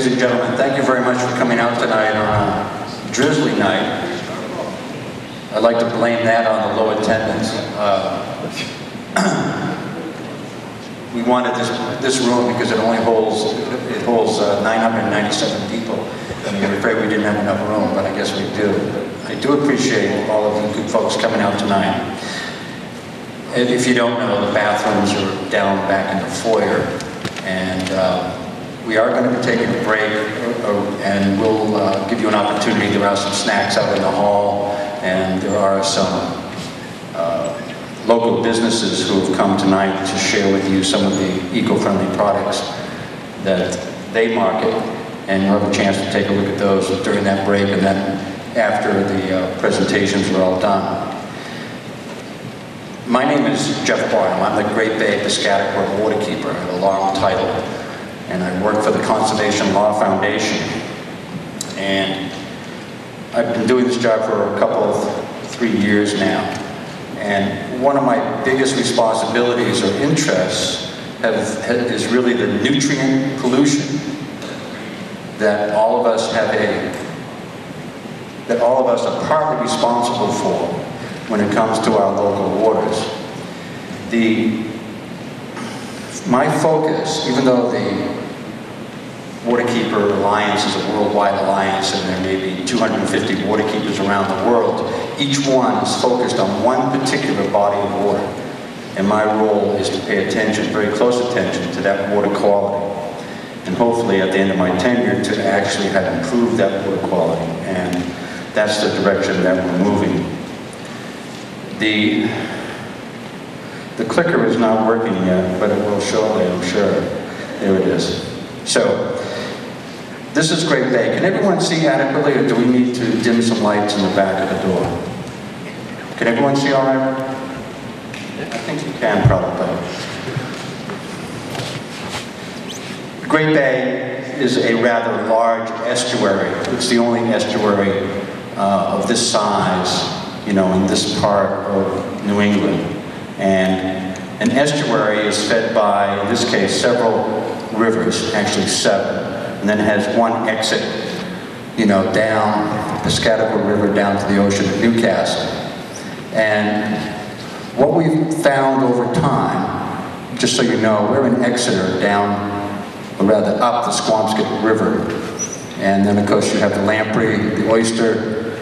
Ladies and gentlemen, thank you very much for coming out tonight on a drizzly night. I'd like to blame that on the low attendance. Uh, we wanted this, this room because it only holds, it holds uh, 997 people. And we were afraid we didn't have enough room, but I guess we do. I do appreciate all of you good folks coming out tonight. And if you don't know, the bathrooms are down back in the foyer. And uh, we are going to be taking a break, uh, uh, and we'll uh, give you an opportunity. There are some snacks out in the hall, and there are some uh, local businesses who have come tonight to share with you some of the eco-friendly products that they market, and you'll have a chance take a look at those during that break, and then after the uh, presentations are all done. My name is Jeff Barnum. I'm the Great Bay Piscataqua Waterkeeper. I have a long title and I work for the Conservation Law Foundation. And I've been doing this job for a couple of three years now. And one of my biggest responsibilities or interests have, is really the nutrient pollution that all of us have a, that all of us are partly responsible for when it comes to our local waters. The, my focus, even though the Waterkeeper Alliance is a worldwide alliance and there may be 250 waterkeepers around the world. Each one is focused on one particular body of water. And my role is to pay attention, very close attention to that water quality. And hopefully at the end of my tenure to actually have improved that water quality. And that's the direction that we're moving. The, the clicker is not working yet, but it will shortly, I'm sure. There it is. So, this is Great Bay. Can everyone see adequately, or do we need to dim some lights in the back of the door? Can everyone see all right? I think you can, probably. Great Bay is a rather large estuary. It's the only estuary uh, of this size, you know, in this part of New England. And an estuary is fed by, in this case, several rivers, actually seven and then has one exit, you know, down the Piscataqua River down to the ocean at Newcastle. And what we've found over time, just so you know, we're in Exeter down, or rather up the Squamscott River. And then of course you have the Lamprey, the Oyster,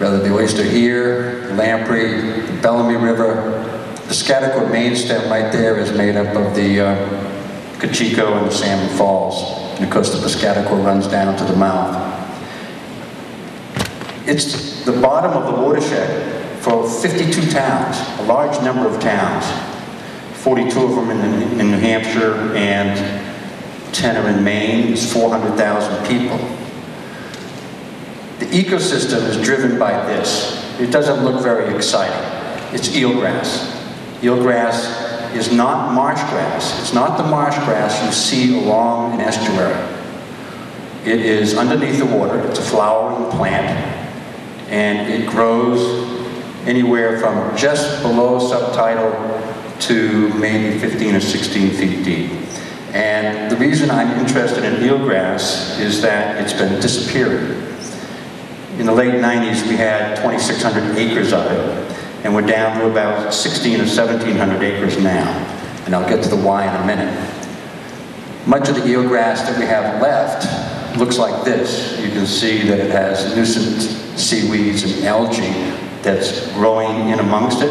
rather the Oyster here, the Lamprey, the Bellamy River. The Scataqua main stem right there is made up of the uh, Cocheco and the Salmon Falls and of course the Piscataqua runs down to the mouth. It's the bottom of the watershed for 52 towns, a large number of towns. 42 of them in, in New Hampshire and 10 are in Maine. is 400,000 people. The ecosystem is driven by this. It doesn't look very exciting. It's eelgrass. Eelgrass is not marsh grass. It's not the marsh grass you see along an estuary. It is underneath the water. It's a flowering plant. And it grows anywhere from just below subtidal to maybe 15 or 16 feet deep. And the reason I'm interested in eelgrass is that it's been disappearing. In the late 90s, we had 2,600 acres of it and we're down to about 16 or 1700 acres now. And I'll get to the why in a minute. Much of the eelgrass that we have left looks like this. You can see that it has nuisance seaweeds and algae that's growing in amongst it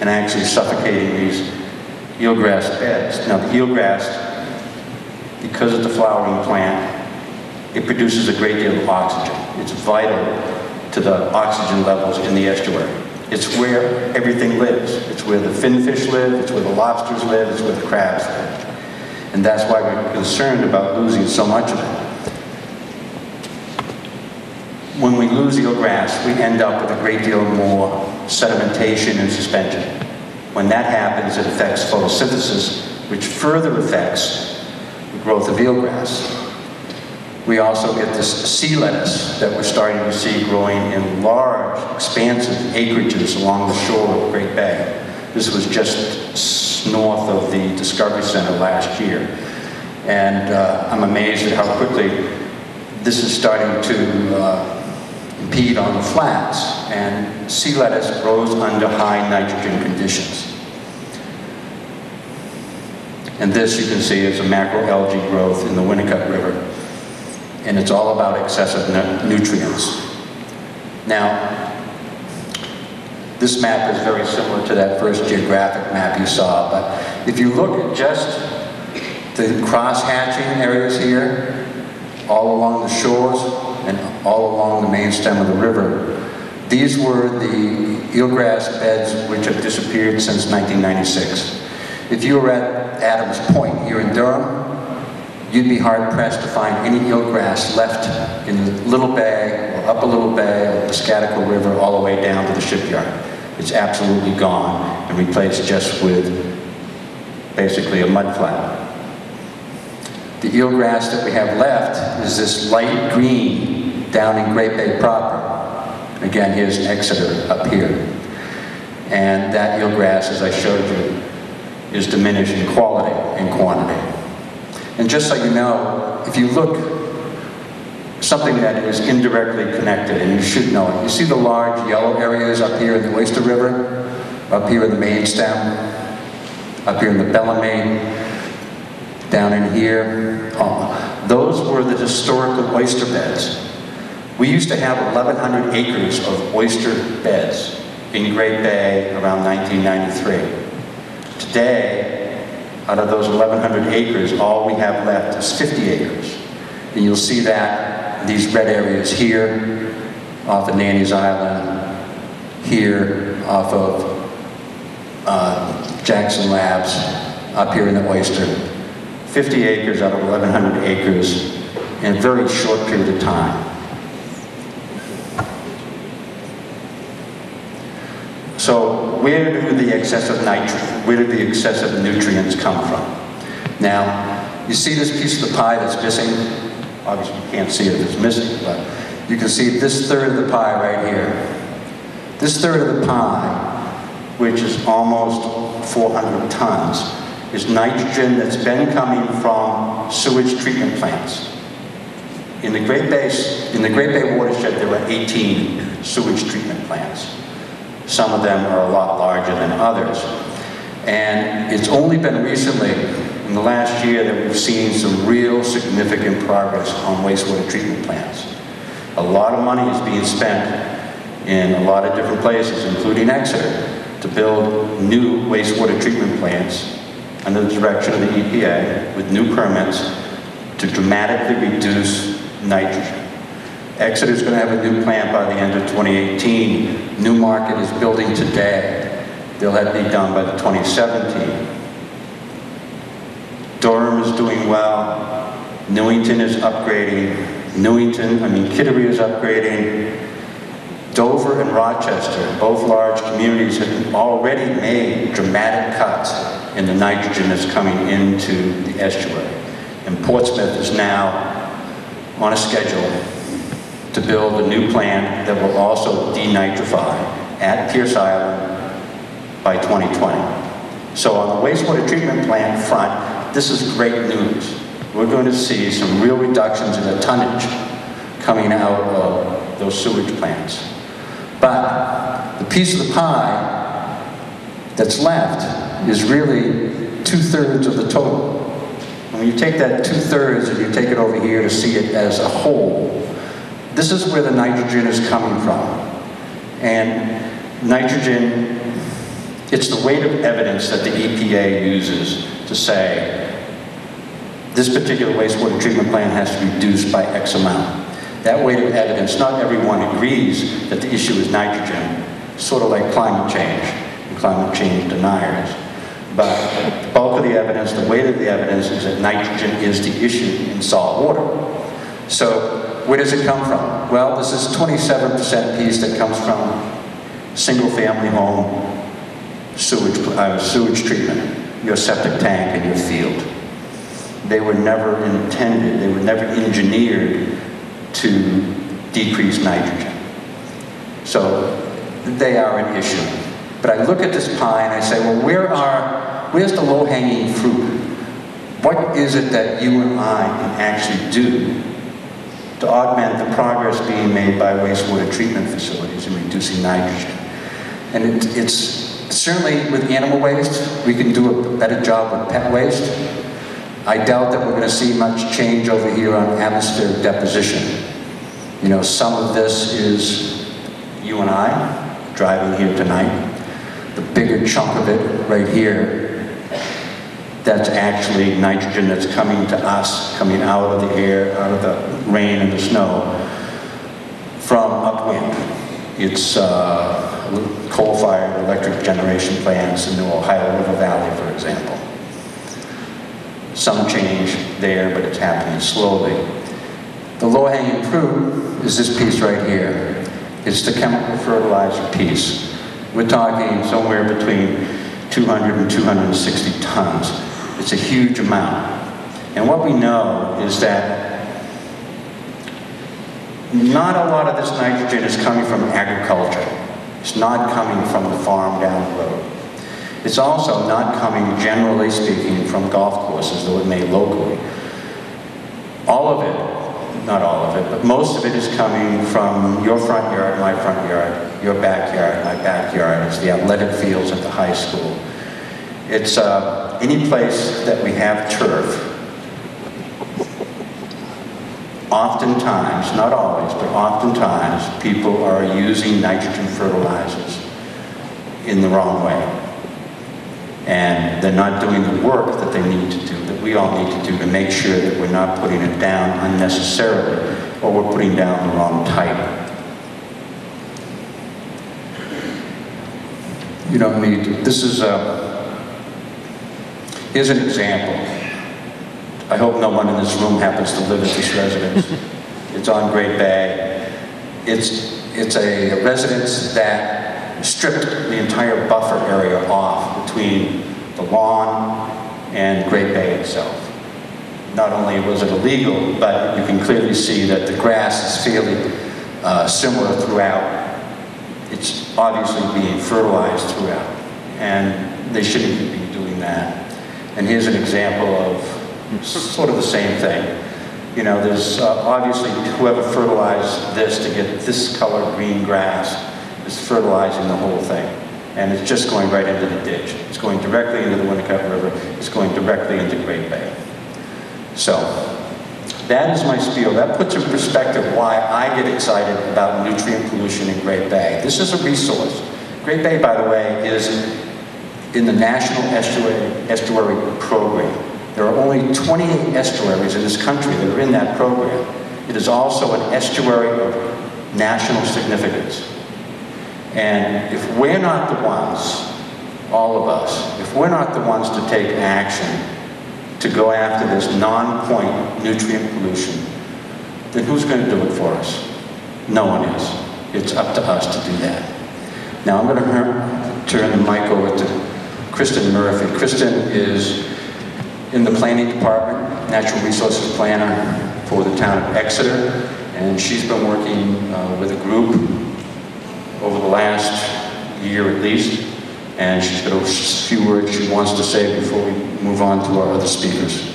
and actually suffocating these eelgrass beds. Now the eelgrass, because it's a flowering plant, it produces a great deal of oxygen. It's vital to the oxygen levels in the estuary. It's where everything lives. It's where the finfish live, it's where the lobsters live, it's where the crabs live. And that's why we're concerned about losing so much of it. When we lose eelgrass, we end up with a great deal more sedimentation and suspension. When that happens, it affects photosynthesis, which further affects the growth of eelgrass. We also get this sea lettuce that we're starting to see growing in large, expansive acreages along the shore of Great Bay. This was just north of the Discovery Center last year. And uh, I'm amazed at how quickly this is starting to uh, impede on the flats. And sea lettuce grows under high nitrogen conditions. And this you can see is a macroalgae growth in the Winnicut River. And it's all about excessive nutrients. Now, this map is very similar to that first geographic map you saw, but if you look at just the cross-hatching areas here, all along the shores and all along the main stem of the river, these were the eelgrass beds which have disappeared since 1996. If you were at Adams Point here in Durham, you'd be hard pressed to find any eelgrass left in the Little Bay or Upper Little Bay or the Piscataqua River all the way down to the shipyard. It's absolutely gone and replaced just with basically a mud flat. The eelgrass that we have left is this light green down in Great Bay proper. Again, here's Exeter up here. And that eelgrass, as I showed you, is diminished in quality and quantity. And just so you know, if you look something that is indirectly connected, and you should know it. You see the large yellow areas up here in the Oyster River, up here in the main stem, up here in the Bellamy, down in here. Oh, those were the historical oyster beds. We used to have 1,100 acres of oyster beds in Great Bay around 1993. Today, out of those 1,100 acres, all we have left is 50 acres. And you'll see that these red areas here off of Nanny's Island, here off of uh, Jackson Labs, up here in the Oyster. 50 acres out of 1,100 acres in a very short period of time. So where do the excessive nitrogen, where do the excessive nutrients come from? Now, you see this piece of the pie that's missing? Obviously, you can't see it if it's missing, but you can see this third of the pie right here. This third of the pie, which is almost 400 tons, is nitrogen that's been coming from sewage treatment plants. In the Great Bay, in the Great Bay watershed, there were 18 sewage treatment plants. Some of them are a lot larger than others. And it's only been recently in the last year that we've seen some real significant progress on wastewater treatment plants. A lot of money is being spent in a lot of different places, including Exeter, to build new wastewater treatment plants under the direction of the EPA with new permits to dramatically reduce nitrogen. Exeter is going to have a new plant by the end of 2018. Newmarket is building today. They'll have to be done by the 2017. Durham is doing well. Newington is upgrading. Newington, I mean Kittery is upgrading. Dover and Rochester, both large communities, have already made dramatic cuts in the nitrogen that's coming into the estuary. And Portsmouth is now on a schedule to build a new plant that will also denitrify at Pierce Island by 2020. So on the wastewater treatment plant front, this is great news. We're going to see some real reductions in the tonnage coming out of those sewage plants. But the piece of the pie that's left is really two-thirds of the total. When you take that two-thirds and you take it over here to see it as a whole, this is where the nitrogen is coming from. And nitrogen, it's the weight of evidence that the EPA uses to say this particular wastewater treatment plant has to be reduced by X amount. That weight of evidence, not everyone agrees that the issue is nitrogen, sort of like climate change and climate change deniers. But the bulk of the evidence, the weight of the evidence is that nitrogen is the issue in salt water. So where does it come from? Well, this is 27% piece that comes from single family home sewage, uh, sewage treatment, your septic tank and your field. They were never intended, they were never engineered to decrease nitrogen. So they are an issue. But I look at this pie and I say, well, where are, where's the low-hanging fruit? What is it that you and I can actually do to augment the progress being made by wastewater treatment facilities in reducing nitrogen? And it, it's certainly with animal waste, we can do a better job with pet waste. I doubt that we're going to see much change over here on atmospheric deposition. You know, some of this is you and I driving here tonight. The bigger chunk of it right here, that's actually nitrogen that's coming to us, coming out of the air, out of the rain and the snow from upwind. It's uh, coal-fired electric generation plants in the Ohio River Valley, for example. Some change there, but it's happening slowly. The low-hanging fruit is this piece right here. It's the chemical fertilizer piece. We're talking somewhere between 200 and 260 tons. It's a huge amount. And what we know is that not a lot of this nitrogen is coming from agriculture. It's not coming from the farm down the road. It's also not coming, generally speaking, from golf courses, though it may locally. All of it, not all of it, but most of it is coming from your front yard, my front yard, your backyard, my backyard. It's the athletic fields at the high school. It's uh, any place that we have turf. Oftentimes, not always, but oftentimes, people are using nitrogen fertilizers in the wrong way and they're not doing the work that they need to do, that we all need to do to make sure that we're not putting it down unnecessarily or we're putting down the wrong type. You don't need to. This is a, here's an example. I hope no one in this room happens to live at this residence. it's on Great Bay. It's, it's a residence that stripped the entire buffer area off between the lawn and Great Bay itself. Not only was it illegal, but you can clearly see that the grass is fairly uh, similar throughout. It's obviously being fertilized throughout, and they shouldn't be doing that. And here's an example of sort of the same thing. You know, there's uh, obviously whoever fertilized this to get this color green grass is fertilizing the whole thing. And it's just going right into the ditch. It's going directly into the Winnicut River. It's going directly into Great Bay. So, that is my spiel. That puts in perspective why I get excited about nutrient pollution in Great Bay. This is a resource. Great Bay, by the way, is in the National Estuary, Estuary Program. There are only 28 estuaries in this country that are in that program. It is also an estuary of national significance. And if we're not the ones, all of us, if we're not the ones to take action to go after this non-point nutrient pollution, then who's going to do it for us? No one is. It's up to us to do that. Now I'm going to turn the mic over to Kristen Murphy. Kristen is in the planning department, natural resources planner for the town of Exeter, and she's been working uh, with a group over the last year at least, and she's got a few words she wants to say before we move on to our other speakers.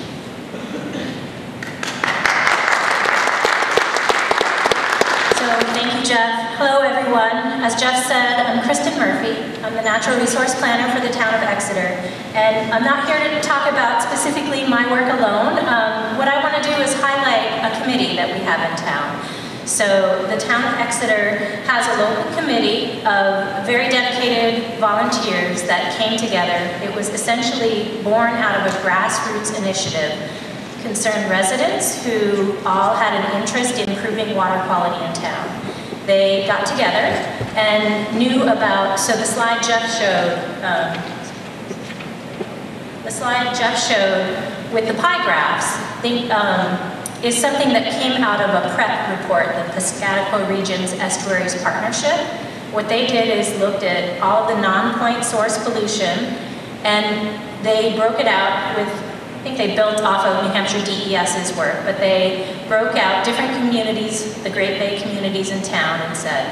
So thank you, Jeff. Hello, everyone. As Jeff said, I'm Kristen Murphy. I'm the Natural Resource Planner for the town of Exeter. And I'm not here to talk about specifically my work alone. Um, what I want to do is highlight a committee that we have in town. So the town of Exeter has a local committee of very dedicated volunteers that came together. It was essentially born out of a grassroots initiative concerned residents who all had an interest in improving water quality in town. They got together and knew about, so the slide Jeff showed, um, the slide Jeff showed with the pie graphs, they, um, is something that came out of a PREP report, the Piscataqua Regions Estuaries Partnership. What they did is looked at all the non-point source pollution and they broke it out with, I think they built off of New Hampshire DES's work, but they broke out different communities, the Great Bay communities in town and said,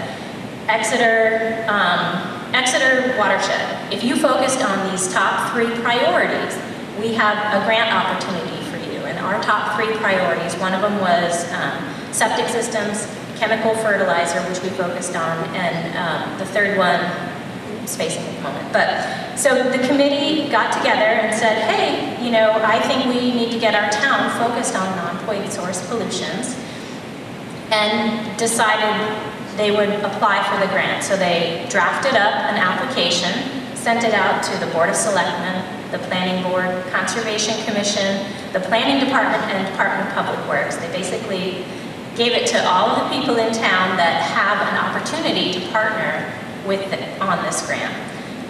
Exeter, um, Exeter watershed, if you focused on these top three priorities, we have a grant opportunity for you. And our top three priorities. One of them was um, septic systems, chemical fertilizer, which we focused on, and um, the third one, spacing at the moment. But so the committee got together and said, hey, you know, I think we need to get our town focused on non-point source pollutions, and decided they would apply for the grant. So they drafted up an application, sent it out to the Board of Selectmen, the Planning Board, Conservation Commission, the Planning Department, and Department of Public Works. They basically gave it to all of the people in town that have an opportunity to partner with the, on this grant.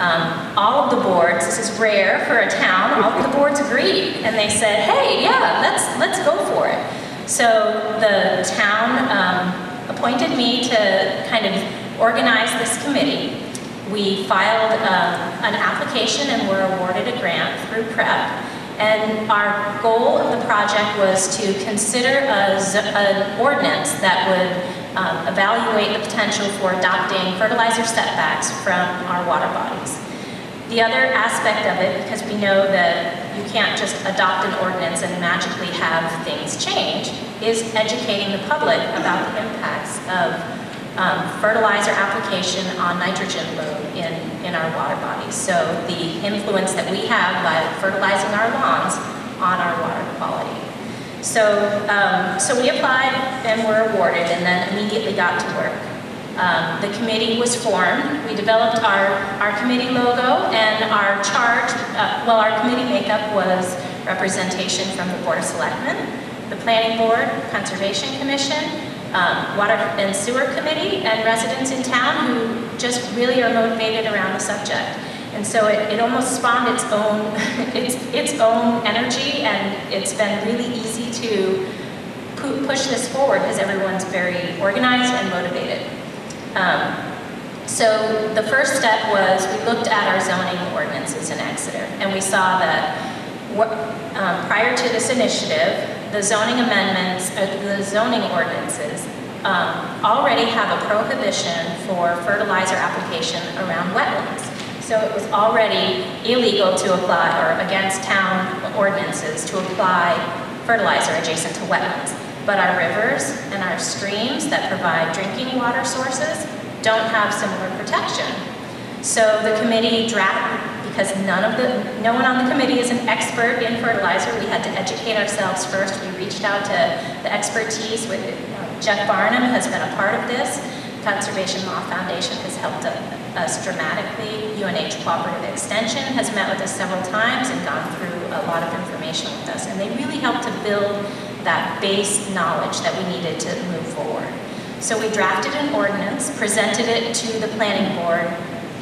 Um, all of the boards, this is rare for a town, all of the boards agreed, and they said, "Hey, yeah, let's let's go for it." So the town um, appointed me to kind of organize this committee. We filed um, an application and were awarded a grant through PrEP. And our goal of the project was to consider a, an ordinance that would um, evaluate the potential for adopting fertilizer setbacks from our water bodies. The other aspect of it, because we know that you can't just adopt an ordinance and magically have things change, is educating the public about the impacts of um, fertilizer application on nitrogen load in, in our water bodies. So the influence that we have by fertilizing our lawns on our water quality. So, um, so we applied and were awarded and then immediately got to work. Um, the committee was formed. We developed our, our committee logo and our chart, uh, well, our committee makeup was representation from the Board of Selectmen, the Planning Board, Conservation Commission, um, Water and Sewer Committee, and residents in town who just really are motivated around the subject. And so it, it almost spawned its own, its, its own energy, and it's been really easy to pu push this forward because everyone's very organized and motivated. Um, so the first step was we looked at our zoning ordinances in Exeter, and we saw that um, prior to this initiative, the zoning amendments, uh, the zoning ordinances um, already have a prohibition for fertilizer application around wetlands. So it was already illegal to apply, or against town ordinances, to apply fertilizer adjacent to wetlands. But our rivers and our streams that provide drinking water sources don't have similar protection. So the committee drafted, because none of the, no one on the committee is an expert in fertilizer. We had to educate ourselves first. We reached out to the expertise with uh, Jeff Barnum has been a part of this. Conservation Law Foundation has helped us dramatically. UNH Cooperative Extension has met with us several times and gone through a lot of information with us. And they really helped to build that base knowledge that we needed to move forward. So we drafted an ordinance, presented it to the planning board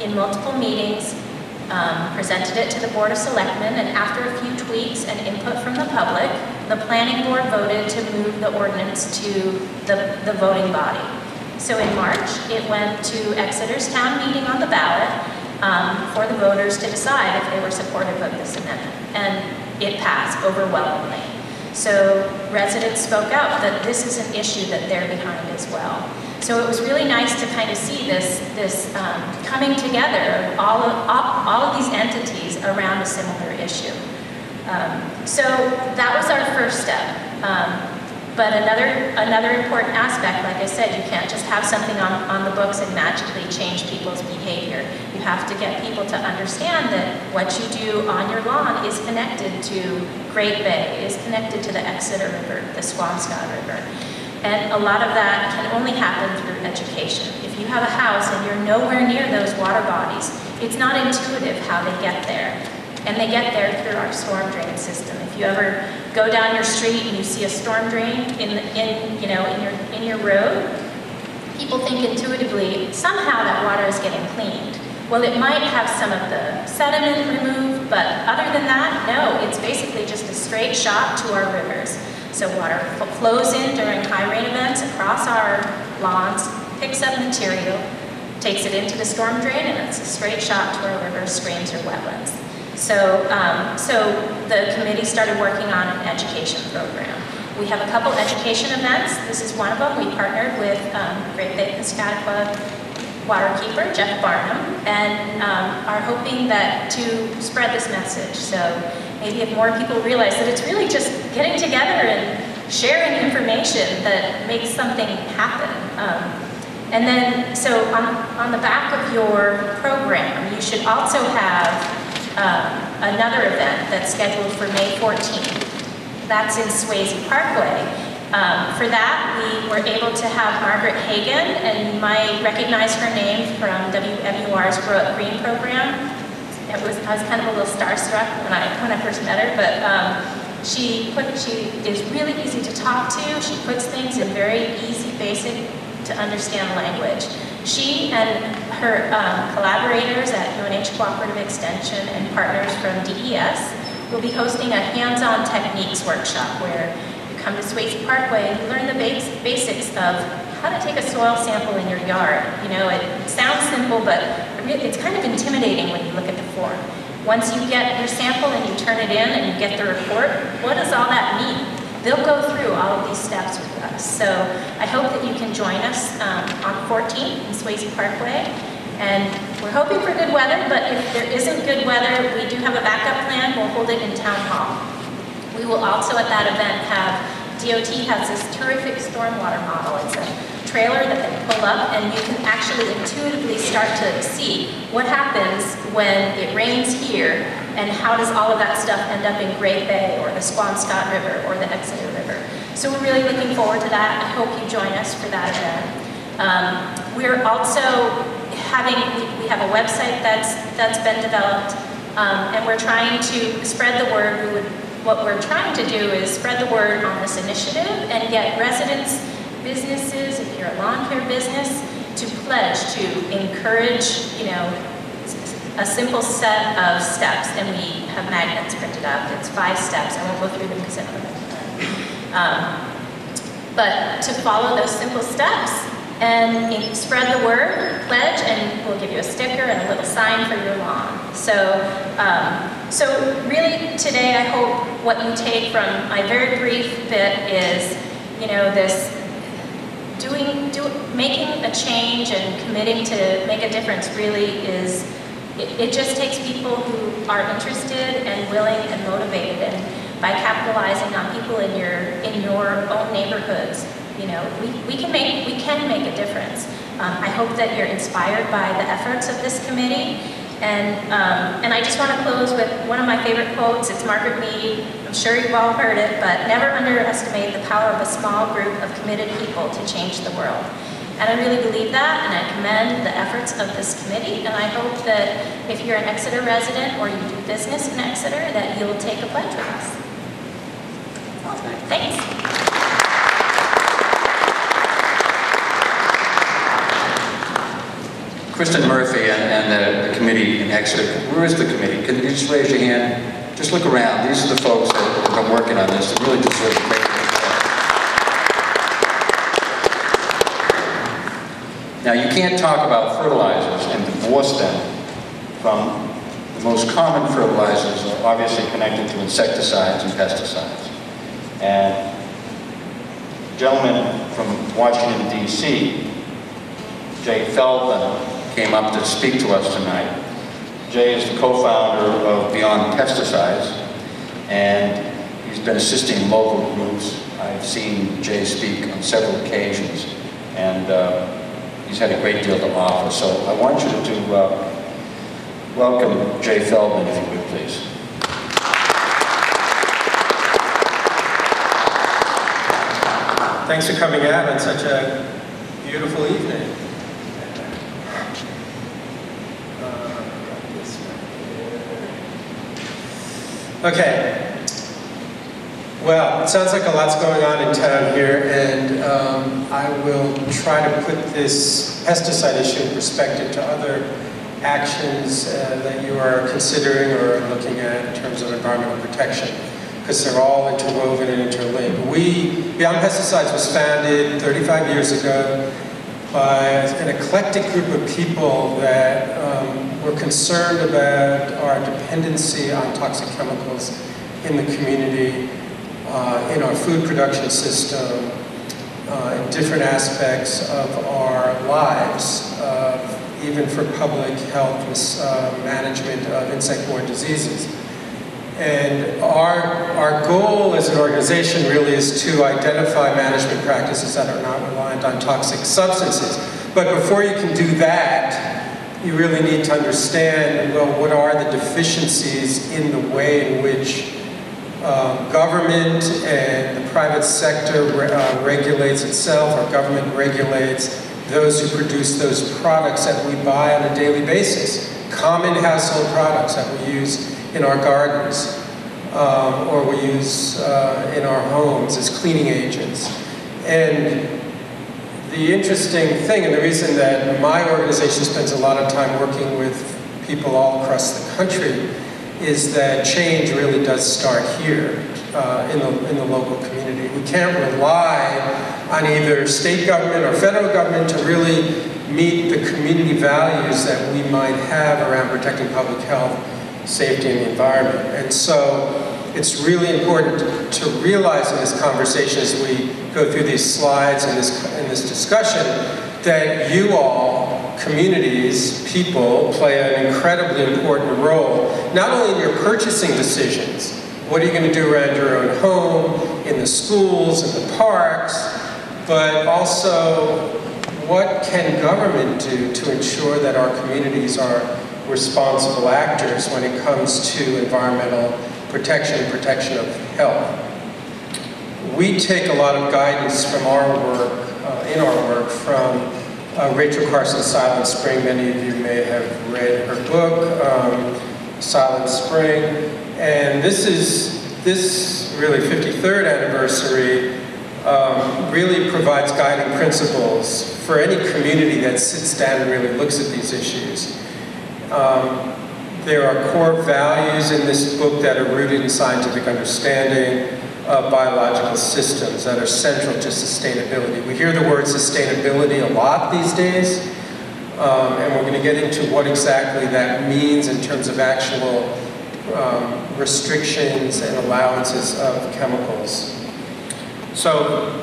in multiple meetings, um, presented it to the Board of Selectmen, and after a few tweaks and input from the public, the planning board voted to move the ordinance to the, the voting body. So in March, it went to Exeter's town meeting on the ballot um, for the voters to decide if they were supportive of this amendment. And it passed overwhelmingly. So residents spoke out that this is an issue that they're behind as well. So it was really nice to kind of see this, this um, coming together of all of, all of these entities around a similar issue. Um, so that was our first step. Um, but another, another important aspect, like I said, you can't just have something on, on the books and magically change people's behavior. You have to get people to understand that what you do on your lawn is connected to Great Bay, is connected to the Exeter River, the Squamscott River. And a lot of that can only happen through education. If you have a house and you're nowhere near those water bodies, it's not intuitive how they get there. And they get there through our storm drain system. If you ever go down your street and you see a storm drain in, in, you know, in, your, in your road, people think intuitively, somehow that water is getting cleaned. Well, it might have some of the sediment removed, but other than that, no, it's basically just a straight shot to our rivers. So water flows in during high rain events across our lawns, picks up material, takes it into the storm drain, and it's a straight shot to our rivers, streams, or wetlands. So, um, so the committee started working on an education program. We have a couple education events. This is one of them. We partnered with um, Great Bay Piscataqua waterkeeper, Jeff Barnum, and um, are hoping that to spread this message. So maybe if more people realize that it's really just getting together and sharing information that makes something happen. Um, and then, so on, on the back of your program, you should also have um, another event that's scheduled for May 14th. That's in Swasey Parkway. Um, for that, we were able to have Margaret Hagen, and you might recognize her name from WMUR's Grow Up Green program. Was, I was kind of a little starstruck when I, when I first met her, but um, she, she is really easy to talk to. She puts things in very easy, basic to understand language. She and her um, collaborators at UNH Cooperative Extension and partners from DES will be hosting a hands-on techniques workshop where you come to Swasey Parkway and you learn the base, basics of how to take a soil sample in your yard. You know, it sounds simple, but it's kind of intimidating when you look at the form. Once you get your sample and you turn it in and you get the report, what does all that mean? They'll go through all of these steps with us. So I hope that you can join us um, on 14th in Swasey Parkway. And we're hoping for good weather, but if there isn't good weather, we do have a backup plan. We'll hold it in Town Hall. We will also at that event have, DOT has this terrific stormwater model. It's a trailer that they pull up and you can actually intuitively start to see what happens when it rains here and how does all of that stuff end up in Great Bay or the Squamscott River or the Exeter River. So we're really looking forward to that. I hope you join us for that event. Um, we're also having, we have a website that's, that's been developed um, and we're trying to spread the word. We would, what we're trying to do is spread the word on this initiative and get residents, businesses, if you're a lawn care business, to pledge to encourage, you know, a simple set of steps, and we have magnets printed up. It's five steps. I won't go through them because I don't have time. Um, but to follow those simple steps and spread the word, pledge, and we'll give you a sticker and a little sign for your lawn. So, um, so really today I hope what you take from my very brief bit is, you know, this doing, do, making a change and committing to make a difference really is it, it, just takes people who are interested and willing and motivated, and by capitalizing on people in your in your own neighborhoods, you know, we, we can make we can make a difference. Um, I hope that you're inspired by the efforts of this committee, and um, and I just want to close with one of my favorite quotes. It's Margaret Mead. I'm sure you've all heard it, but never underestimate the power of a small group of committed people to change the world. And I really believe that, and I commend the efforts of this committee, and I hope that if you're an Exeter resident or you do business in Exeter, that you'll take a pledge with us. Thanks. Kristen Murphy and, and the, the, committee in Exeter, where is the committee? Can you just raise your hand? Just look around. These are the folks that have been working on this. They really deserve a great Now, you can't talk about fertilizers and divorce them from the most common fertilizers are obviously connected to insecticides and pesticides. And gentleman from Washington, D.C., Jay Feldman, came up to speak to us tonight. Jay is the co-founder of Beyond Pesticides, and he's been assisting local groups. I've seen Jay speak on several occasions, and uh, he's had a great deal to offer. So I want you to uh, welcome Jay Feldman, if you would, please. Thanks for coming out on such a beautiful evening. Uh, okay, well, it sounds like a lot's going on in town here, and um, I will try to put this pesticide issue in perspective to other actions uh, that you are considering or looking at in terms of environmental protection, because they're all interwoven and interlinked. We, Beyond Pesticides was founded 35 years ago by an eclectic group of people that were concerned about our dependency on toxic chemicals in the community uh, in our food production system, uh, in different aspects of our lives, uh, even for public health uh, management of insect-borne diseases. And our, our goal as an organization really is to identify management practices that are not reliant on toxic substances. But before you can do that, you really need to understand, well, what are the deficiencies in the way in which uh, government and the private sector re uh, regulates itself, or government regulates those who produce those products that we buy on a daily basis. Common household products that we use in our gardens, um, or we use uh, in our homes as cleaning agents. And the interesting thing, and the reason that my organization spends a lot of time working with people all across the country, is that change really does start here uh, in, the, in the local community. We can't rely on either state government or federal government to really meet the community values that we might have around protecting public health, safety, and the environment. And so it's really important to realize in this conversation as we go through these slides and this, in this discussion that you all, communities, people, play an incredibly important role, not only in your purchasing decisions, what are you going to do around your own home, in the schools, in the parks, but also what can government do to ensure that our communities are responsible actors when it comes to environmental protection and protection of health. We take a lot of guidance from our work, uh, in our work, from uh, Rachel Carson Silent Spring. Many of you may have read her book, um, Silent Spring. And this is, this really 53rd anniversary um, really provides guiding principles for any community that sits down and really looks at these issues. Um, there are core values in this book that are rooted in scientific understanding of biological systems that are central to sustainability. We hear the word sustainability a lot these days, um, and we're going to get into what exactly that means in terms of actual um, restrictions and allowances of chemicals. So,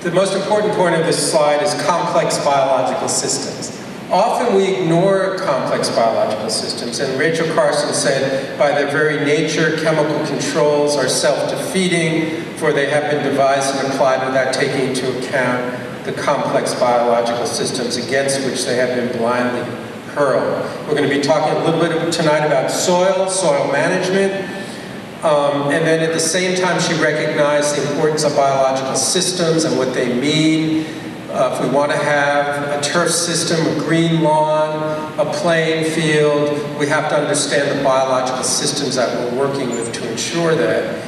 the most important point of this slide is complex biological systems. Often we ignore complex biological systems, and Rachel Carson said, by their very nature, chemical controls are self-defeating, for they have been devised and applied without taking into account the complex biological systems against which they have been blindly hurled. We're going to be talking a little bit tonight about soil, soil management, um, and then at the same time she recognized the importance of biological systems and what they mean, uh, if we want to have a turf system, a green lawn, a playing field, we have to understand the biological systems that we're working with to ensure that.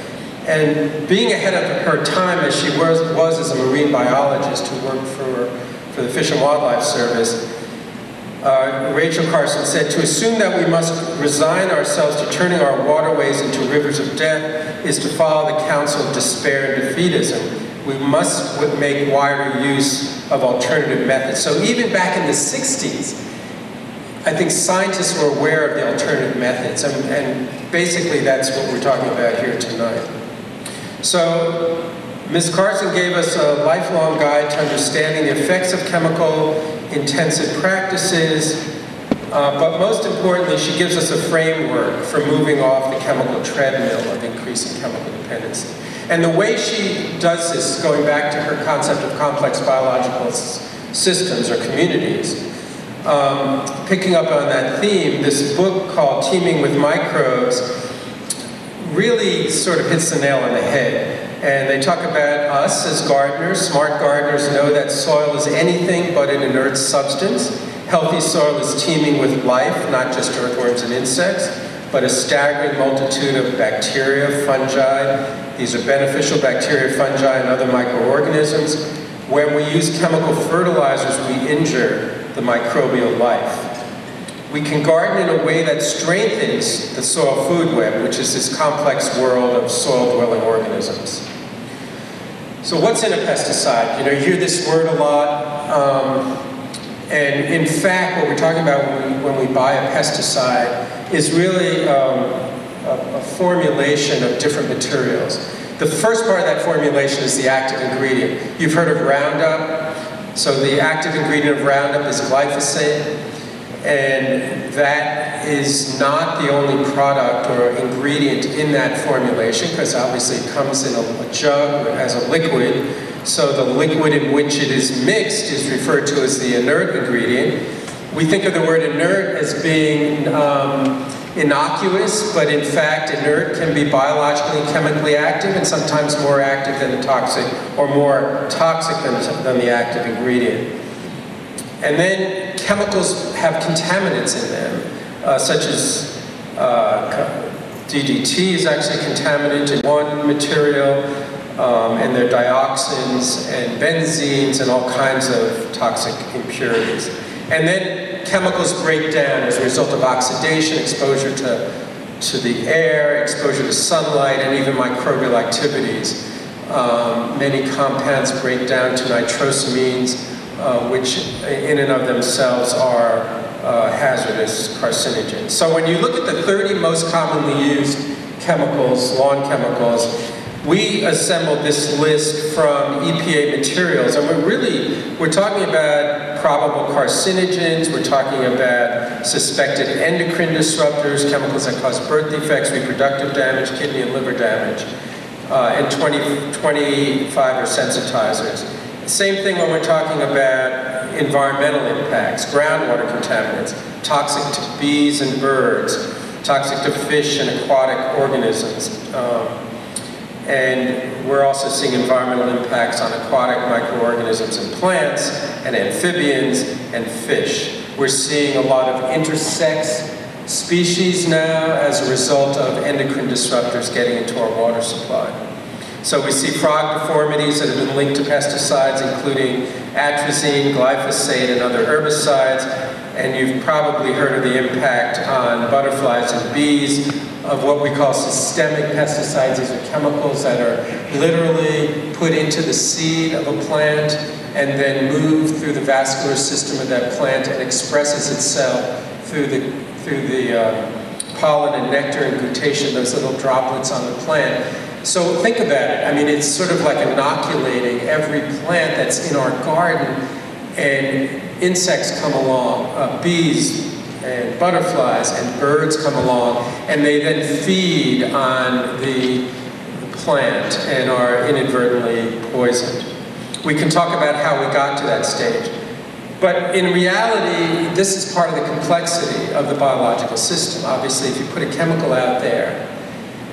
And being ahead of her time as she was, was as a marine biologist who worked for, for the Fish and Wildlife Service, uh, Rachel Carson said, to assume that we must resign ourselves to turning our waterways into rivers of death is to follow the counsel of despair and defeatism we must make wider use of alternative methods. So even back in the 60s, I think scientists were aware of the alternative methods, and, and basically that's what we're talking about here tonight. So Ms. Carson gave us a lifelong guide to understanding the effects of chemical intensive practices, uh, but most importantly, she gives us a framework for moving off the chemical treadmill of increasing chemical dependency. And the way she does this, going back to her concept of complex biological systems or communities, um, picking up on that theme, this book called Teeming with Microbes really sort of hits the nail on the head. And they talk about us as gardeners. Smart gardeners know that soil is anything but an inert substance. Healthy soil is teeming with life, not just earthworms and insects, but a staggering multitude of bacteria, fungi, these are beneficial bacteria, fungi, and other microorganisms. When we use chemical fertilizers, we injure the microbial life. We can garden in a way that strengthens the soil food web, which is this complex world of soil-dwelling organisms. So what's in a pesticide? You know, you hear this word a lot, um, and in fact, what we're talking about when we, when we buy a pesticide is really um, a, a formulation of different materials. The first part of that formulation is the active ingredient. You've heard of Roundup. So the active ingredient of Roundup is glyphosate. And that is not the only product or ingredient in that formulation, because obviously it comes in a, a jug as a liquid. So the liquid in which it is mixed is referred to as the inert ingredient. We think of the word inert as being um, innocuous, but in fact inert can be biologically and chemically active and sometimes more active than the toxic or more toxic than, than the active ingredient. And then chemicals have contaminants in them, uh, such as uh, DDT is actually contaminated in one material, um, and there are dioxins and benzenes and all kinds of toxic impurities. And then chemicals break down as a result of oxidation, exposure to, to the air, exposure to sunlight, and even microbial activities. Um, many compounds break down to nitrosamines, uh, which in and of themselves are uh, hazardous carcinogens. So when you look at the 30 most commonly used chemicals, lawn chemicals, we assembled this list from EPA materials, and we're really, we're talking about probable carcinogens, we're talking about suspected endocrine disruptors, chemicals that cause birth defects, reproductive damage, kidney and liver damage, uh, and 20, 25 are sensitizers. Same thing when we're talking about environmental impacts, groundwater contaminants, toxic to bees and birds, toxic to fish and aquatic organisms. Um, and we're also seeing environmental impacts on aquatic microorganisms and plants and amphibians and fish. We're seeing a lot of intersex species now as a result of endocrine disruptors getting into our water supply. So we see frog deformities that have been linked to pesticides, including atrazine, glyphosate, and other herbicides. And you've probably heard of the impact on butterflies and bees of what we call systemic pesticides. These are chemicals that are literally put into the seed of a plant and then move through the vascular system of that plant and expresses itself through the, through the uh, pollen and nectar and guttation, those little droplets on the plant. So think about it. I mean, it's sort of like inoculating every plant that's in our garden, and insects come along, uh, bees and butterflies and birds come along, and they then feed on the plant and are inadvertently poisoned. We can talk about how we got to that stage. But in reality, this is part of the complexity of the biological system. Obviously, if you put a chemical out there,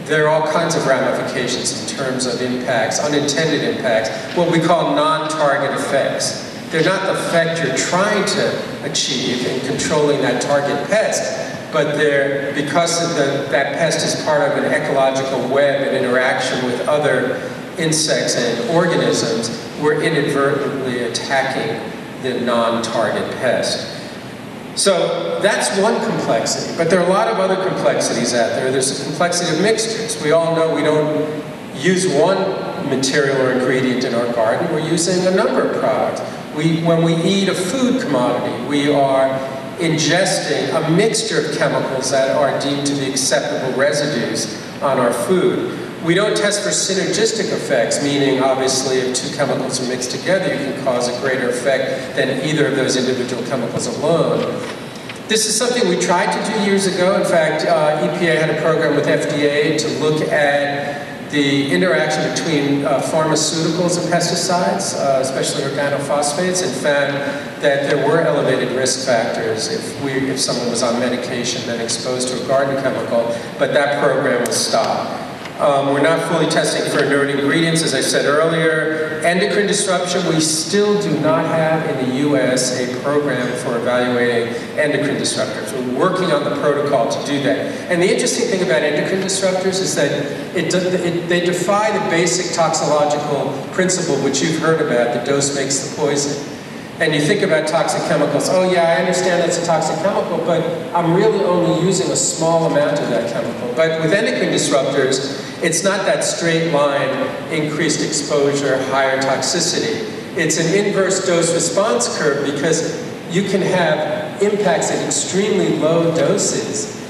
there are all kinds of ramifications in terms of impacts, unintended impacts, what we call non-target effects. They're not the effect you're trying to achieve in controlling that target pest, but they're, because the, that pest is part of an ecological web and interaction with other insects and organisms, we're inadvertently attacking the non-target pest. So that's one complexity, but there are a lot of other complexities out there. There's the complexity of mixtures. We all know we don't use one material or ingredient in our garden, we're using a number of products. We, when we eat a food commodity, we are ingesting a mixture of chemicals that are deemed to be acceptable residues on our food. We don't test for synergistic effects, meaning obviously if two chemicals are mixed together, you can cause a greater effect than either of those individual chemicals alone. This is something we tried to do years ago. In fact, uh, EPA had a program with FDA to look at the interaction between uh, pharmaceuticals and pesticides, uh, especially organophosphates, and found that there were elevated risk factors if, we, if someone was on medication then exposed to a garden chemical, but that program was stopped. Um, we're not fully testing for inert ingredients, as I said earlier. Endocrine disruption, we still do not have in the US a program for evaluating endocrine disruptors. We're working on the protocol to do that. And the interesting thing about endocrine disruptors is that it, it, they defy the basic toxicological principle which you've heard about, the dose makes the poison and you think about toxic chemicals, oh yeah, I understand that's a toxic chemical, but I'm really only using a small amount of that chemical. But with endocrine disruptors, it's not that straight line, increased exposure, higher toxicity. It's an inverse dose response curve because you can have impacts at extremely low doses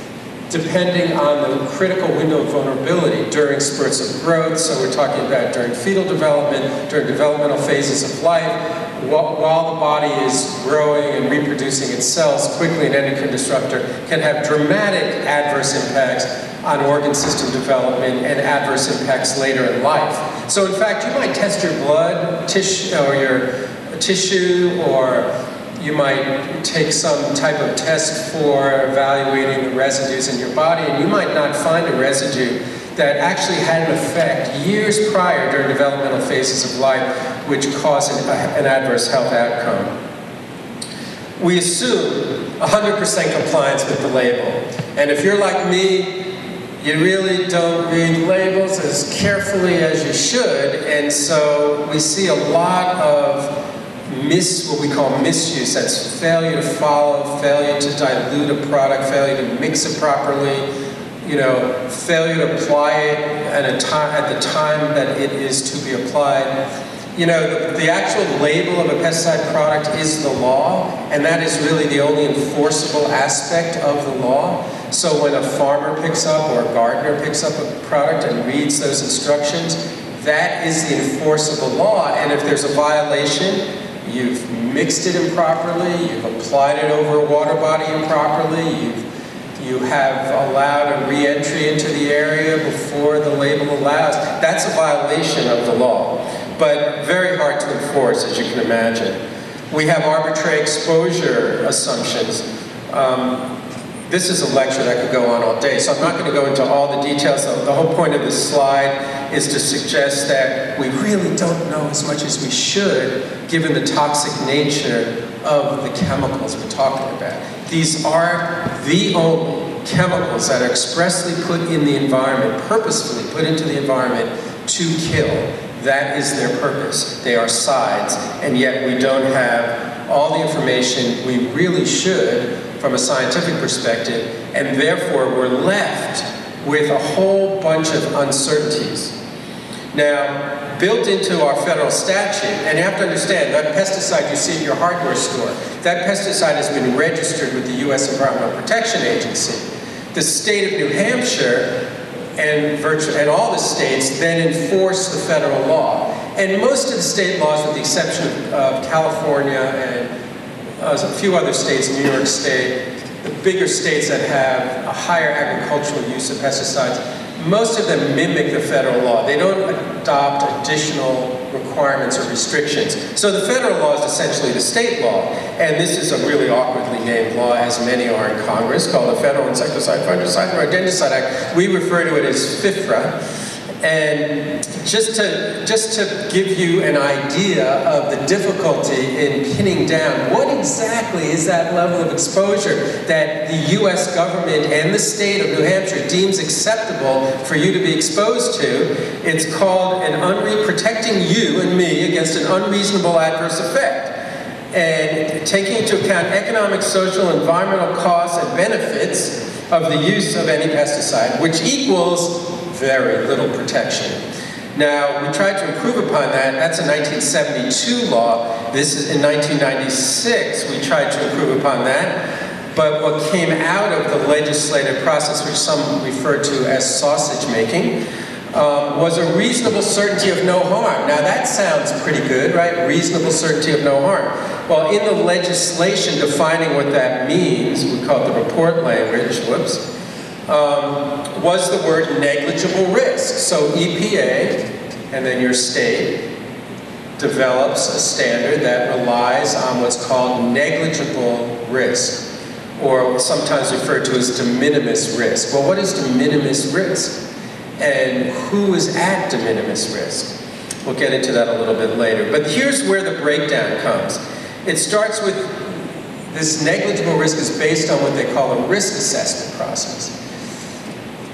depending on the critical window of vulnerability during spurts of growth. So we're talking about during fetal development, during developmental phases of life, while the body is growing and reproducing its cells quickly, an endocrine disruptor, can have dramatic adverse impacts on organ system development and adverse impacts later in life. So in fact, you might test your blood tissue or your tissue or you might take some type of test for evaluating the residues in your body and you might not find a residue that actually had an effect years prior during developmental phases of life which caused an, adverse health outcome. We assume 100% compliance with the label. And if you're like me, you really don't read labels as carefully as you should, and so we see a lot of mis, what we call misuse. That's failure to follow, failure to dilute a product, failure to mix it properly, you know, failure to apply it at, a time, at the time that it is to be applied. You know, the, the, actual label of a pesticide product is the law, and that is really the only enforceable aspect of the law. So when a farmer picks up or a gardener picks up a product and reads those instructions, that is the enforceable law, and if there's a violation, you've mixed it improperly, you've applied it over a water body improperly, you've you have allowed a re-entry into the area before the label allows. That's a violation of the law, but very hard to enforce, as you can imagine. We have arbitrary exposure assumptions. Um, this is a lecture that could go on all day, so I'm not going to go into all the details. The whole point of this slide is to suggest that we really don't know as much as we should, given the toxic nature of the chemicals we're talking about. These are the only chemicals that are expressly put in the environment, purposefully put into the environment to kill. That is their purpose. They are sides, and yet we don't have all the information we really should from a scientific perspective, and therefore we're left with a whole bunch of uncertainties. Now, built into our federal statute, and you have to understand, that pesticide you see in your hardware store, that pesticide has been registered with the U.S. Environmental Protection Agency. The state of New Hampshire and, and all the states then enforce the federal law. And most of the state laws, with the exception of, California and uh, a few other states, New York State, the bigger states that have a higher agricultural use of pesticides, most of them mimic the federal law. They don't adopt additional requirements or restrictions. So the federal law is essentially the state law, and this is a really awkwardly named law, as many are in Congress, called the Federal Insecticide, Fungicide, and Rodenticide Act. We refer to it as FIFRA. And just to, just to give you an idea of the difficulty in pinning down what exactly is that level of exposure that the US government and the state of New Hampshire deems acceptable for you to be exposed to, it's called an unre protecting you and me against an unreasonable adverse effect. And taking into account economic, social, environmental costs and benefits of the use of any pesticide, which equals very little protection. Now, we tried to improve upon that. That's a 1972 law. This is in 1996. We tried to improve upon that. But what came out of the legislative process, which some refer to as sausage making, um, was a reasonable certainty of no harm. Now that sounds pretty good, right? Reasonable certainty of no harm. Well, in the legislation defining what that means, we call it the report language, whoops, um, was the word negligible risk. So EPA, and then your state, develops a standard that relies on what's called negligible risk, or sometimes referred to as de minimis risk. Well, what is de minimis risk? And who is at de minimis risk? We'll get into that a little bit later. But here's where the breakdown comes. It starts with this negligible risk is based on what they call a risk assessment process.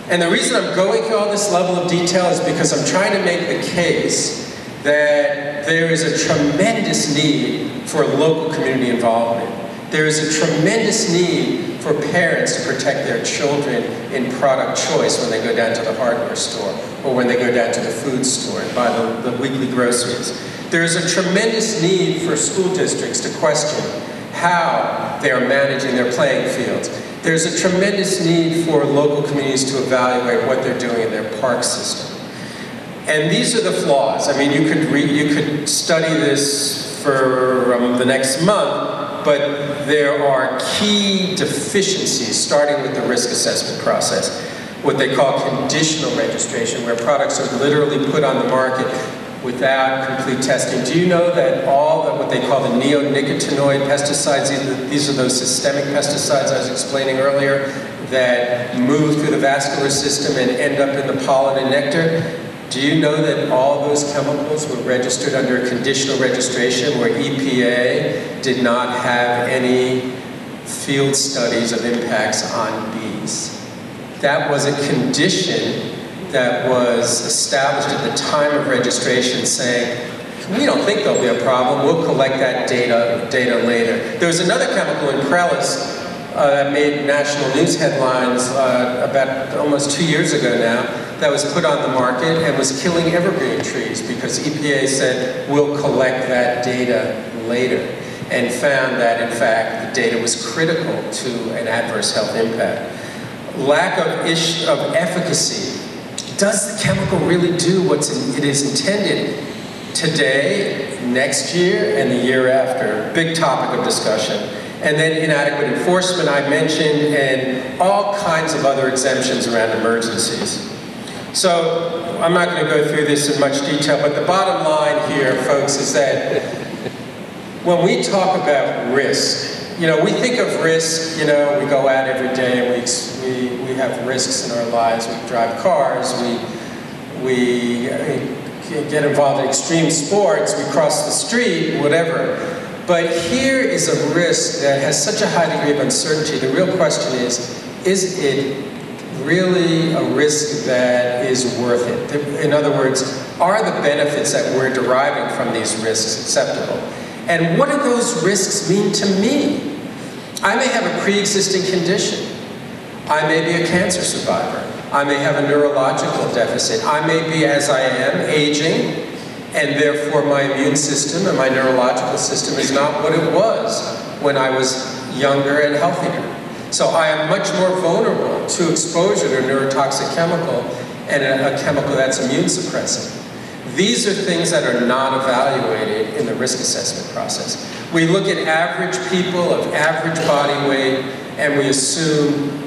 And the reason I'm going through all this level of detail is because I'm trying to make the case that there is a tremendous need for local community involvement. There is a tremendous need for parents to protect their children in product choice when they go down to the hardware store or when they go down to the food store and buy the, the weekly groceries. There is a tremendous need for school districts to question how they are managing their playing fields. There's a tremendous need for local communities to evaluate what they're doing in their park system. And these are the flaws. I mean, you could, read, you could study this for um, the next month, but there are key deficiencies, starting with the risk assessment process, what they call conditional registration, where products are literally put on the market without complete testing. Do you know that all of what they call the neonicotinoid pesticides, these are those systemic pesticides I was explaining earlier, that move through the vascular system and end up in the pollen and nectar? Do you know that all those chemicals were registered under conditional registration where EPA did not have any field studies of impacts on bees? That was a condition that was established at the time of registration saying, we don't think there'll be a problem, we'll collect that data, data later. There was another chemical Imprelis uh, that made national news headlines uh, about almost two years ago now that was put on the market and was killing evergreen trees because EPA said we'll collect that data later and found that in fact the data was critical to an adverse health impact. Lack of, of efficacy. Does the chemical really do what it is intended today, next year, and the year after? Big topic of discussion. And then inadequate enforcement I mentioned, and all kinds of other exemptions around emergencies. So I'm not going to go through this in much detail, but the bottom line here, folks, is that when we talk about risk, you know, we think of risk, you know, we go out every day and we, we, we have risks in our lives. We drive cars, we, we uh, get involved in extreme sports, we cross the street, whatever. But here is a risk that has such a high degree of uncertainty. The real question is, is it really a risk that is worth it? In other words, are the benefits that we're deriving from these risks acceptable? And what do those risks mean to me? I may have a pre-existing condition. I may be a cancer survivor. I may have a neurological deficit. I may be, as I am, aging, and therefore my immune system and my neurological system is not what it was when I was younger and healthier. So I am much more vulnerable to exposure to a neurotoxic chemical and a, a chemical that's immune suppressing. These are things that are not evaluated in the risk assessment process. We look at average people of average body weight and we assume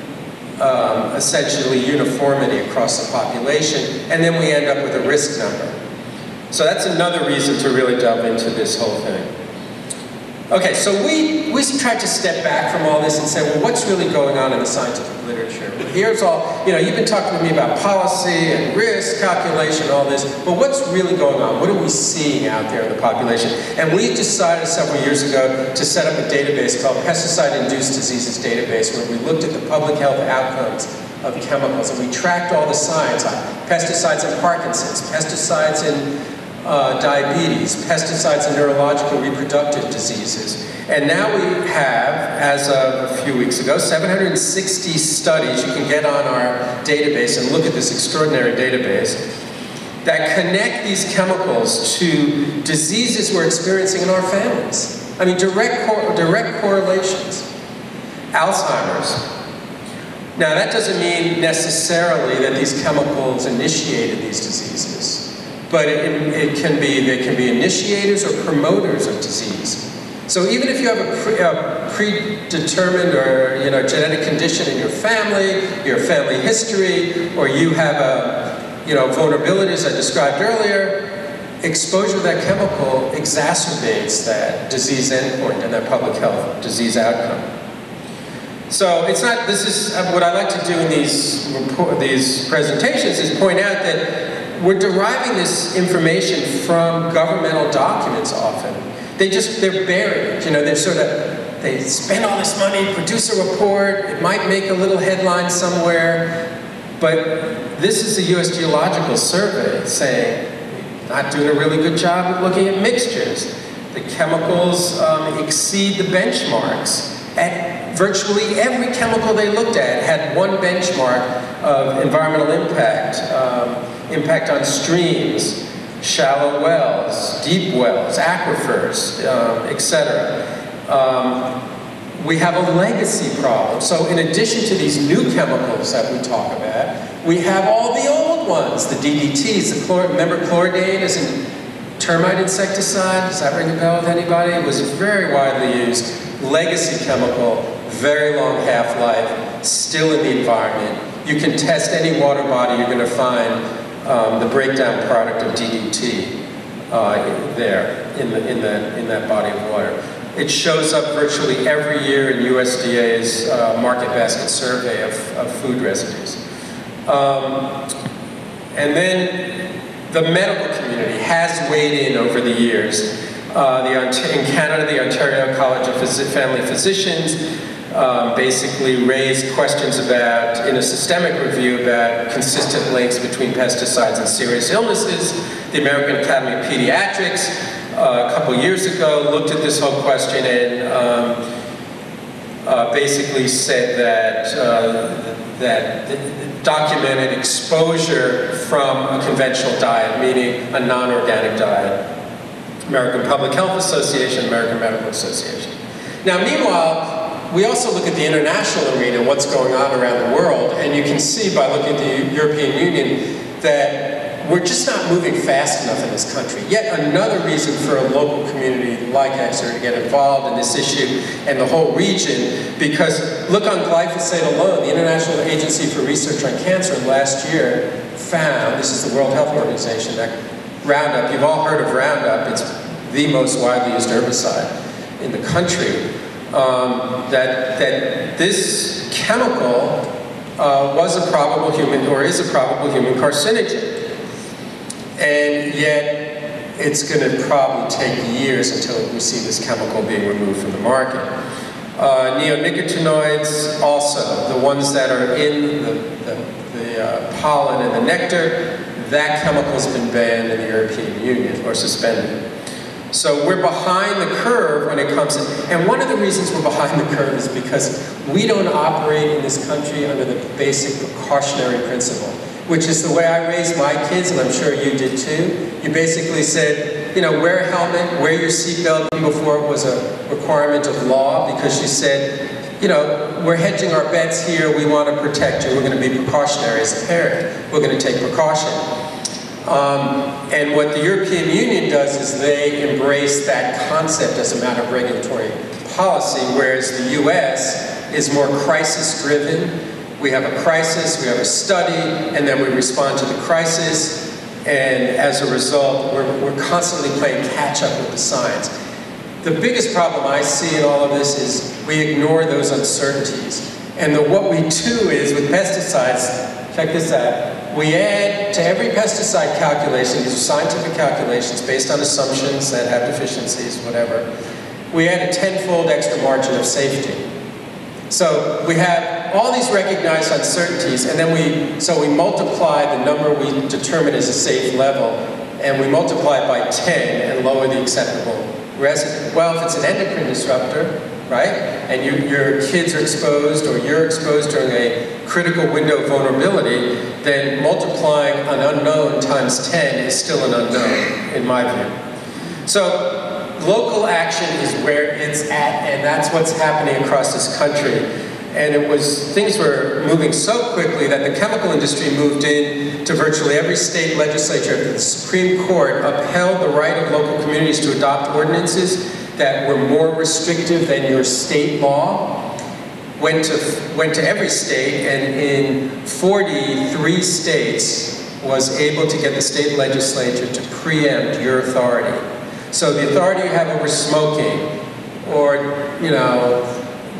um, essentially uniformity across the population and then we end up with a risk number. So that's another reason to really delve into this whole thing. Okay, so we, we tried to step back from all this and say, well, what's really going on in the scientific literature? Here's all, you know, you've been talking to me about policy and risk calculation all this, but what's really going on? What are we seeing out there in the population? And we decided several years ago to set up a database called Pesticide-Induced Diseases Database, where we looked at the public health outcomes of chemicals, and we tracked all the science on pesticides in Parkinson's, pesticides in uh, diabetes, pesticides and neurological reproductive diseases. And now we have, as of a few weeks ago, 760 studies you can get on our database and look at this extraordinary database that connect these chemicals to diseases we're experiencing in our families. I mean, direct, cor direct correlations. Alzheimer's. Now, that doesn't mean necessarily that these chemicals initiated these diseases but it, it, can be, they can be initiators or promoters of disease. So even if you have a, pre, a predetermined or you know, genetic condition in your family, your family history, or you have a, you know, vulnerabilities I described earlier, exposure to that chemical exacerbates that disease endpoint and that public health disease outcome. So it's not, this is, what I like to do in these, these presentations is point out that we're deriving this information from governmental documents often. They just, they're buried, you know, they're sort of, they spend all this money, produce a report, it might make a little headline somewhere, but this is the U.S. Geological Survey saying, not doing a really good job of looking at mixtures. The chemicals um, exceed the benchmarks. At virtually every chemical they looked at had one benchmark of environmental impact. Um, impact on streams, shallow wells, deep wells, aquifers, um, etc. Um, we have a legacy problem. So in addition to these new chemicals that we talk about, we have all the old ones, the DDTs, the chlor remember chlordane is a termite insecticide? Does that ring a bell with anybody? It was a very widely used legacy chemical, very long half-life, still in the environment. You can test any water body, you're going to find um, the breakdown product of DDT uh, there in, the, in, the, in that body of water. It shows up virtually every year in USDA's uh, market basket survey of, of food residues. Um, and then the medical community has weighed in over the years. Uh, the, in Canada, the Ontario College of Phys Family Physicians um, basically raised questions about, in a systemic review, about consistent links between pesticides and serious illnesses. The American Academy of Pediatrics, uh, a couple years ago, looked at this whole question and um, uh, basically said that, uh, that documented exposure from a conventional diet, meaning a non-organic diet. American Public Health Association, American Medical Association. Now, meanwhile, we also look at the international arena, what's going on around the world, and you can see by looking at the European Union that we're just not moving fast enough in this country. Yet another reason for a local community like Exeter to get involved in this issue and the whole region, because look on glyphosate alone, the International Agency for Research on Cancer last year found, this is the World Health Organization, that Roundup, you've all heard of Roundup, it's the most widely used herbicide in the country um, that, that this chemical uh, was a probable human, or is a probable human carcinogen. And yet, it's going to probably take years until we see this chemical being removed from the market. Uh, neonicotinoids also, the ones that are in the, the, the uh, pollen and the nectar, that chemical has been banned in the European Union, or suspended. So we're behind the curve when it comes to, and one of the reasons we're behind the curve is because we don't operate in this country under the basic precautionary principle, which is the way I raised my kids, and I'm sure you did too. You basically said, you know, wear a helmet, wear your seatbelt, before it was a requirement of law, because you said, you know, we're hedging our bets here, we want to protect you, we're going to be precautionary as a parent, we're going to take precaution. Um, and what the European Union does is they embrace that concept as a matter of regulatory policy, whereas the US is more crisis-driven. We have a crisis, we have a study, and then we respond to the crisis, and as a result, we're, we're constantly playing catch-up with the science. The biggest problem I see in all of this is we ignore those uncertainties. And the, what we do is, with pesticides, check this out, we add to every pesticide calculation, these are scientific calculations based on assumptions that have deficiencies, whatever, we add a tenfold extra margin of safety. So we have all these recognized uncertainties, and then we, so we multiply the number we determine as a safe level, and we multiply it by 10 and lower the acceptable residue. Well, if it's an endocrine disruptor, right? And you, your kids are exposed or you're exposed during a critical window of vulnerability, then multiplying an unknown times 10 is still an unknown, in my view. So local action is where it's at, and that's what's happening across this country. And it was, things were moving so quickly that the chemical industry moved in to virtually every state legislature. The Supreme Court upheld the right of local communities to adopt ordinances that were more restrictive than your state law went to, went to every state and in 43 states was able to get the state legislature to preempt your authority. So the authority you have over smoking or, you know,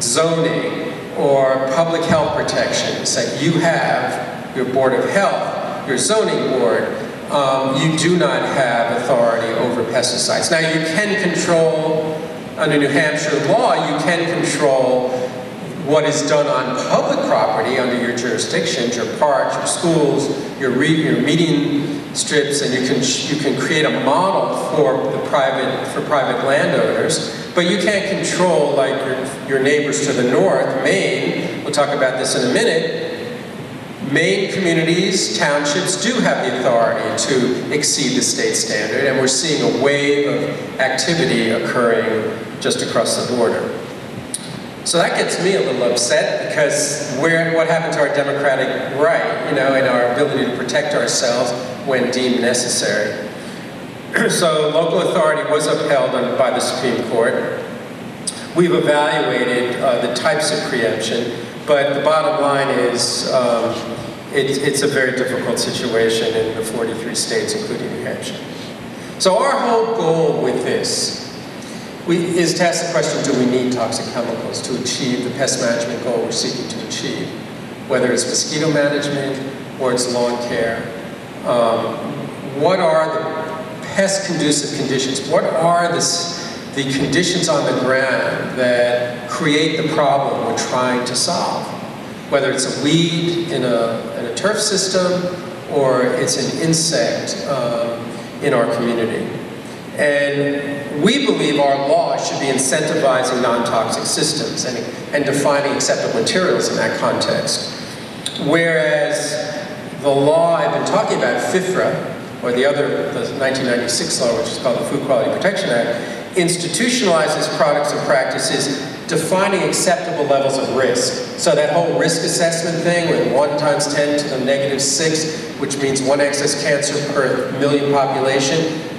zoning or public health protections that you have, your Board of Health, your zoning board, um, you do not have authority over pesticides. Now you can control, under New Hampshire law, you can control what is done on public property under your jurisdictions, your parks, your schools, your, your median strips, and you can, you can create a model for the private, for private landowners, but you can't control like your, your neighbors to the north, Maine, we'll talk about this in a minute, Maine communities, townships do have the authority to exceed the state standard, and we're seeing a wave of activity occurring just across the border. So that gets me a little upset because where, what happened to our democratic right, you know, and our ability to protect ourselves when deemed necessary. so local authority was upheld by the Supreme Court. We've evaluated uh, the types of preemption, but the bottom line is um, it, it's a very difficult situation in the 43 states, including New Hampshire. So our whole goal with this we, is to ask the question, do we need toxic chemicals to achieve the pest management goal we're seeking to achieve? Whether it's mosquito management or it's lawn care. Um, what are the pest conducive conditions? What are the, the conditions on the ground that create the problem we're trying to solve? Whether it's a weed in a, in a turf system or it's an insect um, in our community. And we believe our law should be incentivizing non-toxic systems and, and defining acceptable materials in that context. Whereas the law I've been talking about, FIFRA, or the other, the 1996 law, which is called the Food Quality Protection Act, institutionalizes products and practices defining acceptable levels of risk. So that whole risk assessment thing with 1 times 10 to the negative 6, which means one excess cancer per million population,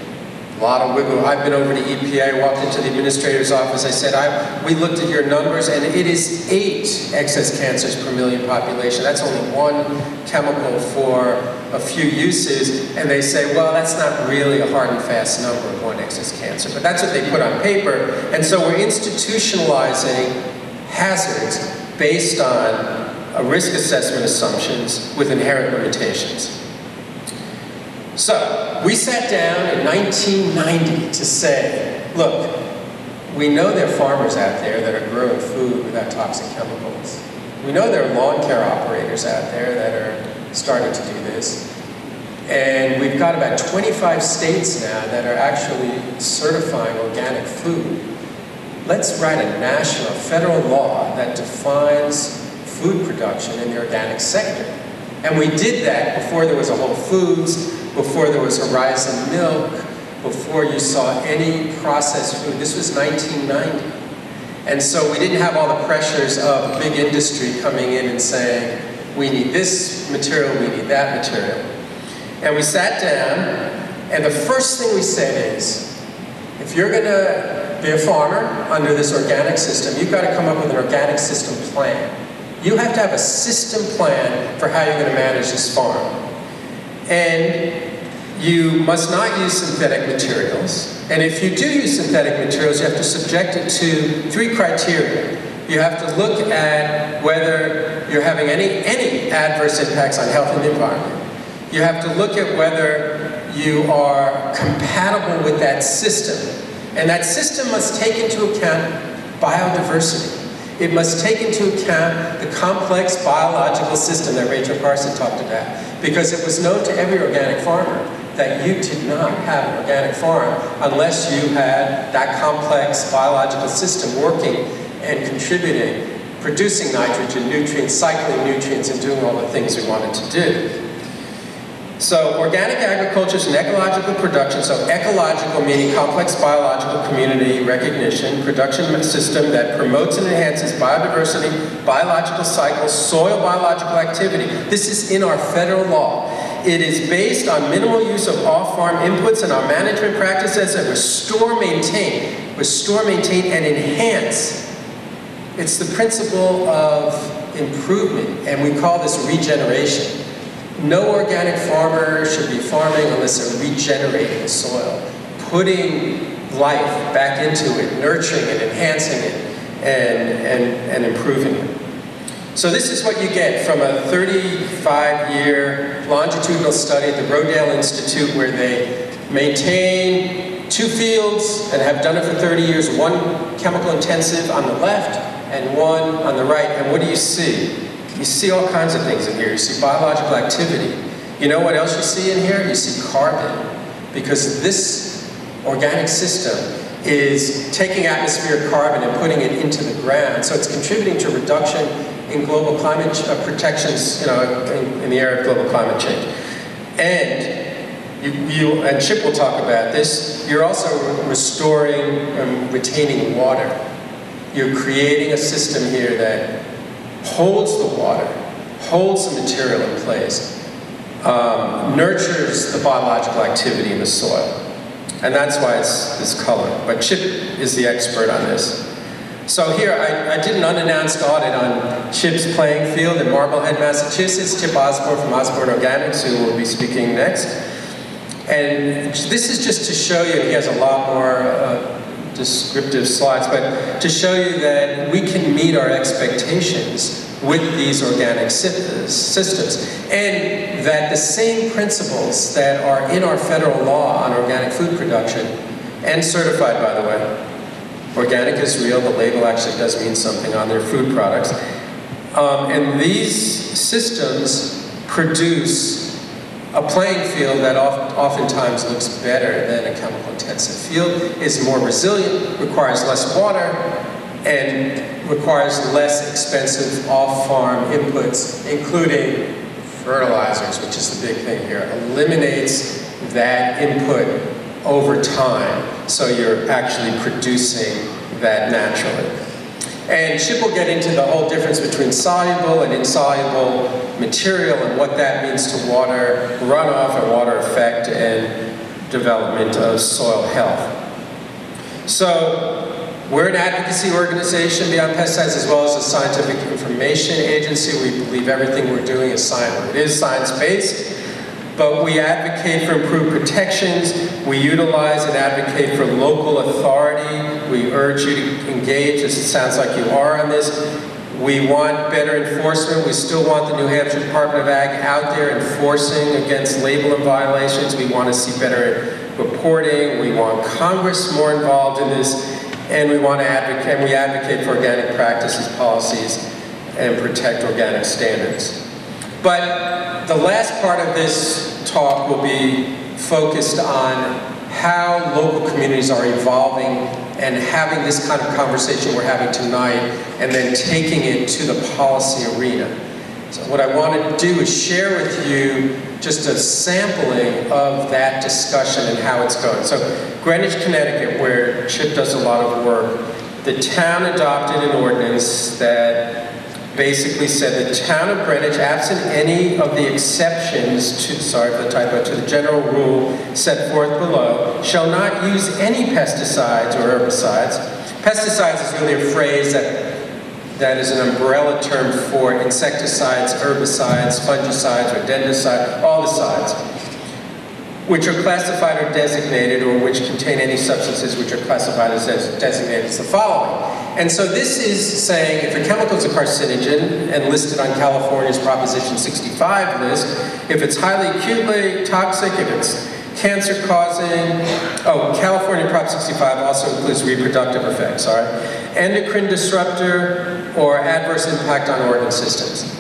a lot of wiggle. I've been over to EPA, I walked into the administrator's office. I said, I, we looked at your numbers, and it is eight excess cancers per million population. That's only one chemical for a few uses. And they say, well, that's not really a hard and fast number of one excess cancer. But that's what they put on paper. And so we're institutionalizing hazards based on risk assessment assumptions with inherent limitations. So, we sat down in 1990 to say, look, we know there are farmers out there that are growing food without toxic chemicals. We know there are lawn care operators out there that are starting to do this. And we've got about 25 states now that are actually certifying organic food. Let's write a national, federal law that defines food production in the organic sector. And we did that before there was a Whole Foods, before there was Horizon Milk, before you saw any processed food. This was 1990. And so we didn't have all the pressures of big industry coming in and saying, we need this material, we need that material. And we sat down, and the first thing we said is, if you're going to be a farmer under this organic system, you've got to come up with an organic system plan. You have to have a system plan for how you're going to manage this farm. And you must not use synthetic materials. And if you do use synthetic materials, you have to subject it to three criteria. You have to look at whether you're having any, any adverse impacts on health and the environment. You have to look at whether you are compatible with that system. And that system must take into account biodiversity. It must take into account the complex biological system that Rachel Carson talked about. Because it was known to every organic farmer that you did not have an organic farm unless you had that complex biological system working and contributing, producing nitrogen, nutrients, cycling nutrients, and doing all the things we wanted to do. So organic agriculture is an ecological production, so ecological meaning complex biological community recognition, production system that promotes and enhances biodiversity, biological cycles, soil biological activity. This is in our federal law. It is based on minimal use of off-farm inputs and our management practices that restore, maintain, restore, maintain, and enhance. It's the principle of improvement, and we call this regeneration. No organic farmer should be farming unless they're regenerating the soil, putting life back into it, nurturing it, enhancing it, and, and, and improving it. So this is what you get from a 35-year longitudinal study at the Rodale Institute where they maintain two fields and have done it for 30 years, one chemical intensive on the left and one on the right. And what do you see? You see all kinds of things in here. You see biological activity. You know what else you see in here? You see carbon. Because this organic system is taking atmospheric carbon and putting it into the ground. So it's contributing to reduction in global climate uh, protections, you know, in, in, the area of global climate change. And you, you, and Chip will talk about this, you're also restoring and retaining water. You're creating a system here that holds the water, holds the material in place, um, nurtures the biological activity in the soil. And that's why it's this color. But Chip is the expert on this. So here, I, I did an unannounced audit on Chip's playing field in Marblehead, Massachusetts. Chip Osborne from Osborne Organics, who will be speaking next. And this is just to show you, he has a lot more uh, descriptive slides, but to show you that we can meet our expectations with these organic systems. And that the same principles that are in our federal law on organic food production, and certified by the way, organic is real, the label actually does mean something on their food products, um, and these systems produce a playing field that oftentimes looks better than a chemical intensive field, is more resilient, requires less water, and requires less expensive off-farm inputs, including fertilizers, which is the big thing here, eliminates that input over time, so you're actually producing that naturally. And Chip will get into the whole difference between soluble and insoluble material and what that means to water runoff and water effect and development of soil health. So we're an advocacy organization beyond pesticides as well as a scientific information agency. We believe everything we're doing is science. It is science-based, but we advocate for improved protections. We utilize and advocate for local authority. We urge you to engage, as it sounds like you are on this. We want better enforcement. We still want the New Hampshire Department of Ag out there enforcing against labeling violations. We want to see better reporting. We want Congress more involved in this and we want to advocate, and we advocate for organic practices, policies, and protect organic standards. But the last part of this talk will be focused on how local communities are evolving and having this kind of conversation we're having tonight and then taking it to the policy arena. So what I want to do is share with you just a sampling of that discussion and how it's going. So Greenwich, Connecticut, where Chip does a lot of work, the town adopted an ordinance that basically said the town of Greenwich, absent any of the exceptions to, sorry for the typo, to the general rule set forth below, shall not use any pesticides or herbicides. Pesticides is really a phrase that that is an umbrella term for insecticides, herbicides, fungicides, rodenticides, all the sides, which are classified or designated or which contain any substances which are classified as designated as the following. And so this is saying if a chemical is a carcinogen and listed on California's Proposition 65 list, if it's highly acutely toxic, if it's cancer causing, oh, California Prop 65 also includes reproductive effects, all right? Endocrine disruptor or adverse impact on organ systems.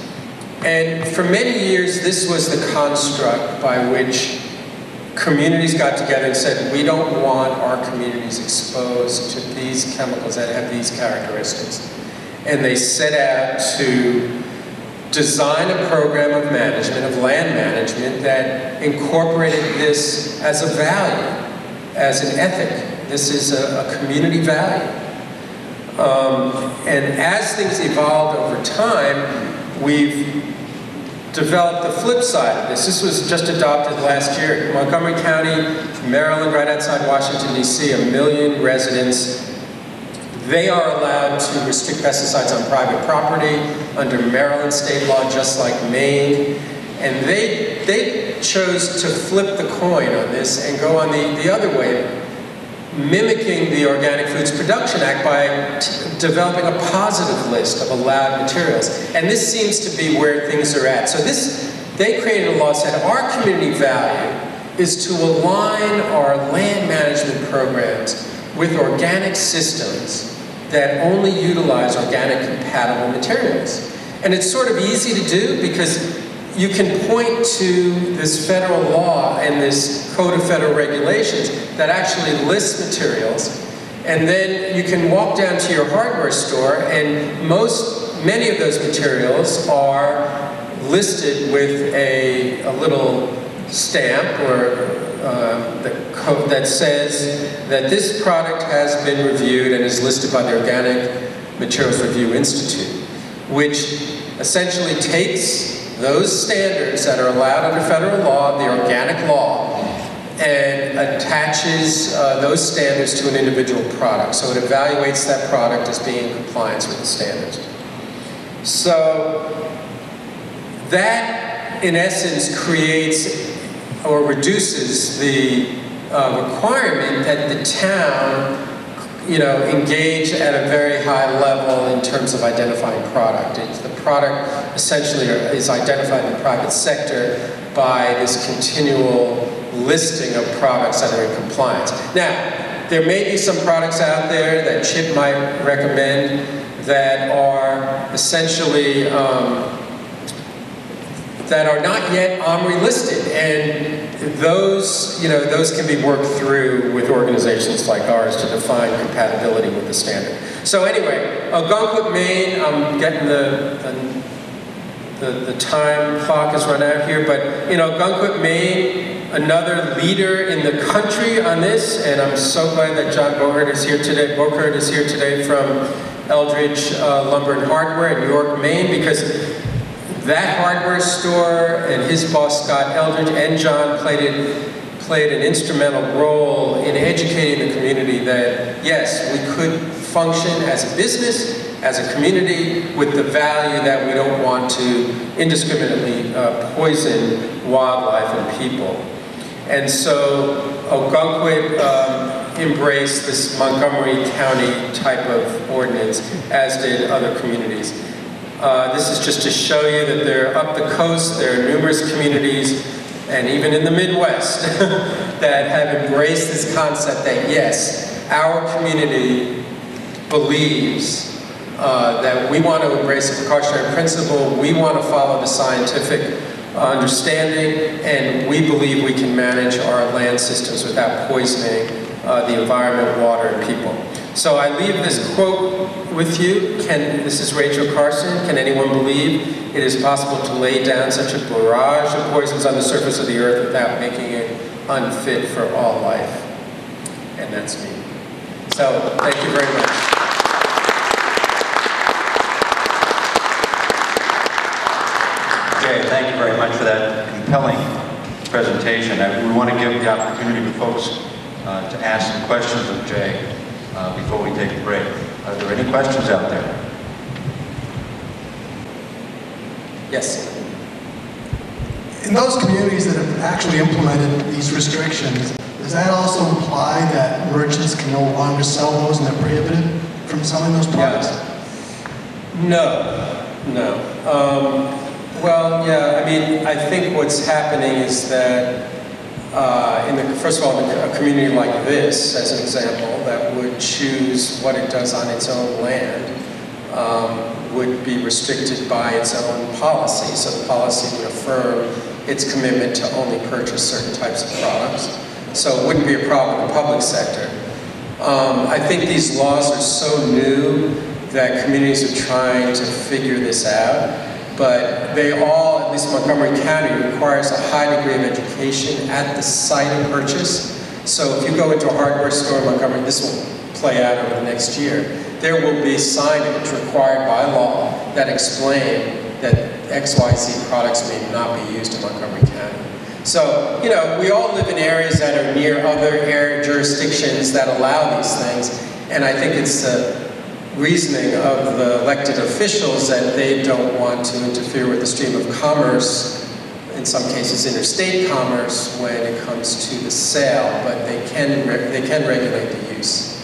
And for many years, this was the construct by which communities got together and said, we don't want our communities exposed to these chemicals that have these characteristics. And they set out to design a program of management, of land management, that incorporated this as a value, as an ethic. This is a, a community value. Um, and as things evolved over time, we've developed the flip side of this. This was just adopted last year. Montgomery County, Maryland, right outside Washington, D.C., a million residents they are allowed to restrict pesticides on private property under Maryland state law, just like Maine. And they, they chose to flip the coin on this and go on the, the other way, mimicking the Organic Foods Production Act by developing a positive list of allowed materials. And this seems to be where things are at. So this, they created a law said our community value is to align our land management programs with organic systems that only utilize organic compatible materials. And it's sort of easy to do because you can point to this federal law and this code of federal regulations that actually lists materials and then you can walk down to your hardware store and most, many of those materials are listed with a, a little stamp or uh, code that says that this product has been reviewed and is listed by the Organic Materials Review Institute, which essentially takes those standards that are allowed under federal law, the organic law, and attaches uh, those standards to an individual product. So it evaluates that product as being in compliance with the standards. So that, in essence, creates or reduces the uh, requirement that the town, you know, engage at a very high level in terms of identifying product. It's the product essentially is identified in the private sector by this continual listing of products that are in compliance. Now, there may be some products out there that Chip might recommend that are essentially um, that are not yet OMRI listed, and those, you know, those can be worked through with organizations like ours to define compatibility with the standard. So anyway, Ogunquit, Maine, I'm getting the, the, the, the time clock has run out here, but in Ogunquit, Maine, another leader in the country on this, and I'm so glad that John Bochert is here today. Bochert is here today from Eldridge uh, Lumber and Hardware in York, Maine, because that hardware store and his boss, Scott Eldridge, and John played, it, played an instrumental role in educating the community that, yes, we could function as a business, as a community, with the value that we don't want to indiscriminately uh, poison wildlife and people. And so Ogunquit um, embraced this Montgomery County type of ordinance, as did other communities. Uh, this is just to show you that they're up the coast, there are numerous communities, and even in the Midwest, that have embraced this concept that yes, our community believes uh, that we want to embrace a precautionary principle, we want to follow the scientific understanding, and we believe we can manage our land systems without poisoning uh, the environment, water, and people. So I leave this quote with you. Can, this is Rachel Carson. Can anyone believe it is possible to lay down such a barrage of poisons on the surface of the earth without making it unfit for all life? And that's me. So thank you very much. Okay, thank you very much for that compelling presentation. We want to give the opportunity to folks uh, to ask some questions of Jay uh, before we take a break. Are there any questions out there? Yes. In those communities that have actually implemented these restrictions, does that also imply that merchants can no longer sell those and they're prohibited from selling those products? No, no. Um, well, yeah, I mean, I think what's happening is that uh, in the, first of all, a community like this, as an example, that would choose what it does on its own land, um, would be restricted by its own policy. So the policy would affirm its commitment to only purchase certain types of products. So it wouldn't be a problem in the public sector. Um, I think these laws are so new that communities are trying to figure this out but they all, at least in Montgomery County, requires a high degree of education at the site of purchase. So if you go into a hardware store in Montgomery, this will play out over the next year, there will be signage required by law that explain that XYZ products may not be used in Montgomery County. So, you know, we all live in areas that are near other area jurisdictions that allow these things, and I think it's the reasoning of the elected officials that they don't want to interfere with the stream of commerce, in some cases interstate commerce, when it comes to the sale, but they can, they can regulate the use.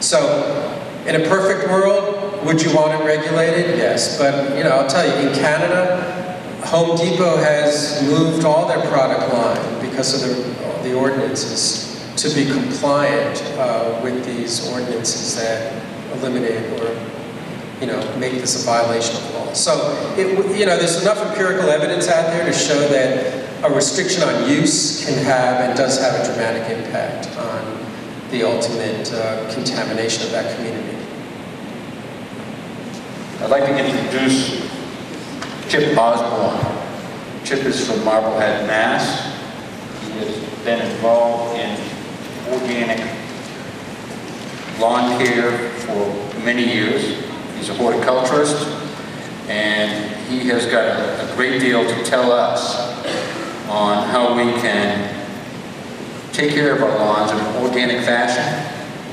So, in a perfect world, would you want it regulated? Yes, but you know, I'll tell you, in Canada, Home Depot has moved all their product line because of the, the ordinances to be compliant uh, with these ordinances that eliminate or you know, make this a violation of law. So, it, you know, there's enough empirical evidence out there to show that a restriction on use can have and does have a dramatic impact on the ultimate uh, contamination of that community. I'd like to introduce Chip Osborne. Chip is from Marblehead, Mass. He has been involved in organic lawn care for many years. He's a horticulturist, and he has got a, a great deal to tell us on how we can take care of our lawns in an organic fashion,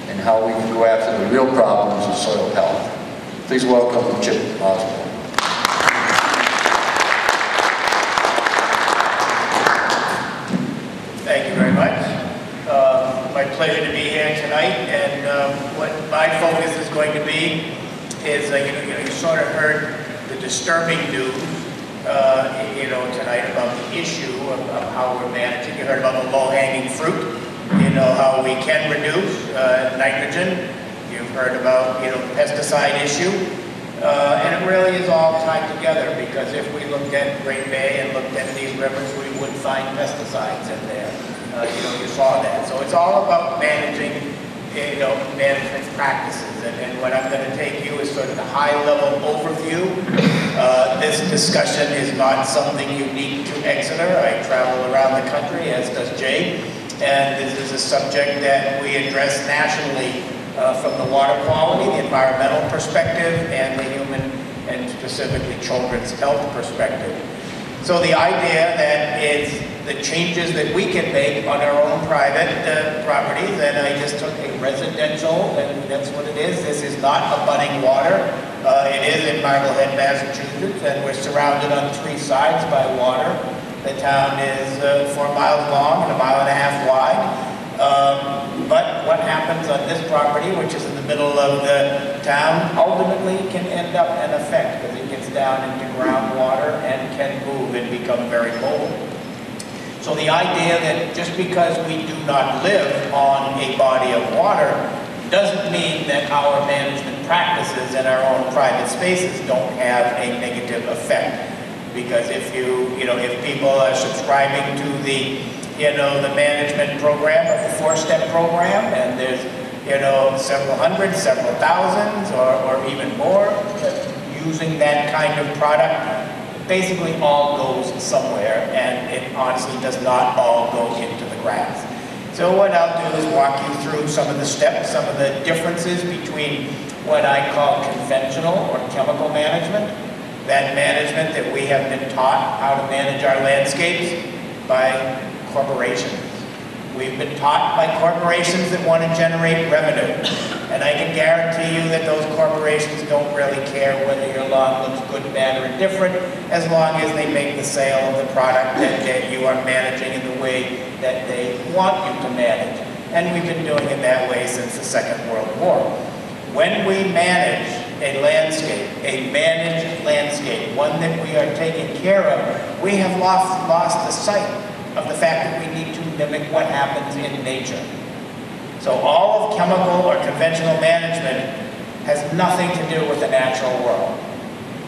and how we can go after the real problems of soil health. Please welcome Chip Osborne. Thank you very much. Uh, My pleasure to be here tonight, and um, what my focus is going to be is, uh, you know, you know, you sort of heard the disturbing news, uh, you know, tonight about the issue of of how we're managing. You heard about the low-hanging fruit, you know, how we can reduce uh, nitrogen. You've heard about, you know, the pesticide issue. Uh, And it really is all tied together, because if we looked at Great Bay and looked at these rivers, we would find pesticides in there. Uh, You know, you saw that. So it's all about managing, you know, management practices. And and what I'm going to take you is sort of the high-level overview. Uh, This discussion is not something unique to Exeter. I travel around the country, as does Jay. And this is a subject that we address nationally uh, from the water quality, the environmental perspective, and the human and specifically children's health perspective. So the idea that it's the changes that we can make on our own private uh, properties, and I just took a residential, and that's what it is. This is not abutting water. Uh, It is in Marblehead, Massachusetts, and we're surrounded on three sides by water. The town is uh, four miles long and a mile and a half wide. Um, But what happens on this property, which is in the middle of the town, ultimately can end up an effect down into groundwater and can move and become very cold. So the idea that just because we do not live on a body of water doesn't mean that our management practices in our own private spaces don't have a negative effect. Because if you, you know, if people are subscribing to the, you know, the management program or the four-step program, and there's, you know, several hundred, several thousands, or, or even more, using that kind of product, basically all goes somewhere, and it honestly does not all go into the grass. So what I'll do is walk you through some of the steps, some of the differences between what I call conventional or chemical management, that management that we have been taught how to manage our landscapes by corporations. We've been taught by corporations that want to generate revenue. And I can guarantee you that those corporations don't really care whether your lawn looks good, bad, or indifferent, as long as they make the sale of the product that, that you are managing in the way that they want you to manage. And we've been doing it that way since the Second World War. When we manage a landscape, a managed landscape, one that we are taking care of, we have lost, lost the sight of the fact that we need to mimic what happens in nature. So all of chemical or conventional management has nothing to do with the natural world.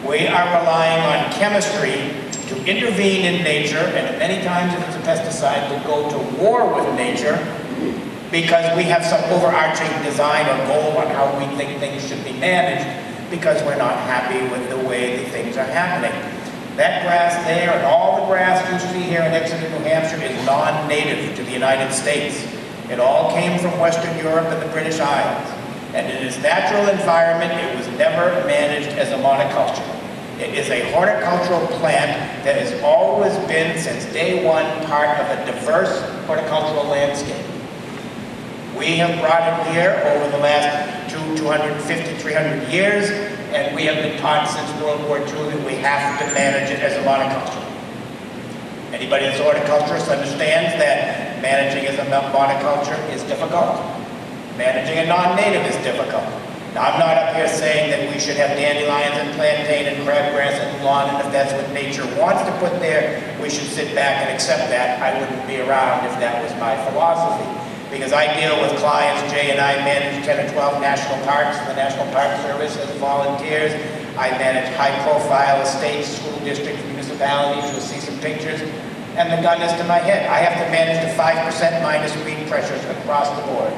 We are relying on chemistry to intervene in nature, and many times if it's a pesticide, to go to war with nature because we have some overarching design or goal on how we think things should be managed because we're not happy with the way that things are happening. That grass there and all the grass you see here in Exeter, New Hampshire is non-native to the United States. It all came from Western Europe and the British Isles. And in its natural environment, it was never managed as a monoculture. It is a horticultural plant that has always been, since day one, part of a diverse horticultural landscape. We have brought it here over the last two, 250, 300 years, and we have been taught since World War II that we have to manage it as a monoculture. Anybody that's horticulturist understands that managing as a monoculture is difficult. Managing a non-native is difficult. Now, I'm not up here saying that we should have dandelions and plantain and crabgrass and lawn, and if that's what nature wants to put there, we should sit back and accept that. I wouldn't be around if that was my philosophy. Because I deal with clients, Jay and I manage 10 or 12 national parks, the National Park Service as volunteers. I manage high-profile estates, school districts, municipalities, you'll see some pictures. And the gun is to my head. I have to manage the 5% minus weed pressures across the board.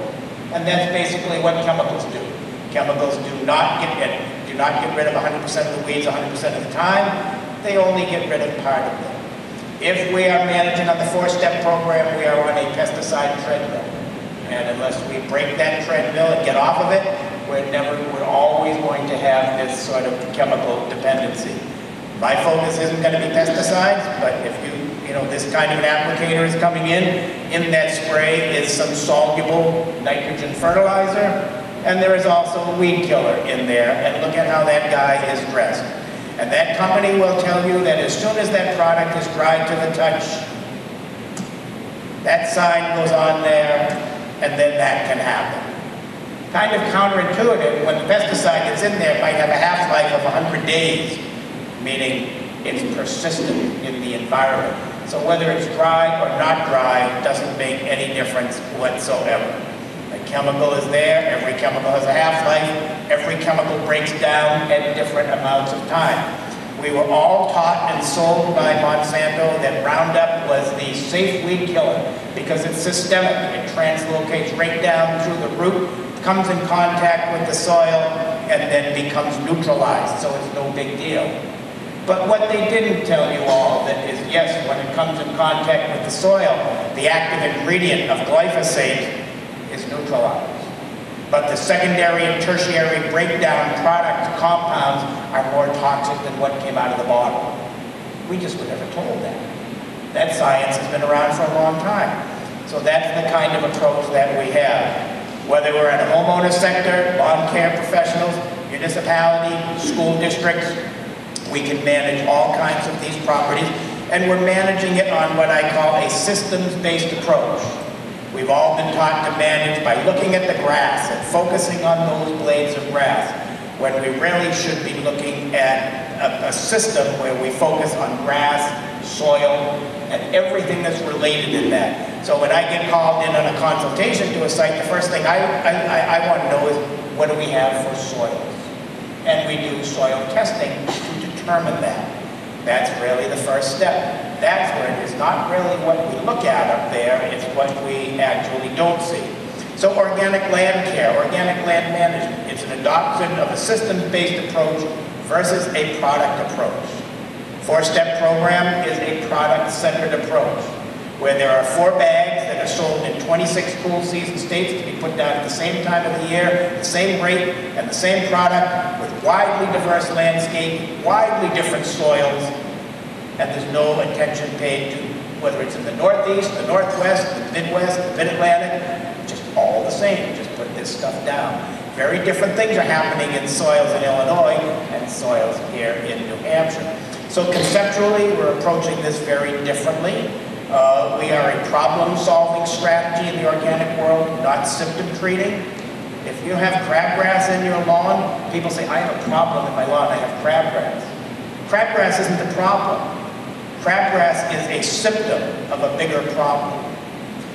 And that's basically what chemicals do. Chemicals do not get rid, do not get rid of 100% of the weeds 100% of the time. They only get rid of part of them. If we are managing on the four-step program, we are on a pesticide treadmill. And unless we break that treadmill and get off of it, we're never, we're always going to have this sort of chemical dependency. My focus isn't going to be pesticides, but if you, you know, this kind of an applicator is coming in. In that spray is some soluble nitrogen fertilizer, and there is also a weed killer in there, and look at how that guy is dressed. And that company will tell you that as soon as that product is dried to the touch, that sign goes on there, and then that can happen. Kind of counterintuitive, when the pesticide that's in there might have a half-life of 100 days, meaning it's persistent in the environment. So whether it's dry or not dry doesn't make any difference whatsoever. The chemical is there, every chemical has a half-life, every chemical breaks down at different amounts of time. We were all taught and sold by Monsanto that Roundup was the safe weed killer because it's systemic. It translocates right down through the root, comes in contact with the soil, and then becomes neutralized, so it's no big deal. But what they didn't tell you all that is, yes, when it comes in contact with the soil, the active ingredient of glyphosate is neutralized. But the secondary and tertiary breakdown product compounds are more toxic than what came out of the bottle. We just were never told that. That science has been around for a long time. So that's the kind of approach that we have. Whether we're in a homeowner sector, lawn care professionals, municipality, school districts, we can manage all kinds of these properties, and we're managing it on what I call a systems-based approach. We've all been taught to manage by looking at the grass and focusing on those blades of grass, when we really should be looking at a, a system where we focus on grass, soil, and everything that's related in that. So when I get called in on a consultation to a site, the first thing I, I, I, want to know is, what do we have for soils? And we do soil testing to determine that. That's really the first step. That's where it is not really what we look at up there, it's what we actually don't see. So organic land care, organic land management, it's an adoption of a systems-based approach versus a product approach. Four-step program is a product-centered approach, where there are four bags that are sold in 26 cool season states to be put down at the same time of the year, the same rate, and the same product, with widely diverse landscape, widely different soils, and there's no attention paid to whether it's in the Northeast, the Northwest, the Midwest, the Mid-Atlantic, all the same, just put this stuff down. Very different things are happening in soils in Illinois and soils here in New Hampshire. So conceptually, we're approaching this very differently. Uh, we are a problem-solving strategy in the organic world, not symptom treating. If you have crabgrass in your lawn, people say, I have a problem in my lawn, I have crabgrass. Crabgrass isn't the problem. Crabgrass is a symptom of a bigger problem.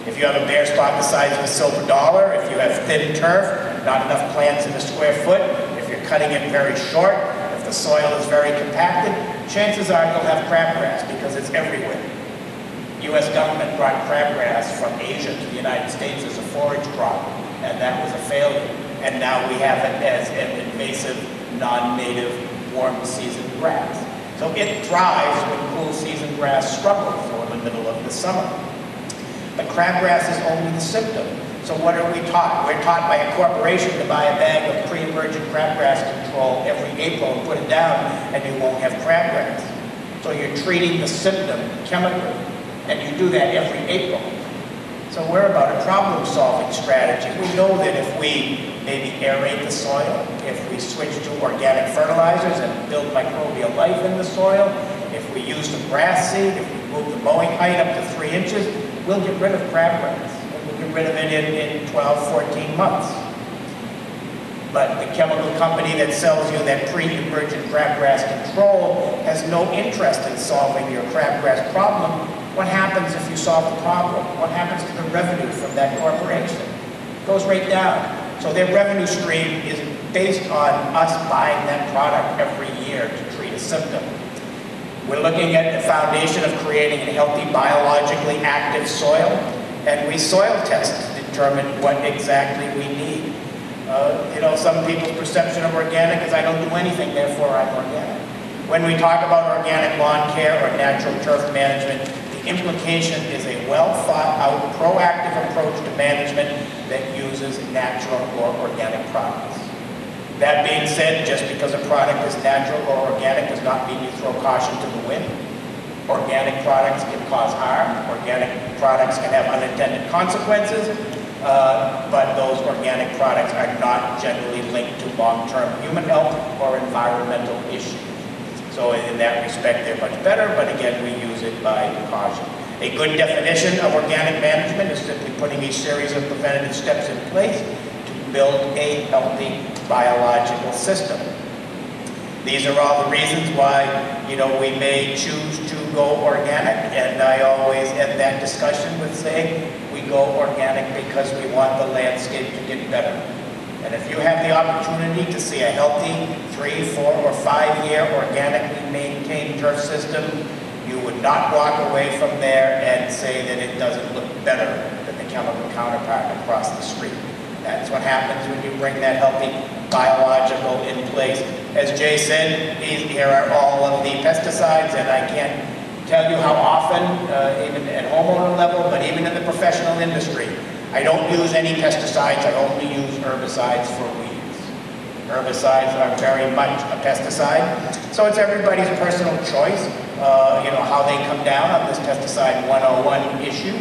If you have a bare spot the size of a silver dollar, if you have thin turf, not enough plants in a square foot, if you're cutting it very short, if the soil is very compacted, chances are you'll have crabgrass because it's everywhere. U.S. government brought crabgrass from Asia to the United States as a forage crop, and that was a failure. And now we have it as an invasive, non-native, warm season grass. So it thrives when cool season grass struggles in the middle of the summer. But crabgrass is only the symptom. So what are we taught? We're taught by a corporation to buy a bag of pre-emergent crabgrass control every April and put it down and you won't have crabgrass. So you're treating the symptom chemically and you do that every April. So we're about a problem-solving strategy. We know that if we maybe aerate the soil, if we switch to organic fertilizers and build microbial life in the soil, if we use some grass seed, if we move the mowing height up to three inches, we'll get rid of crabgrass. And we'll get rid of it in, in 12, 14 months. But the chemical company that sells you that pre-emergent crabgrass control has no interest in solving your crabgrass problem what happens if you solve the problem? What happens to the revenue from that corporation? It goes right down. So their revenue stream is based on us buying that product every year to treat a symptom. We're looking at the foundation of creating a healthy, biologically active soil, and we soil test to determine what exactly we need. Uh, you know, some people's perception of organic is I don't do anything, therefore I'm organic. When we talk about organic lawn care or natural turf management, the implication is a well-thought-out, proactive approach to management that uses natural or organic products. That being said, just because a product is natural or organic does not mean you throw caution to the wind. Organic products can cause harm. Organic products can have unintended consequences. Uh, but those organic products are not generally linked to long-term human health or environmental issues. So in that respect, they're much better, but again, we use it by caution. A good definition of organic management is simply putting a series of preventative steps in place to build a healthy biological system. These are all the reasons why, you know, we may choose to go organic, and I always end that discussion with saying, we go organic because we want the landscape to get better. And if you have the opportunity to see a healthy three, four, or five-year organically maintained turf system, you would not walk away from there and say that it doesn't look better than the chemical counterpart across the street. That's what happens when you bring that healthy biological in place. As Jay said, these, here are all of the pesticides, and I can't tell you how often, uh, even at homeowner level, but even in the professional industry, I don't use any pesticides, I only use herbicides for weeds. Herbicides are very much a pesticide, so it's everybody's personal choice, uh, you know, how they come down on this pesticide 101 issue.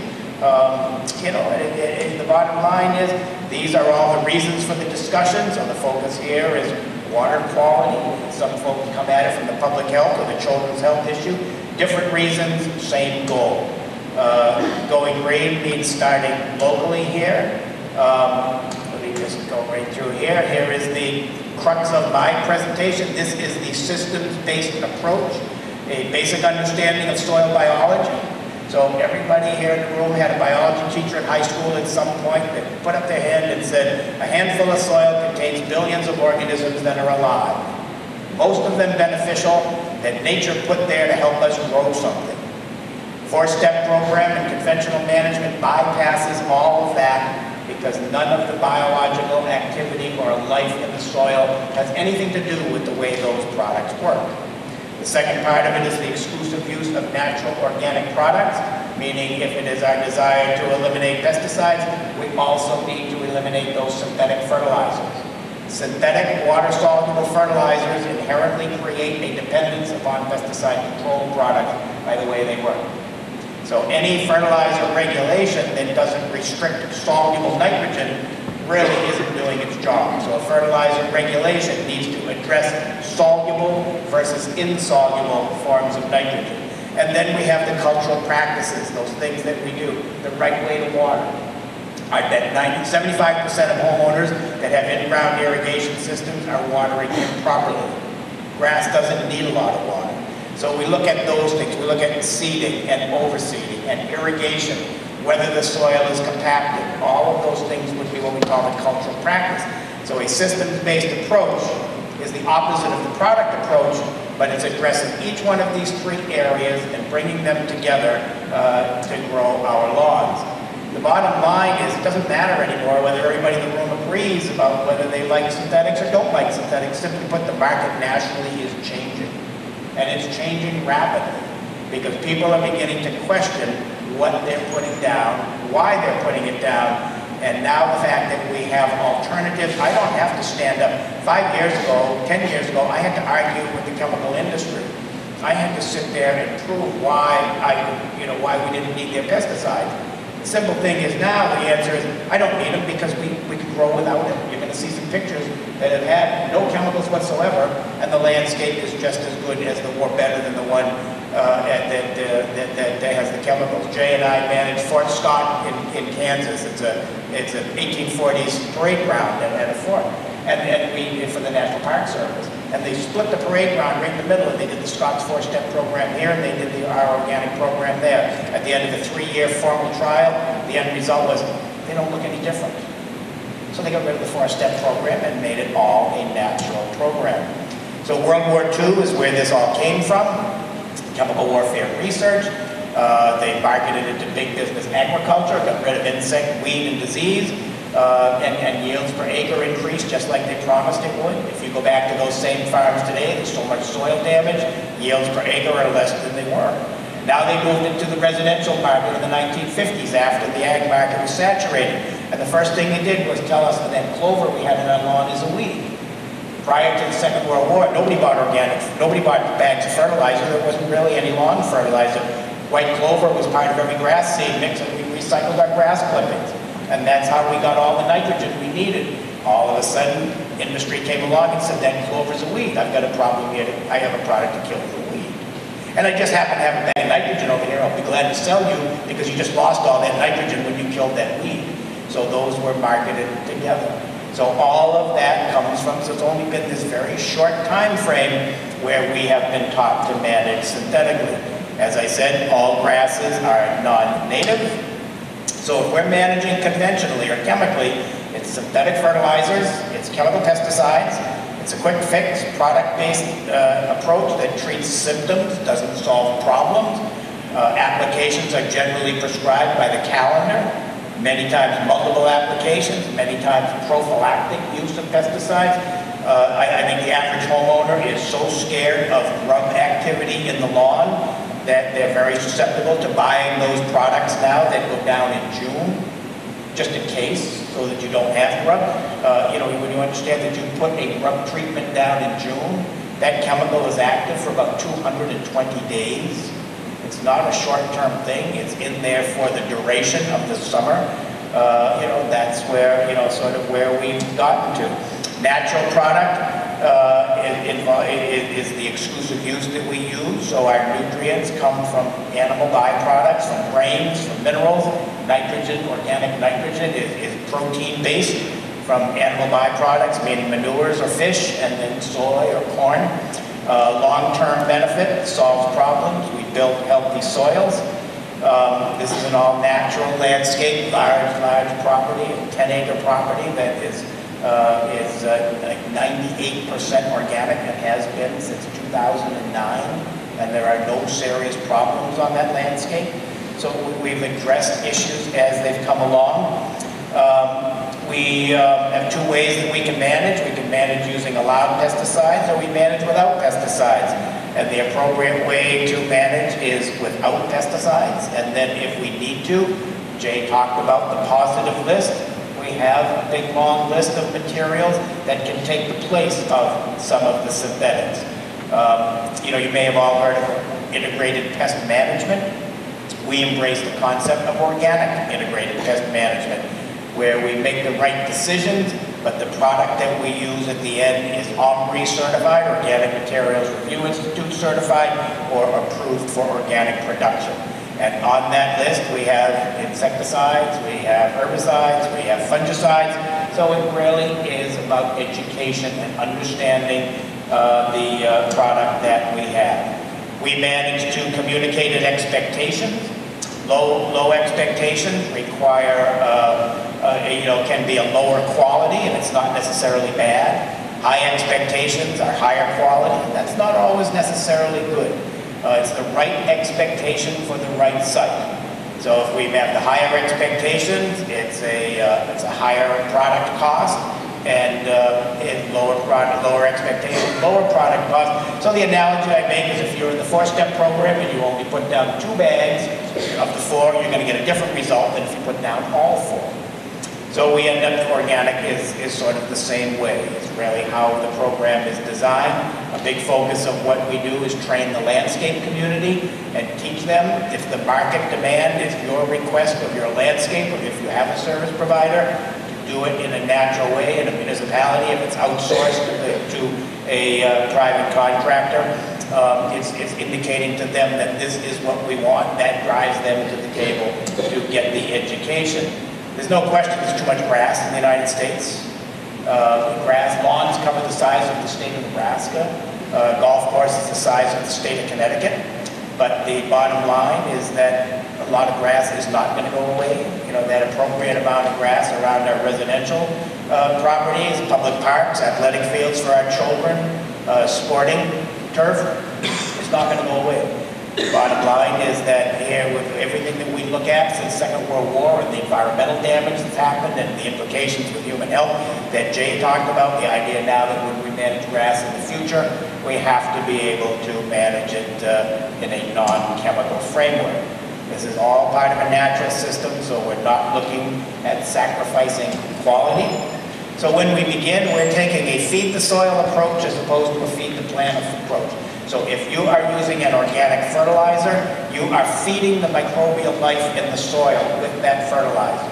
Um, you know, it, it, the bottom line is, these are all the reasons for the discussion, so the focus here is water quality. Some folks come at it from the public health or the children's health issue. Different reasons, same goal. Uh, going green means starting locally here. Um, let me just go right through here. Here is the crux of my presentation. This is the systems-based approach, a basic understanding of soil biology. So everybody here in the room had a biology teacher in high school at some point that put up their hand and said, a handful of soil contains billions of organisms that are alive. Most of them beneficial, that nature put there to help us grow something. Four-step program and conventional management bypasses all of that because none of the biological activity or life in the soil has anything to do with the way those products work. The second part of it is the exclusive use of natural organic products, meaning if it is our desire to eliminate pesticides, we also need to eliminate those synthetic fertilizers. Synthetic water-soluble fertilizers inherently create a dependence upon pesticide control products by the way they work. So any fertilizer regulation that doesn't restrict soluble nitrogen really isn't doing its job. So a fertilizer regulation needs to address soluble versus insoluble forms of nitrogen. And then we have the cultural practices, those things that we do, the right way to water. I bet 90, 75% of homeowners that have in-ground irrigation systems are watering improperly. Grass doesn't need a lot of water. So we look at those things. We look at seeding and overseeding and irrigation, whether the soil is compacted. All of those things would be what we call a cultural practice. So a systems-based approach is the opposite of the product approach, but it's addressing each one of these three areas and bringing them together uh, to grow our lawns. The bottom line is it doesn't matter anymore whether everybody in the room agrees about whether they like synthetics or don't like synthetics. Simply put, the market nationally is changing and it's changing rapidly because people are beginning to question what they're putting down, why they're putting it down, and now the fact that we have alternatives, I don't have to stand up. Five years ago, 10 years ago, I had to argue with the chemical industry. I had to sit there and prove why I, you know, why we didn't need their pesticides. The simple thing is now, the answer is, I don't need them because we, we can grow without it. You're going to see some pictures that have had no chemicals whatsoever, and the landscape is just as good as the, or better than the one uh, that, that, that, that, has the chemicals. Jay and I manage Fort Scott in, in Kansas. It's a it's an 1840s parade ground at, at a fort, and, and we for the National Park Service. And they split the parade ground right in the middle, and they did the Scott's four-step program here, and they did the our organic program there. At the end of the three-year formal trial, the end result was they don't look any different. So they got rid of the four-step program and made it all a natural program. So World War II is where this all came from, chemical warfare research. Uh, they marketed it to big business agriculture, got rid of insect, weed, and disease, uh, and, and, yields per acre increased just like they promised it would. If you go back to those same farms today, there's so much soil damage, yields per acre are less than they were. Now they moved into the residential market in the 1950s after the ag market was saturated. And the first thing they did was tell us that clover we had in our lawn is a weed. Prior to the Second World War, nobody bought organic, nobody bought bags of fertilizer. There wasn't really any lawn fertilizer. White clover was part of every grass seed mix, and we recycled our grass clippings. And that's how we got all the nitrogen we needed. All of a sudden, industry came along and said, that clover's a weed. I've got a problem here. I have a product to kill the weed. And I just happen to have a bag of nitrogen over here. I'll be glad to sell you because you just lost all that nitrogen when you killed that weed. So those were marketed together. So all of that comes from, so it's only been this very short time frame where we have been taught to manage synthetically. As I said, all grasses are non-native. So if we're managing conventionally or chemically, it's synthetic fertilizers, it's chemical pesticides, it's a quick fix, product-based uh, approach that treats symptoms, doesn't solve problems. Uh, applications are generally prescribed by the calendar, many times multiple applications, many times prophylactic use of pesticides. Uh, I, I think the average homeowner is so scared of grub activity in the lawn that they're very susceptible to buying those products now that go down in June just in case, so that you don't have grub. Uh, you know, when you understand that you put a grub treatment down in June, that chemical is active for about 220 days. It's not a short-term thing. It's in there for the duration of the summer. Uh, you know, that's where, you know, sort of where we've gotten to. Natural product uh, it, it, is the exclusive use that we use. So our nutrients come from animal byproducts, from grains, from minerals. Nitrogen, organic nitrogen, is, is protein-based from animal byproducts, meaning manures or fish, and then soy or corn. Uh, Long-term benefit, solves problems. We build healthy soils. Um, this is an all-natural landscape, large, large property, a 10-acre property that is uh, is uh, like 98% organic and has been since 2009, and there are no serious problems on that landscape. So we've addressed issues as they've come along. Um, we uh, have two ways that we can manage. We can manage using allowed pesticides or we manage without pesticides. And the appropriate way to manage is without pesticides. And then if we need to, Jay talked about the positive list we have a big long list of materials that can take the place of some of the synthetics. Um, you know, you may have all heard of integrated pest management. We embrace the concept of organic integrated pest management, where we make the right decisions, but the product that we use at the end is OMRI certified, Organic Materials Review Institute certified, or approved for organic production. And on that list, we have insecticides, we have herbicides, we have fungicides. So it really is about education and understanding uh, the uh, product that we have. We manage to communicate expectations. Low, low expectations require, uh, you know, can be a lower quality, and it's not necessarily bad. High expectations are higher quality, and that's not always necessarily good. Uh, it's the right expectation for the right site. So if we have the higher expectations, it's a, uh, it's a higher product cost and uh, lower product, lower expectation, lower product cost. So the analogy I make is if you're in the four-step program and you only put down two bags of the four, you're going to get a different result than if you put down all four. So we end up, organic is, is sort of the same way. It's really how the program is designed. A big focus of what we do is train the landscape community and teach them if the market demand is your request of your landscape, or if you have a service provider, to do it in a natural way in a municipality, if it's outsourced to, to a uh, private contractor, um, it's, it's indicating to them that this is what we want. That drives them to the table to get the education. There's no question there's too much grass in the United States. Uh, grass lawns cover the size of the state of Nebraska. Uh, golf courses the size of the state of Connecticut. But the bottom line is that a lot of grass is not going to go away. You know, that appropriate amount of grass around our residential uh, properties, public parks, athletic fields for our children, uh, sporting turf, is not going to go away. The bottom line is that here, with everything that we look at since Second World War and the environmental damage that's happened and the implications with human health that Jay talked about, the idea now that when we manage grass in the future, we have to be able to manage it uh, in a non-chemical framework. This is all part of a natural system, so we're not looking at sacrificing quality. So when we begin, we're taking a feed the soil approach as opposed to a feed the plant approach. So if you are using an organic fertilizer, you are feeding the microbial life in the soil with that fertilizer.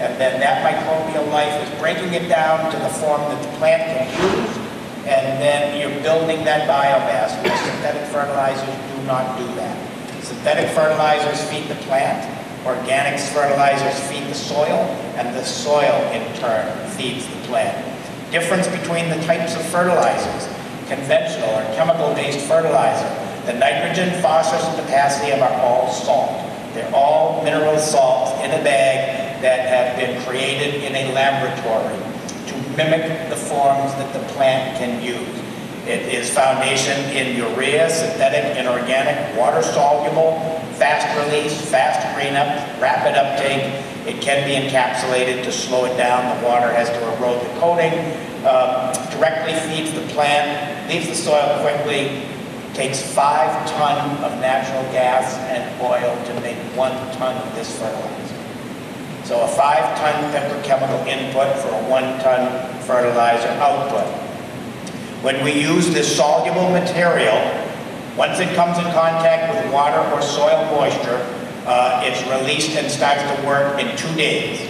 And then that microbial life is breaking it down to the form that the plant can use, and then you're building that biomass. Where synthetic fertilizers do not do that. Synthetic fertilizers feed the plant, organic fertilizers feed the soil, and the soil in turn feeds the plant. Difference between the types of fertilizers, conventional or chemical-based fertilizer, the nitrogen, phosphorus, and potassium are all salt. They're all mineral salts in a bag that have been created in a laboratory to mimic the forms that the plant can use. It is foundation in urea, synthetic and organic, water soluble, fast release, fast green up, rapid uptake. It can be encapsulated to slow it down. The water has to erode the coating. Uh, directly feeds the plant, leaves the soil quickly, takes five ton of natural gas and oil to make one ton of this fertilizer. So a five ton petrochemical input for a one ton fertilizer output. When we use this soluble material, once it comes in contact with water or soil moisture, uh, it's released and starts to work in two days.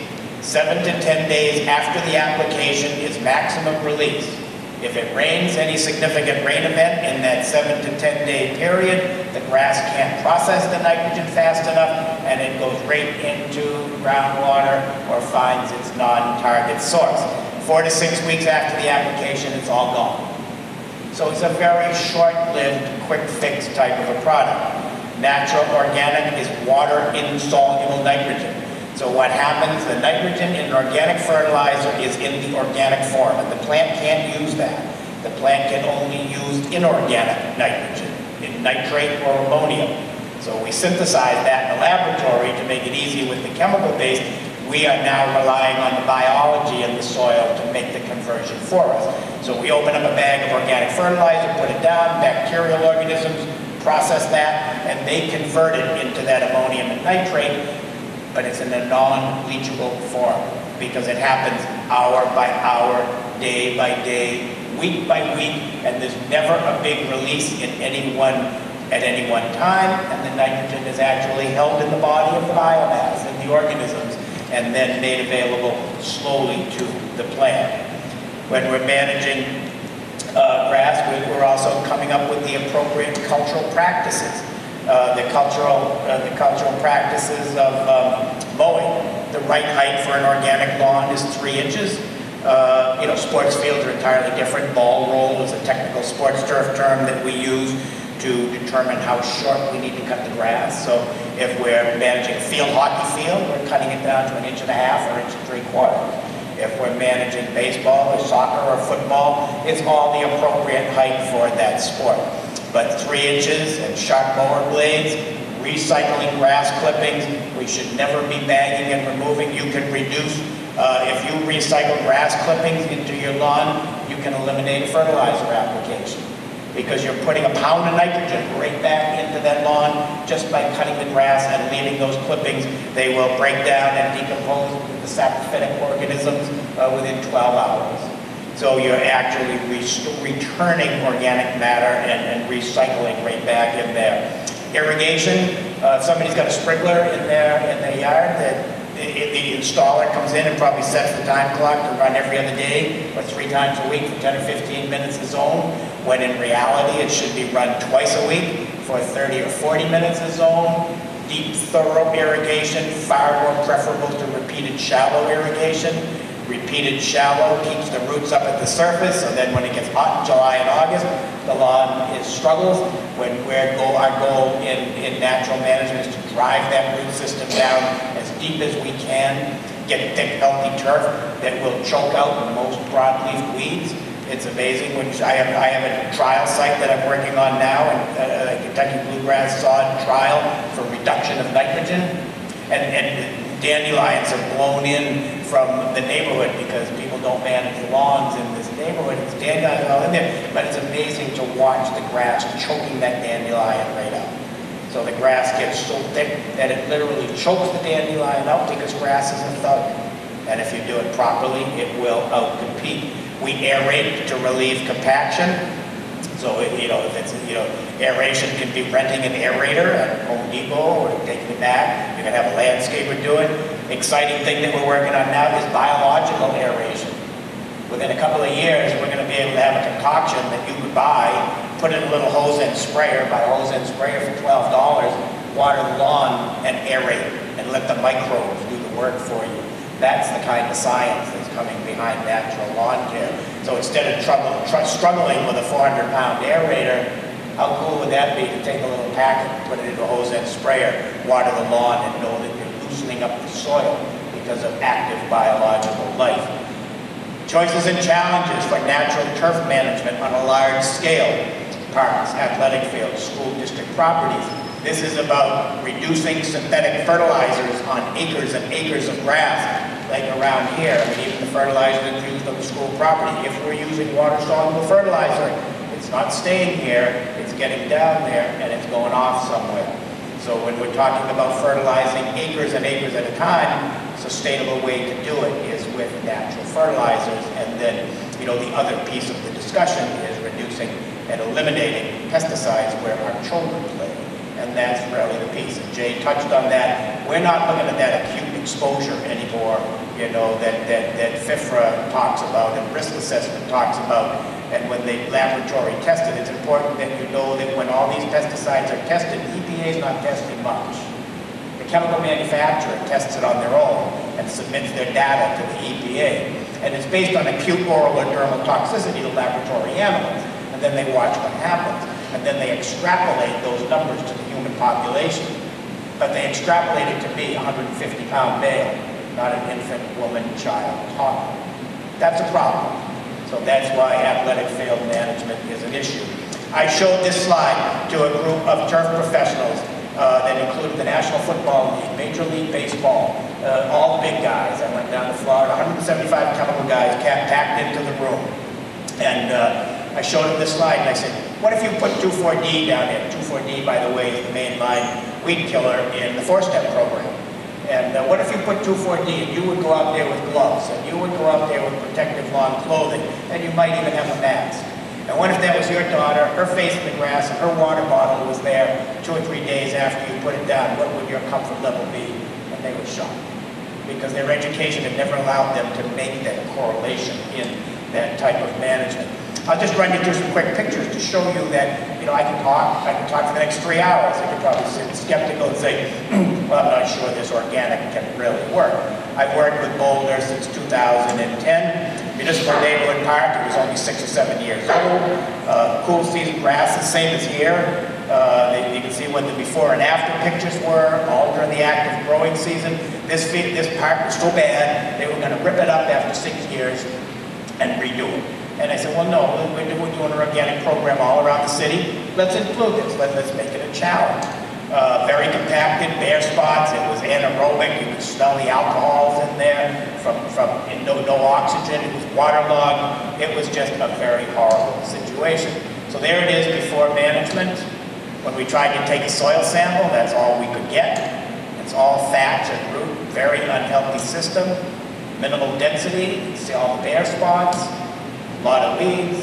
Seven to 10 days after the application is maximum release. If it rains, any significant rain event in that seven to 10 day period, the grass can't process the nitrogen fast enough and it goes right into groundwater or finds its non-target source. Four to six weeks after the application, it's all gone. So it's a very short-lived, quick fix type of a product. Natural organic is water insoluble nitrogen. So what happens, the nitrogen in an organic fertilizer is in the organic form, and the plant can't use that. The plant can only use inorganic nitrogen, in nitrate or ammonium. So we synthesize that in the laboratory to make it easy with the chemical base. We are now relying on the biology in the soil to make the conversion for us. So we open up a bag of organic fertilizer, put it down, bacterial organisms process that, and they convert it into that ammonium and nitrate, but it's in a non-leachable form because it happens hour by hour, day by day, week by week, and there's never a big release in any one at any one time, and the nitrogen is actually held in the body of the biomass, in the organisms, and then made available slowly to the plant. When we're managing uh, grass, we- we're also coming up with the appropriate cultural practices. Uh, The cultural, uh, the cultural practices of um, mowing. The right height for an organic lawn is three inches. Uh, You know, sports fields are entirely different. Ball roll is a technical sports turf term that we use to determine how short we need to cut the grass. So if we're managing field hockey field, we're cutting it down to an inch and a half or inch and three quarters. If we're managing baseball or soccer or football, it's all the appropriate height for that sport. But three inches and sharp mower blades, recycling grass clippings, we should never be bagging and removing. You can reduce, uh, if you recycle grass clippings into your lawn, you can eliminate fertilizer application because you're putting a pound of nitrogen right back into that lawn just by cutting the grass and leaving those clippings. They will break down and decompose the saprophytic organisms uh, within 12 hours. So you're actually returning organic matter and, and recycling right back in there. Irrigation, uh, somebody's got a sprinkler in their, in their yard that the installer comes in and probably sets the time clock to run every other day or three times a week for 10 or 15 minutes a zone, when in reality it should be run twice a week for 30 or 40 minutes a zone. Deep, thorough irrigation, far more preferable to repeated shallow irrigation. Repeated shallow keeps the roots up at the surface, so then when it gets hot in July and August, the lawn is struggles. When we're go, our goal in, in natural management is to drive that root system down deep as we can, get thick, healthy turf that will choke out the most broadleaf weeds. It's amazing, when I have, I have a trial site that I'm working on now, and uh, a Kentucky bluegrass sod trial for reduction of nitrogen. And, and dandelions are blown in from the neighborhood because people don't manage lawns in this neighborhood. It's dandelions all uh, in there, but it's amazing to watch the grass choking that dandelion right out. So the grass gets so thick that it literally chokes the dandelion out because grass is a thug. And if you do it properly, it will outcompete. We aerate to relieve compaction. So, it- you know, if it's, you know, aeration can be renting an aerator at Home Depot or taking it back. You can have a landscaper do it. Exciting thing that we're working on now is biological aeration. Within a couple of years, we're gonna be able to have a concoction that you could buy, put in a little hose end sprayer, buy a hose end sprayer for twelve dollars, water the lawn and aerate, and let the microbes do the work for you. That's the kind of science that's coming behind natural lawn care. So instead of trouble, tr- struggling with a four hundred pound aerator, how cool would that be to take a little packet, put it into a hose end sprayer, water the lawn, and know that you're loosening up the soil because of active biological life. Choices and challenges for natural turf management on a large scale. Parks, athletic fields, school district properties. This is about reducing synthetic fertilizers on acres and acres of grass, like around here. I mean, even the fertilizer that's used on the school property. If we're using water-soluble fertilizer, it's not staying here, it's getting down there, and it's going off somewhere. So when we're talking about fertilizing acres and acres at a time, sustainable way to do it is with natural fertilizers. And then, you know, the other piece of the discussion is reducing and eliminating pesticides where our children play. And that's really the piece. And Jay touched on that. We're not looking at that acute exposure anymore, you know, that, that, that FIFRA talks about and risk assessment talks about. And when they laboratory test it, it's important that you know that when all these pesticides are tested, EPA is not testing much. The chemical manufacturer tests it on their own and submits their data to the EPA. And it's based on acute oral or dermal toxicity to laboratory animals. And then they watch what happens. And then they extrapolate those numbers to the human population. But they extrapolate it to be a 150 pound male, not an infant, woman, child, toddler. That's a problem. So that's why athletic field management is an issue. I showed this slide to a group of turf professionals uh, that included the National Football League, Major League Baseball, uh, all big guys. I went down to Florida, 175 chemical guys packed into the room. And uh, I showed them this slide and I said, what if you put 2,4-D down there? 2,4-D, by the way, is the mainline weed killer in the four-step program. And uh, what if you put 2,4-D and you would go out there with gloves and you would go out there with protective long clothing and you might even have a mask? And what if that was your daughter, her face in the grass and her water bottle was there two or three days after you put it down? What would your comfort level be? And they were shocked because their education had never allowed them to make that correlation in that type of management. I'll just run you through some quick pictures to show you that, you know, I can talk, I can talk for the next three hours. I could probably sit skeptical and say, well, I'm not sure this organic can really work. I've worked with Boulder since 2010. Municipal Neighborhood Park, it was only six or seven years old. Uh, cool season grass, the same as here. Uh, you can see what the before and after pictures were, all during the active growing season. This, this park was so bad, they were gonna rip it up after six years and redo it. And I said, well, no, we're, we're doing an organic program all around the city. Let's include this, Let, let's make it a challenge. Uh, very compacted, bare spots, it was anaerobic, you could smell the alcohols in there from, from no, no oxygen, it was waterlogged. It was just a very horrible situation. So there it is before management. When we tried to take a soil sample, that's all we could get. It's all thatch and root, very unhealthy system, minimal density, you see all the bare spots, a lot of weeds,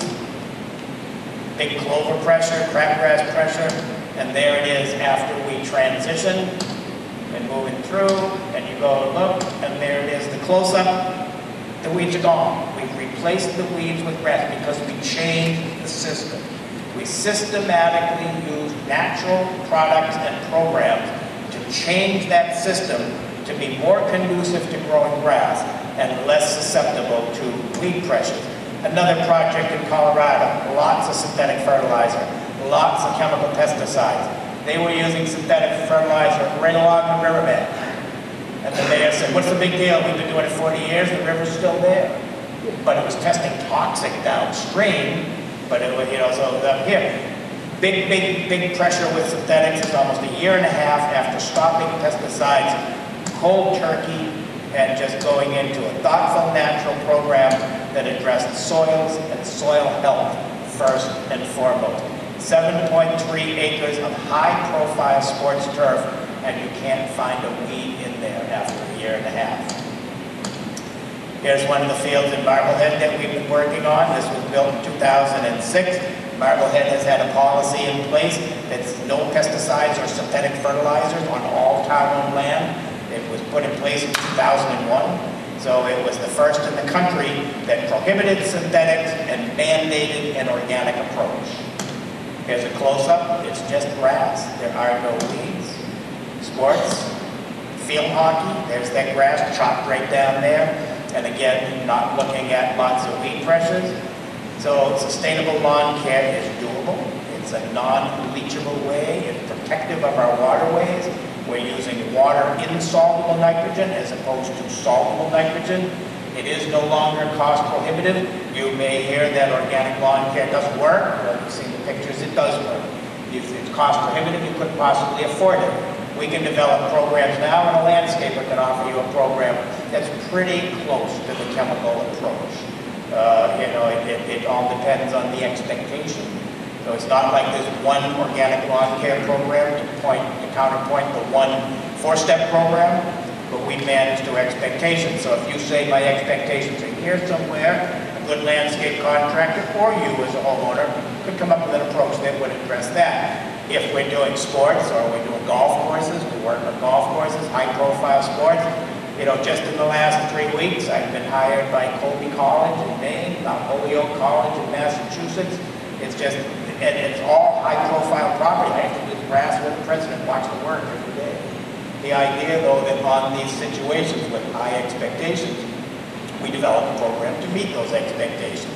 big clover pressure, crabgrass pressure, and there it is after we transition and moving through, and you go and look, and there it is, the close-up, the weeds are gone. We've replaced the weeds with grass because we changed the system. We systematically use natural products and programs to change that system to be more conducive to growing grass and less susceptible to weed pressures. Another project in Colorado, lots of synthetic fertilizer, lots of chemical pesticides. They were using synthetic fertilizer right along the riverbed. And the mayor said, what's the big deal? We've been doing it 40 years, the river's still there. But it was testing toxic downstream, but it was, you know, so up here. Big, big, big pressure with synthetics is almost a year and a half after stopping pesticides, cold turkey, and just going into a thoughtful natural program that addressed soils and soil health first and foremost. 7.3 acres of high-profile sports turf, and you can't find a weed in there after a year and a half. Here's one of the fields in Marblehead that we've been working on. This was built in 2006. Marblehead has had a policy in place that's no pesticides or synthetic fertilizers on all town-owned land. It was put in place in 2001. So it was the first in the country that prohibited synthetics and mandated an organic approach. Here's a close-up. It's just grass. There are no weeds. Sports, field hockey, there's that grass chopped right down there. And again, not looking at lots of weed pressures. So sustainable lawn care is doable. It's a non-leachable way. It's protective of our waterways. We're using water insoluble nitrogen as opposed to soluble nitrogen. It is no longer cost prohibitive. You may hear that organic lawn care doesn't work. Well, you've seen the pictures, it does work. If it's cost prohibitive, you couldn't possibly afford it. We can develop programs now, and a landscaper can offer you a program that's pretty close to the chemical approach. Uh, you know, it, it, it all depends on the expectation. So it's not like there's one organic lawn care program to point, to counterpoint the one four-step program, but we manage to expectations. So if you say my expectations are here somewhere, a good landscape contractor or you as a homeowner could come up with an approach that would address that. If we're doing sports or we're doing golf courses, we work on golf courses, high-profile sports, you know, just in the last three weeks, I've been hired by Colby College in Maine, Mount Holyoke College in Massachusetts. It's just, and it's all high-profile property. I have to do the grass with the president, watch the work every day. The idea, though, that on these situations with high expectations, we develop a program to meet those expectations.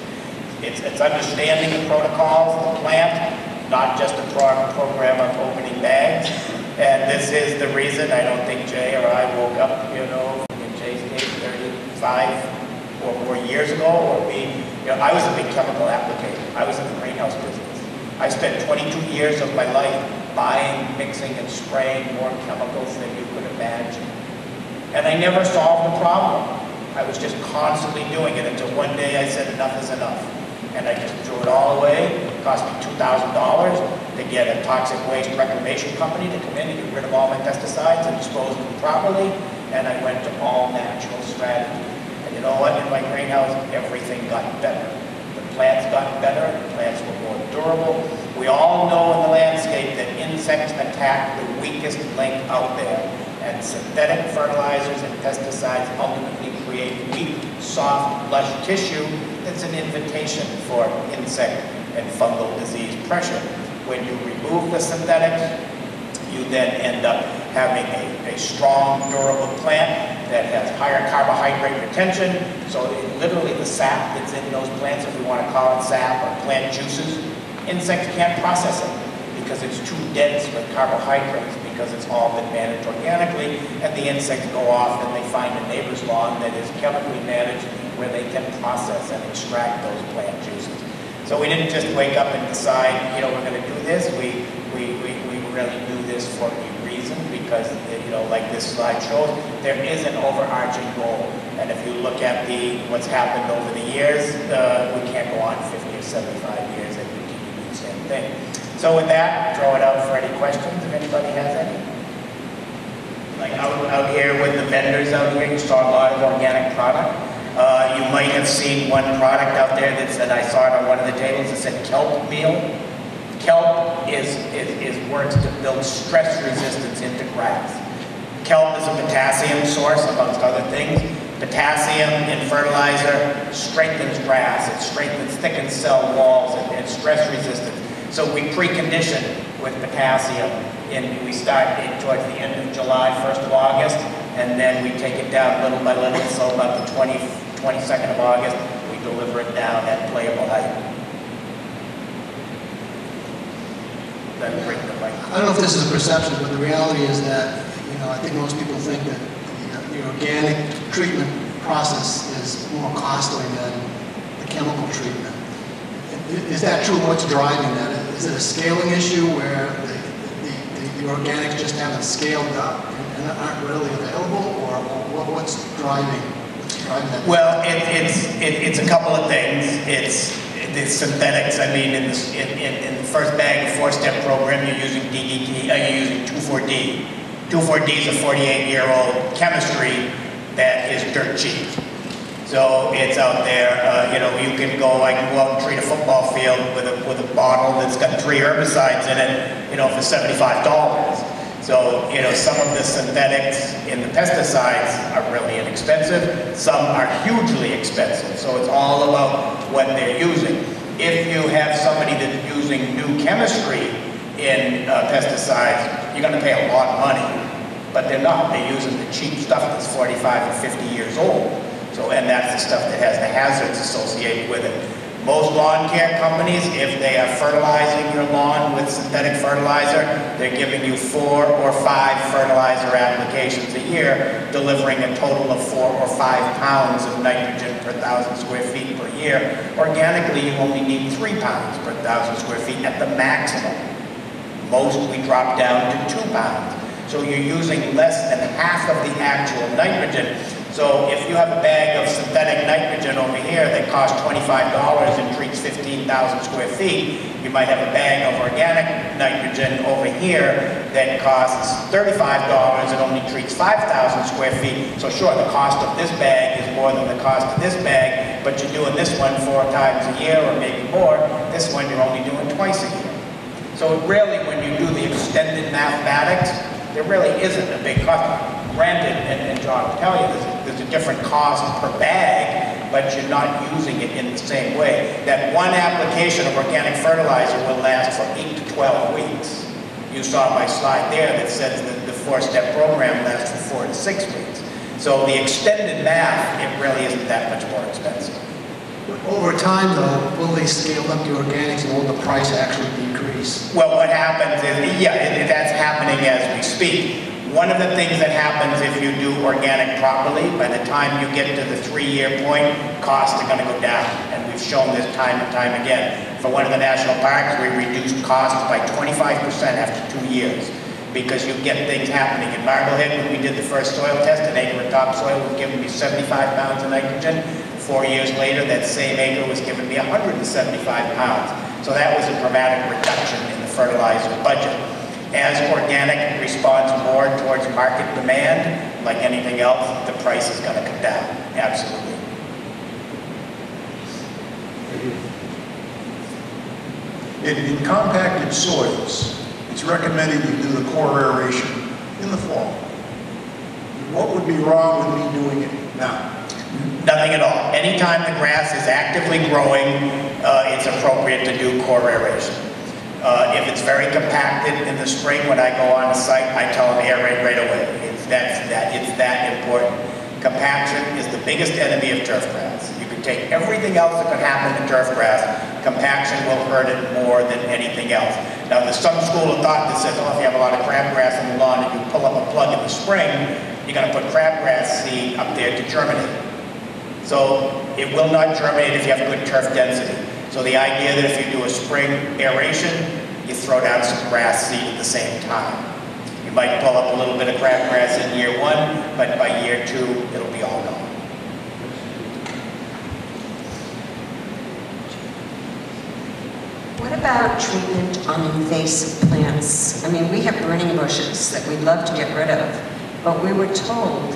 It's, it's understanding the protocols of the plant, not just a pro program of opening bags. And this is the reason, I don't think Jay or I woke up, you know, in Jay's case, 35 or more years ago, or we, you know, I was a big chemical applicator. I was in the greenhouse business. I spent 22 years of my life buying, mixing, and spraying more chemicals than you could imagine. And I never solved the problem. I was just constantly doing it until one day I said enough is enough. And I just threw it all away. It cost me $2,000 to get a toxic waste reclamation company to come in and get rid of all my pesticides and dispose of them properly. And I went to all natural strategy. And you know what? In my greenhouse, everything got better. Plants got better, plants were more durable. We all know in the landscape that insects attack the weakest link out there. And synthetic fertilizers and pesticides ultimately create weak, soft, lush tissue that's an invitation for insect and fungal disease pressure. When you remove the synthetics, you then end up having a, a strong, durable plant that has higher carbohydrate retention. So it, literally the sap that's in those plants, if we want to call it sap or plant juices, insects can't process it because it's too dense with carbohydrates because it's all been managed organically and the insects go off and they find a neighbor's lawn that is chemically managed where they can process and extract those plant juices. So we didn't just wake up and decide, you know, we're going to do this. We, we, we, we really do this for a reason because, you know, like this slide shows, there is an overarching goal. And if you look at the what's happened over the years, uh, we can't go on 50 or 75 years and continue to do the same thing. So with that, throw it out for any questions, if anybody has any. Like out, out here with the vendors out here, you saw a lot of organic product. Uh, you might have seen one product out there that said, I saw it on one of the tables, it said kelp meal. Kelp is, is, is works to build stress resistance into grass. Kelp is a potassium source, amongst other things. Potassium in fertilizer strengthens grass, it strengthens, thickens cell walls, and, and stress resistance. So we precondition with potassium, and we start in, towards the end of July, 1st of August, and then we take it down little by little, so about the 20, 22nd of August, we deliver it down at playable height. Then bring the mic. I don't know if this is a perception, but the reality is that, you know, I think most people think that the, the organic treatment process is more costly than the chemical treatment. Is that true? What's driving that? Is it a scaling issue where the, the, the- the organics just haven't scaled up and aren't readily available, or what, what's driving, what's driving that? Well, it, it's, it, it's a couple of things. It's the synthetics. I mean, in, this, in, in, in the first bag of four-step program, you're using DDT, uh, you're using 2,4-D. 2,4-D is a 48-year-old chemistry that is dirt cheap. So it's out there, uh, you know, you can go, I can go out and treat a football field with a, with a bottle that's got three herbicides in it, you know, for seventy-five dollars. So, you know, some of the synthetics in the pesticides are really inexpensive, some are hugely expensive. So it's all about what they're using. If you have somebody that's using new chemistry in uh, pesticides, you're gonna pay a lot of money. But they're not, they're using the cheap stuff that's 45 or 50 years old. So, and that's the stuff that has the hazards associated with it. Most lawn care companies, if they are fertilizing your lawn with synthetic fertilizer, they're giving you four or five fertilizer applications a year, delivering a total of four or five pounds of nitrogen per thousand square feet per year. Organically, you only need three pounds per thousand square feet at the maximum. Most we drop down to two pounds. So you're using less than half of the actual nitrogen. So if you have a bag of synthetic nitrogen over here that costs $25 and treats 15,000 square feet, you might have a bag of organic nitrogen over here that costs $35 and only treats 5,000 square feet. So sure, the cost of this bag is more than the cost of this bag, but you're doing this one four times a year or maybe more. This one you're only doing twice a year. So really, when you do the extended mathematics, there really isn't a big cost. Granted, and, and John will tell you, there's, a- there's a different cost per bag, but you're not using it in the same way. That one application of organic fertilizer will last for eight to 12 weeks. You saw my slide there that says that the four-step program lasts for four to six weeks. So the extended math, it really isn't that much more expensive. Over time, though, will they scale up the organics and will the price actually decrease? Well, what happens is, yeah, it- that's happening as we speak. One of the things that happens if you do organic properly, by the time you get to the three-year point, costs are gonna go down. And we've shown this time and time again. For one of the national parks, we reduced costs by 25% after two years. Because you get things happening. In Marblehead, when we did the first soil test, an acre of topsoil was giving me 75 pounds of nitrogen. Four years later, that same acre was giving me 175 pounds. So that was a dramatic reduction in the fertilizer budget. As organic responds more towards market demand, like anything else, the price is going to come down, absolutely. In, in compacted soils, it's recommended you do the core aeration in the fall. What would be wrong with me doing it now? Nothing at all. Anytime the grass is actively growing, uh, it's appropriate to do core aeration. Uh, if it's very compacted in the spring, when I go on the site, I tell them air aerate right away. It's that, that, it's that important. Compaction is the biggest enemy of turf grass. You can take everything else that could happen to turf grass, compaction will hurt it more than anything else. Now, there's some school of thought that says, oh, if you have a lot of crabgrass on the lawn and you pull up a plug in the spring, you're gonna put crabgrass seed up there to germinate. So it will not germinate if you have good turf density. So the idea that if you do a spring aeration, you throw down some grass seed at the same time. You might pull up a little bit of crabgrass in year one, but by year two, it'll be all gone. What about treatment on invasive plants? I mean, we have burning bushes that we'd love to get rid of, but we were told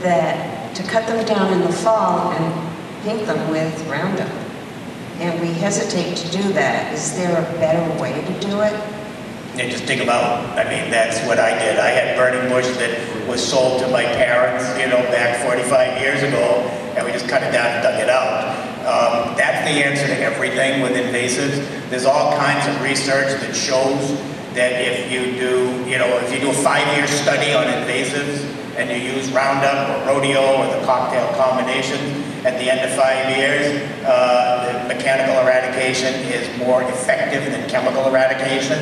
that to cut them down in the fall and paint them with Roundup. And we hesitate to do that. Is there a better way to do it? And just dig them out. I mean, that's what I did. I had burning bush that was sold to my parents, you know, back 45 years ago, and we just cut it down and dug it out. Um, that's the answer to everything with invasives. There's all kinds of research that shows that if you do, you know, if you do a five-year study on invasives and you use Roundup or Rodeo or the cocktail combination, at the end of five years, uh, eradication is more effective than chemical eradication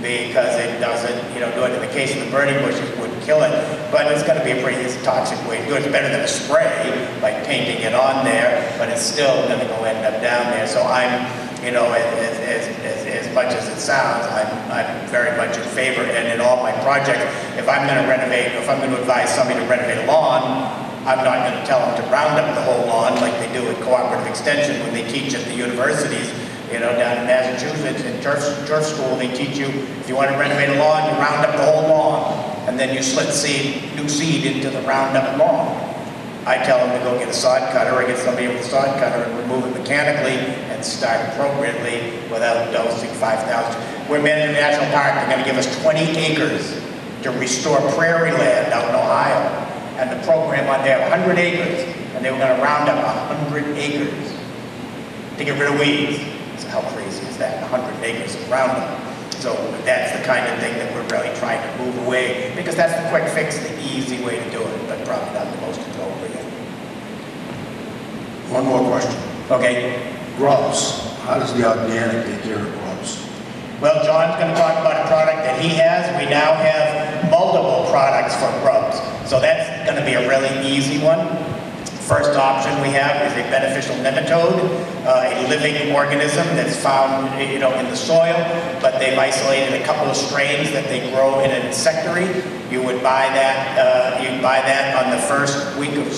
because it doesn't, you know, do it in the case of the burning bushes wouldn't kill it, but it's gonna be a pretty toxic way to do it. It's better than a spray, like painting it on there, but it's still gonna go end up down there. So I'm, you know, as, as, as, as much as it sounds, I'm, I'm very much in favor, and in all my projects, if I'm gonna renovate, if I'm gonna advise somebody to renovate a lawn, I'm not gonna tell them to round up the whole lawn like they do at Cooperative Extension when they teach at the universities, you know, down in Massachusetts, in turf, turf school, they teach you, if you want to renovate a lawn, you round up the whole lawn, and then you slit seed, new seed into the round up lawn. I tell them to go get a sod cutter or get somebody with a sod cutter and remove it mechanically and start appropriately without dosing 5,000. We're managing a national park, they're gonna give us 20 acres to restore prairie land out in Ohio. And the program on there, 100 acres, and they were gonna round up 100 acres to get rid of weeds. So how crazy is that, 100 acres of Roundup? So that's the kind of thing that we're really trying to move away, because that's the quick fix, the easy way to do it, but probably not the most appropriate. One more question. Okay, Grubs. How does the organic take care of grubs? well, John's gonna talk about a product that he has. We now have multiple products for grubs. So that's gonna be a really easy one. First option we have is a beneficial nematode, uh, a living organism that's found, you know, in the soil, but they've isolated a couple of strains that they grow in an insectary. You would buy that, uh, you'd buy that on the first week of,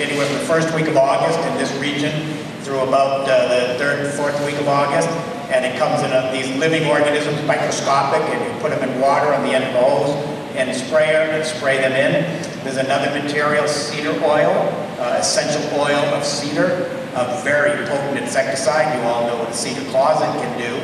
anywhere from the first week of August in this region through about uh, the third, fourth week of August. And it comes in a, these living organisms, microscopic, and you put them in water on the end of a hose and sprayer and spray them in. There's another material, cedar oil, uh, essential oil of cedar, a very potent insecticide. You all know what cedar closet can do.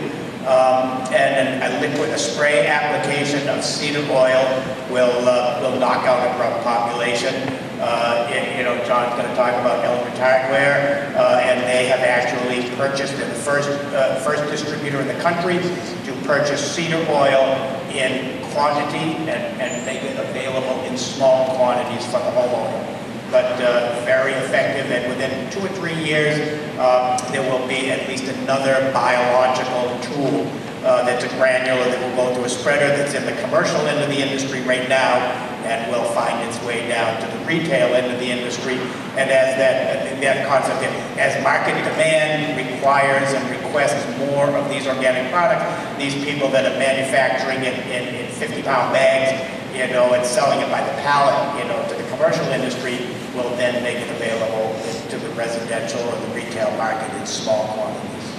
Um, and a liquid, a spray application of cedar oil will, uh, will knock out a grub population. Uh, and, you know, John's gonna talk about Elementary Hardware, uh, and they have actually purchased, the first, uh, first distributor in the country to purchase cedar oil in quantity and, and make it available in small quantities for the homeowner. But uh, very effective, and within two or three years, uh, there will be at least another biological tool uh, that's a granular that will go through a spreader that's in the commercial end of the industry right now and will find its way down to the retail end of the industry. And as that, that concept, as market demand requires and requests more of these organic products, these people that are manufacturing it in, in 50-pound bags, you know, and selling it by the pallet, you know, to the commercial industry, will then make it available to the residential or the retail market in small quantities.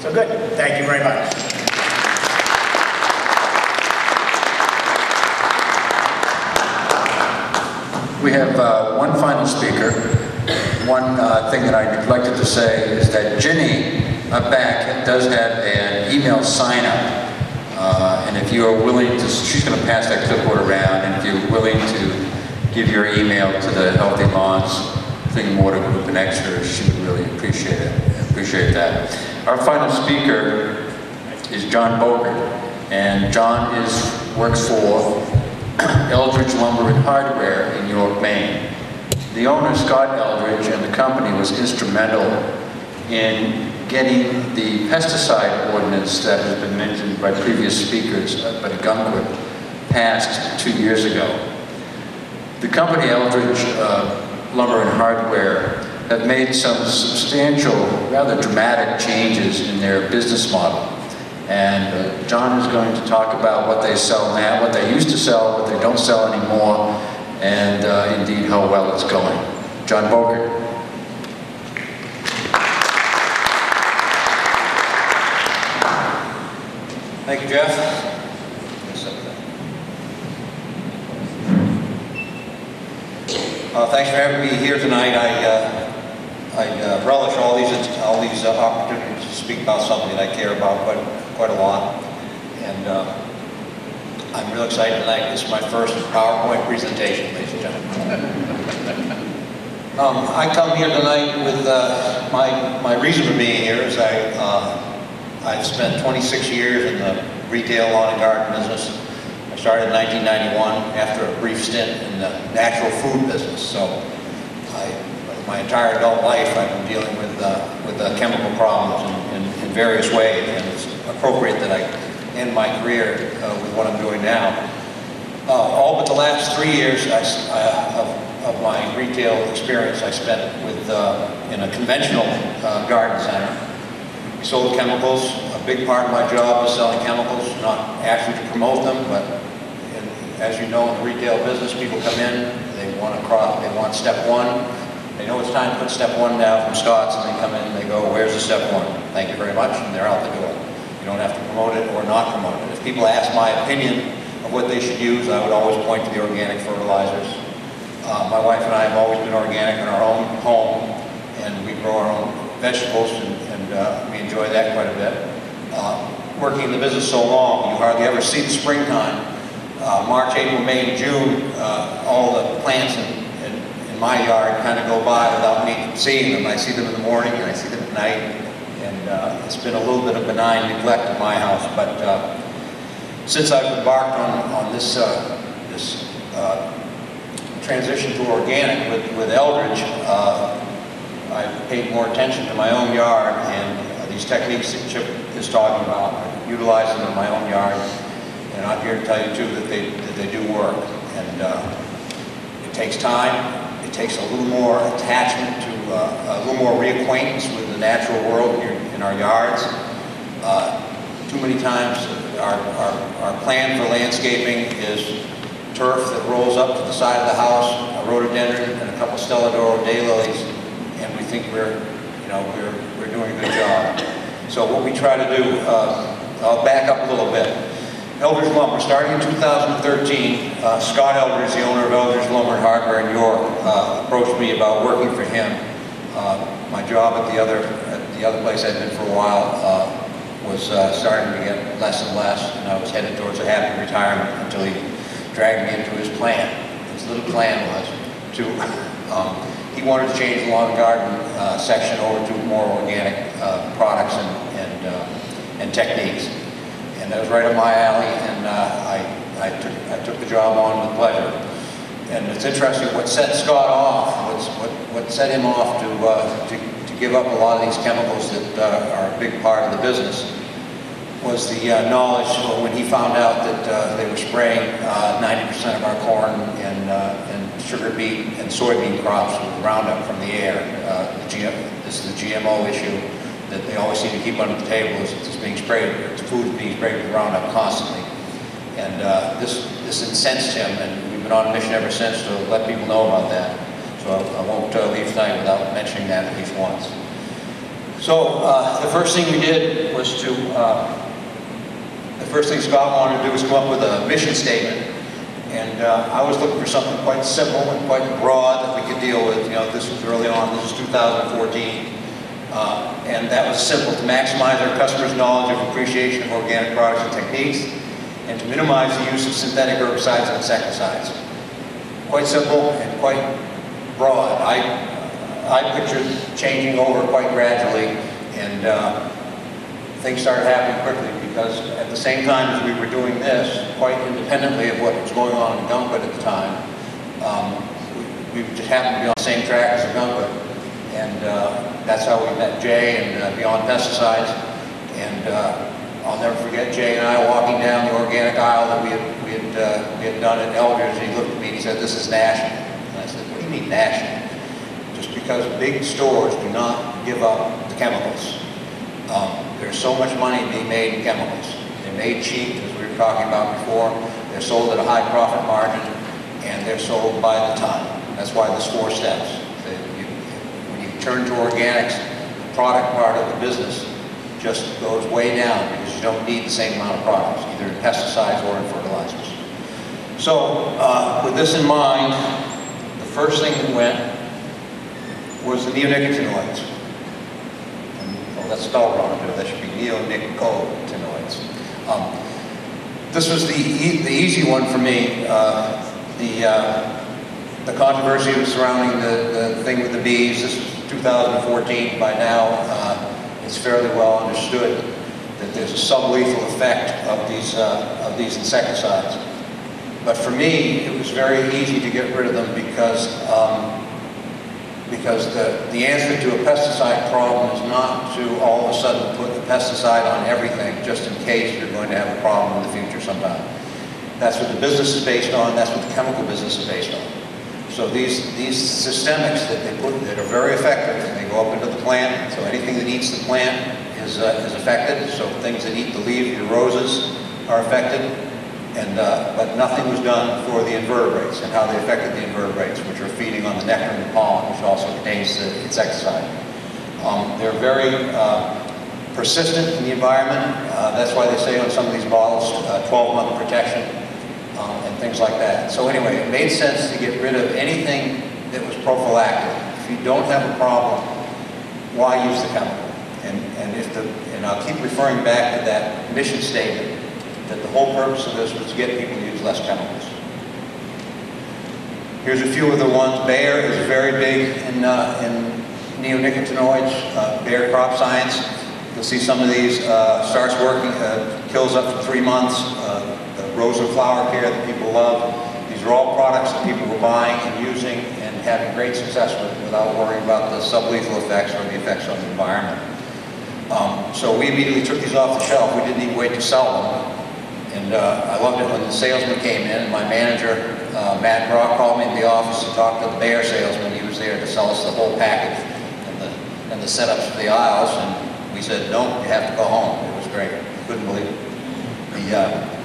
So good, thank you very much. We have uh, one final speaker. One uh, thing that I neglected to say is that Ginny up back does have an email sign up. Uh, and if you are willing to, she's going to pass that clipboard around, and if you're willing to give your email to the Healthy Lawns Clean Water Group in Exeter, she would really appreciate it. Appreciate that. Our final speaker is John Bochert, and John is works for Eldridge Lumber and Hardware in York, Maine. The owner, Scott Eldridge, and the company was instrumental in getting the pesticide ordinance that has been mentioned by previous speakers, uh, by Ogunquit, passed two years ago. The company Eldridge uh, Lumber and Hardware have made some substantial, rather dramatic changes in their business model. And uh, John is going to talk about what they sell now, what they used to sell, what they don't sell anymore, and uh, indeed how well it's going. John Bochert. Thank you, Jeff. Uh, Thanks for having me here tonight. I uh, I uh, relish all these, all these uh, opportunities to speak about something that I care about quite, quite a lot. And uh, I'm real excited tonight. This is my first PowerPoint presentation, ladies and gentlemen. Um, I come here tonight with, uh, my, my reason for being here is I, uh, I've spent 26 years in the retail lawn and garden business. I started in 1991 after a brief stint in the natural food business. So my entire adult life, I've been dealing with, uh, with uh, chemical problems in, in, in various ways, and it's appropriate that I end my career uh, with what I'm doing now. Uh, all but the last three years I uh, of, of my retail experience I spent with, uh, in a conventional garden center. We sold chemicals. A big part of my job was selling chemicals, not actually to promote them, but in- as you know, in the retail business, people come in, they want to crop, they want step one, they know it's time to put step one down from Scott's, and they come in and they go, where's the step one? Thank you very much, and they're out the door. You don't have to promote it or not promote it. If people ask my opinion of what they should use, I would always point to the organic fertilizers. Uh, My wife and I have always been organic in our own home, and we grow our own vegetables, and and, uh, we enjoy that quite a bit. Uh, Working in the business so long, you hardly ever see the springtime. Uh, March, April, May, and June, uh, all the plants in my yard kind of go by without me seeing them. I see them in the morning, and I see them at night, and uh, it's been a little bit of benign neglect in my house, but uh, since I've embarked on, on this, uh, this uh, transition to organic with, with Eldridge, uh, I've paid more attention to my own yard and these techniques that Chip is talking about, I utilize them in my own yard. And I'm here to tell you too that they, that they do work. And it takes time, takes a little more attachment to, uh, a little more reacquaintance with the natural world in, in our yards. Uh, too many times, our, our, our plan for landscaping is turf that rolls up to the side of the house, a rhododendron and a couple Stella d'Oro daylilies, and we think we're, you know, we're, we're doing a good job. So what we try to do, uh, I'll back up a little bit. Eldridge Lumber, starting in 2013, uh, Scott Eldridge, the owner of Eldridge Lumber and Hardware in York, uh, approached me about working for him. Uh, my job at the other, at the other place I'd been for a while, uh, was uh, starting to get less and less, and I was headed towards a happy retirement until he dragged me into his plan. His little plan was to, um, he wanted to change the lawn garden uh, section over to more organic products and, and, and techniques. And that was right up my alley, and uh, I, I, took, I took the job on with pleasure. And it's interesting, what set Scott off, what's, what, what set him off to, uh, to, to give up a lot of these chemicals that uh, are a big part of the business was the uh, knowledge when he found out that uh, they were spraying uh, 90% of our corn and, uh, and sugar beet and soybean crops with Roundup from the air. Uh, the GM, this is the GMO issue that they always seem to keep under the table is it's being sprayed, it's food being sprayed with Roundup constantly. And uh, this, this incensed him, and we've been on a mission ever since to let people know about that. So I, I won't uh, leave tonight without mentioning that at least once. So uh, the first thing we did was to, uh, the first thing Scott wanted to do was come up with a mission statement. And uh, I was looking for something quite simple and quite broad that we could deal with. You know, this was early on, this is 2014. Uh, and that was simple, to maximize our customers' knowledge of appreciation of organic products and techniques, and to minimize the use of synthetic herbicides and insecticides. Quite simple and quite broad. I, I pictured changing over quite gradually, and uh, things started happening quickly because at the same time as we were doing this, quite independently of what was going on in Ogunquit at the time, um, we, we just happened to be on the same track as Ogunquit. And uh, that's how we met Jay and uh, Beyond Pesticides. And uh, I'll never forget Jay and I walking down the organic aisle that we had, we had, uh, we had done at Eldridge. And he looked at me and he said, this is national. And I said, what do you mean national? Just because big stores do not give up the chemicals. Um, there's so much money being made in chemicals. They're made cheap, as we were talking about before. They're sold at a high profit margin, and they're sold by the ton. That's why there's four steps. Turn to organics, the product part of the business just goes way down because you don't need the same amount of products, either in pesticides or in fertilizers. So, uh, with this in mind, the first thing that went was the neonicotinoids. And, Well, that's spelled wrong, there. that should be neonicotinoids. Um, This was the, e- the easy one for me. Uh, The, uh, the controversy surrounding the, the thing with the bees, this 2014. By now, uh, it's fairly well understood that there's a sublethal effect of these, uh, of these insecticides. But for me, it was very easy to get rid of them because, um, because the, the answer to a pesticide problem is not to all of a sudden put the pesticide on everything just in case you're going to have a problem in the future sometime. That's what the business is based on, that's what the chemical business is based on. So these, these systemics that they put, that are very effective, they go up into the plant, so anything that eats the plant is, uh, is affected, so things that eat the leaves, your roses, are affected. And, uh, but nothing was done for the invertebrates and how they affected the invertebrates, which are feeding on the nectar and the pollen, which also contains the insecticide. Um, they're very uh, persistent in the environment. Uh, that's why they say on some of these bottles, 12-month protection. Um, and things like that. So anyway, it made sense to get rid of anything that was prophylactic. If you don't have a problem, why use the chemical? And, and if the, and I'll keep referring back to that mission statement, that the whole purpose of this was to get people to use less chemicals. Here's a few of the ones. Bayer is very big in, uh, in neonicotinoids, uh, Bayer Crop Science. You'll see some of these, uh, starts working, uh, kills up to three months. And flower care that people love. These are all products that people were buying and using and having great success with without worrying about the sublethal effects or the effects on the environment. Um, so we immediately took these off the shelf. We didn't even wait to sell them. And uh, I loved it when the salesman came in, my manager, uh, Matt Brock, called me in the office to talk to the Bayer salesman. He was there to sell us the whole package and the, and the setups for the aisles, and we said, no, you have to go home. It was great. Couldn't believe it. The, uh,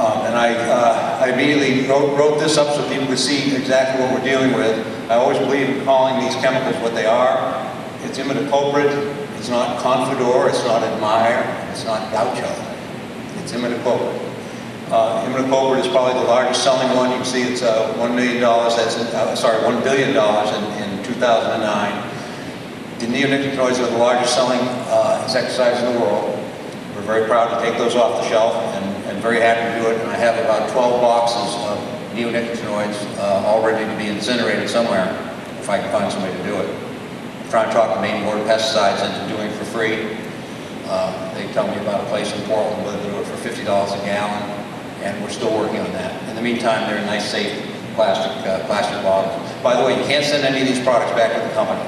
um, and I, uh, I immediately wrote, wrote this up so people could see exactly what we're dealing with. I always believe in calling these chemicals what they are. It's imidacloprid, it's not Confidor, it's not Admire, it's not Gaucho. It's imidacloprid. Uh, imidacloprid is probably the largest selling one. You can see it's uh, $1 million, that's, in, uh, sorry, $1 billion in, in 2009. The neonicotinoids are the largest selling uh, insecticides in the world. We're very proud to take those off the shelf and, very happy to do it. And I have about 12 boxes of neonicotinoids uh, all ready to be incinerated somewhere if I can find somebody to do it. I'm trying to talk the Maine Board of Pesticides into doing it for free. Uh, they tell me about a place in Portland where they do it for $50 a gallon, and we're still working on that. In the meantime, they're in nice, safe plastic, uh, plastic bottles. By the way, you can't send any of these products back to the company.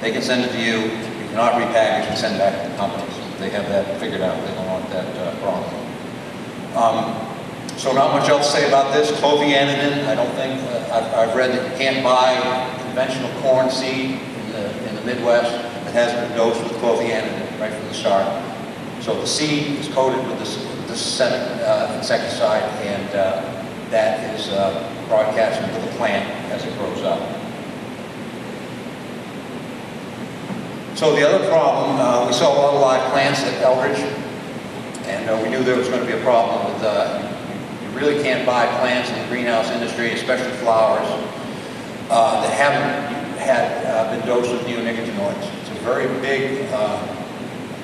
They can send it to you. You cannot repackage and send it back to the companies. They have that figured out. They don't want that uh, problem. Um, so not much else to say about this. Clothianidin, I don't think, uh, I've, I've read that you can't buy conventional corn seed in the, in the Midwest that hasn't been dosed with clothianidin right from the start. So the seed is coated with this, this uh, insecticide and uh, that is uh, broadcast into the plant as it grows up. So the other problem, uh, we saw a lot of live plants at Eldridge, and uh, we knew there was going to be a problem with, uh, you really can't buy plants in the greenhouse industry, especially flowers, uh, that haven't had uh, been dosed with neonicotinoids. It's a very big, uh,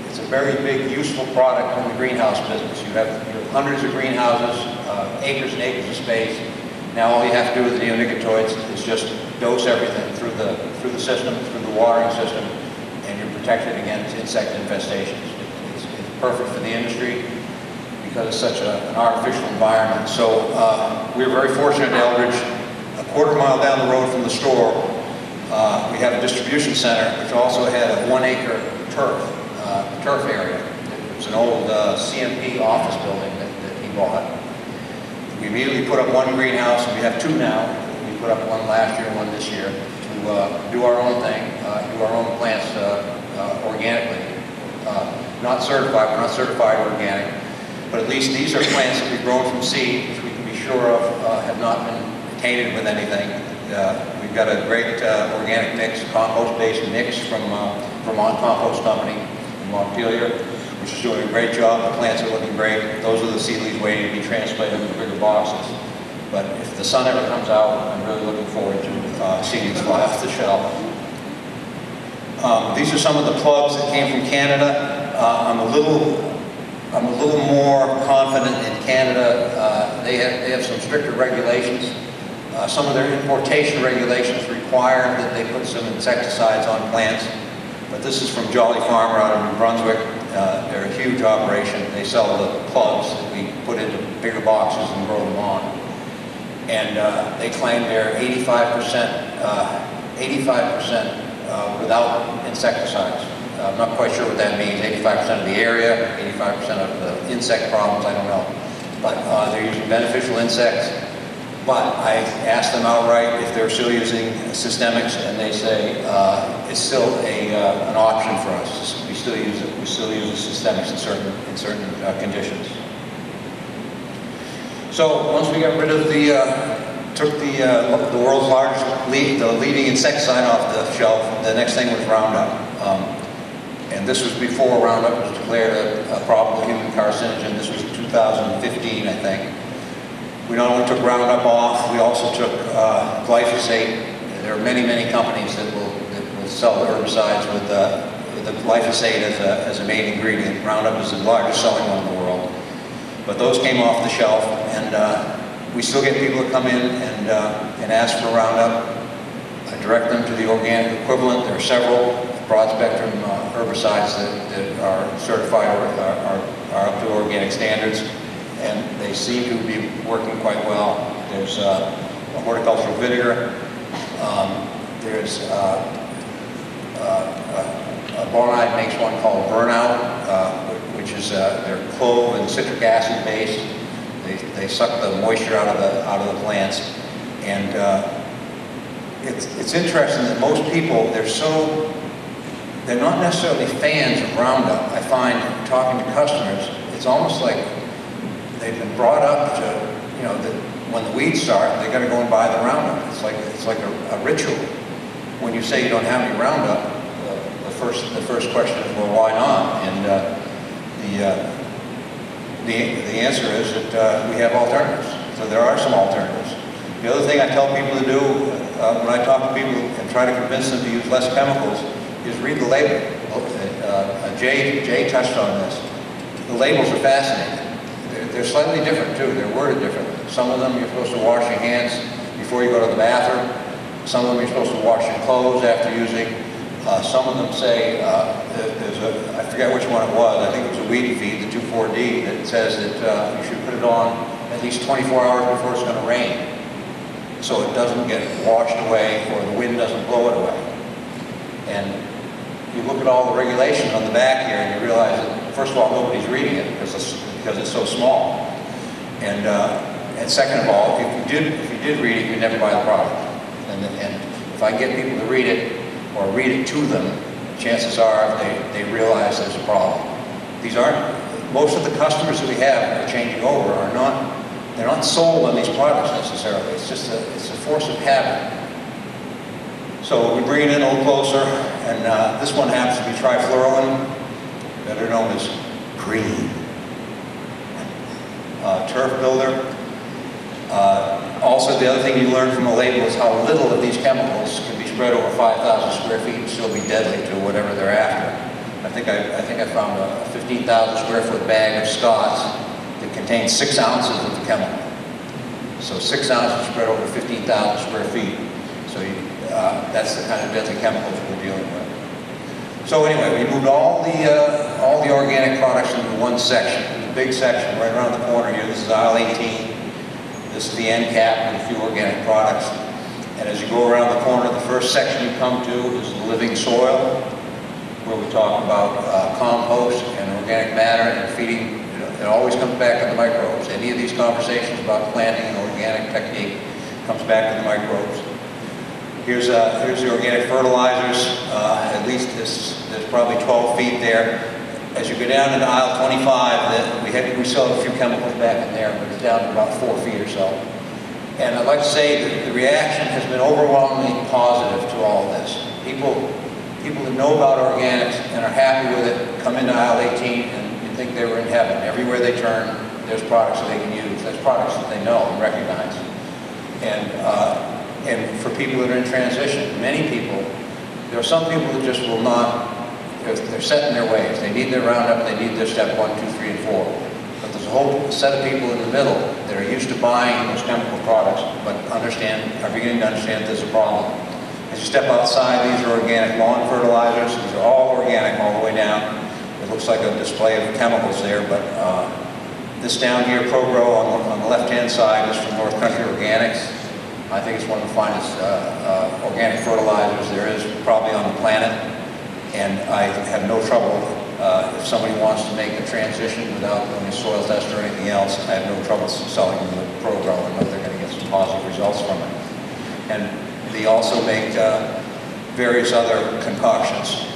it's a very big useful product in the greenhouse business. You have, you have hundreds of greenhouses, uh, acres and acres of space. Now all you have to do with the neonicotinoids is just dose everything through the, through the system, through the watering system, and you're protected against insect infestations. Perfect for the industry because it's such a, an artificial environment. So uh, we were very fortunate at Eldridge. A quarter mile down the road from the store, uh, we have a distribution center which also had a one acre turf, uh, turf area. It was an old uh, CMP office building that, that he bought. We immediately put up one greenhouse, and we have two now. We put up one last year and one this year to uh, do our own thing, uh, do our own plants organically. Uh, not certified, we're not certified organic, but at least these are plants that we've grown from seed, which we can be sure of uh, have not been tainted with anything. Uh, we've got a great uh, organic mix, compost-based mix from uh, Vermont Compost Company in Montpelier, which is doing a great job. The plants are looking great. Those are the seedlings waiting to be transplanted into bigger boxes. But if the sun ever comes out, I'm really looking forward to uh, seeing these fly off the shelf. Um, these are some of the plugs that came from Canada. Uh, I'm a little, I'm a little more confident in Canada. Uh, they have, they have some stricter regulations. Uh, some of their importation regulations require that they put some insecticides on plants. But this is from Jolly Farmer out of New Brunswick. Uh, they're a huge operation. They sell the plugs that we put into bigger boxes and grow them on. And uh, they claim they're 85%, uh, 85% uh, without insecticides. Uh, I'm not quite sure what that means, 85% of the area, 85% of the insect problems, I don't know. But uh, they're using beneficial insects. But I asked them outright if they're still using systemics, and they say uh, it's still a, uh, an option for us. We still use it. We still use systemics in certain, in certain uh, conditions. So once we got rid of the, uh, took the, the world's largest lead, the leading insecticide off the shelf, the next thing was Roundup. Um, And this was before Roundup was declared a, a probable human carcinogen. This was 2015, I think. We not only took Roundup off, we also took uh, glyphosate. There are many, many companies that will, that will sell herbicides with, uh, the glyphosate as a, as a main ingredient. Roundup is the largest selling one in the world. But those came off the shelf, and uh, we still get people that come in and, uh, and ask for Roundup. Direct them to the organic equivalent. There are several broad-spectrum uh, herbicides that, that are certified or are, are, are up to organic standards, and they seem to be working quite well. There's uh, a horticultural vinegar. Um, there's uh, uh, uh, Bonide makes one called Burnout, uh, which is uh, they're clove and citric acid based. They, they suck the moisture out of the out of the plants, and uh, it's it's interesting that most people they're so they're not necessarily fans of Roundup. I find talking to customers, it's almost like they've been brought up to you know that when the weeds start, they got to go and buy the Roundup. It's like it's like a, a ritual. When you say you don't have any Roundup, the first the first question is, well, why not? And uh, the, uh, the, the answer is that uh, we have alternatives. So there are some alternatives. The other thing I tell people to do uh, when I talk to people and try to convince them to use less chemicals is read the label. Uh, Jay, Jay touched on this. The labels are fascinating. They're, they're slightly different too. They're worded differently. Some of them you're supposed to wash your hands before you go to the bathroom. Some of them you're supposed to wash your clothes after using. Uh, some of them say, uh, there's a, I forget which one it was, I think it was a weed feed, the 2,4-D, that says that uh, you should put it on at least 24 hours before it's going to rain, so it doesn't get washed away or the wind doesn't blow it away. And you look at all the regulations on the back here and you realize that, first of all, nobody's reading it because it's, because it's so small. And, uh, and second of all, if you did, if you did read it, you'd never buy the product. And, and if I get people to read it, or read it to them, chances are they, they realize there's a problem. These aren't, most of the customers that we have are changing over are not, they're not sold on these products necessarily. It's just a, it's a force of habit. So we bring it in a little closer, and uh, this one happens to be trifluralin, better known as Preen. Uh, turf builder. Uh, also, the other thing you learn from the label is how little of these chemicals can be spread over 5,000 square feet and still be deadly to whatever they're after. I think I, I think I found a 15,000 square foot bag of Scotts that contains six ounces of the chemical. So six ounces spread over 15,000 square feet. So you, uh, that's the kind of deadly chemicals we're dealing with. So anyway, we moved all the uh, all the organic products into one section. A big section right around the corner here. This is aisle 18. This is the end cap with a few organic products. And as you go around the corner, the first section you come to is the living soil, where we talk about uh, compost and organic matter and feeding. It always comes back to the microbes. Any of these conversations about planting and organic technique comes back to the microbes. Here's, uh, here's the organic fertilizers. Uh, at least this, there's probably 12 feet there. As you go down into aisle 25, that we, had, we have a few chemicals back in there, but it's down to about four feet or so. And I'd like to say that the reaction has been overwhelmingly positive to all of this. People, people that know about organics and are happy with it come into aisle 18 and think they were in heaven. Everywhere they turn, there's products that they can use. There's products that they know and recognize. And, uh, and for people that are in transition, many people, there are some people that just will not, they're, they're set in their ways. They need their Roundup, they need their step one, two, three, and four. But there's a whole set of people in the middle that are used to buying those chemical products, but understand, are beginning to understand there's a problem. As you step outside, these are organic lawn fertilizers. These are all organic all the way down. Looks like a display of chemicals there, but uh, this down here, Pro-Gro on the, on the left-hand side is from North Country Organics. I think it's one of the finest uh, uh, organic fertilizers there is probably on the planet. And I have no trouble, uh, if somebody wants to make a transition without doing a soil test or anything else, I have no trouble selling them the Pro-Gro and know they're going to get some positive results from it. And they also make uh, various other concoctions.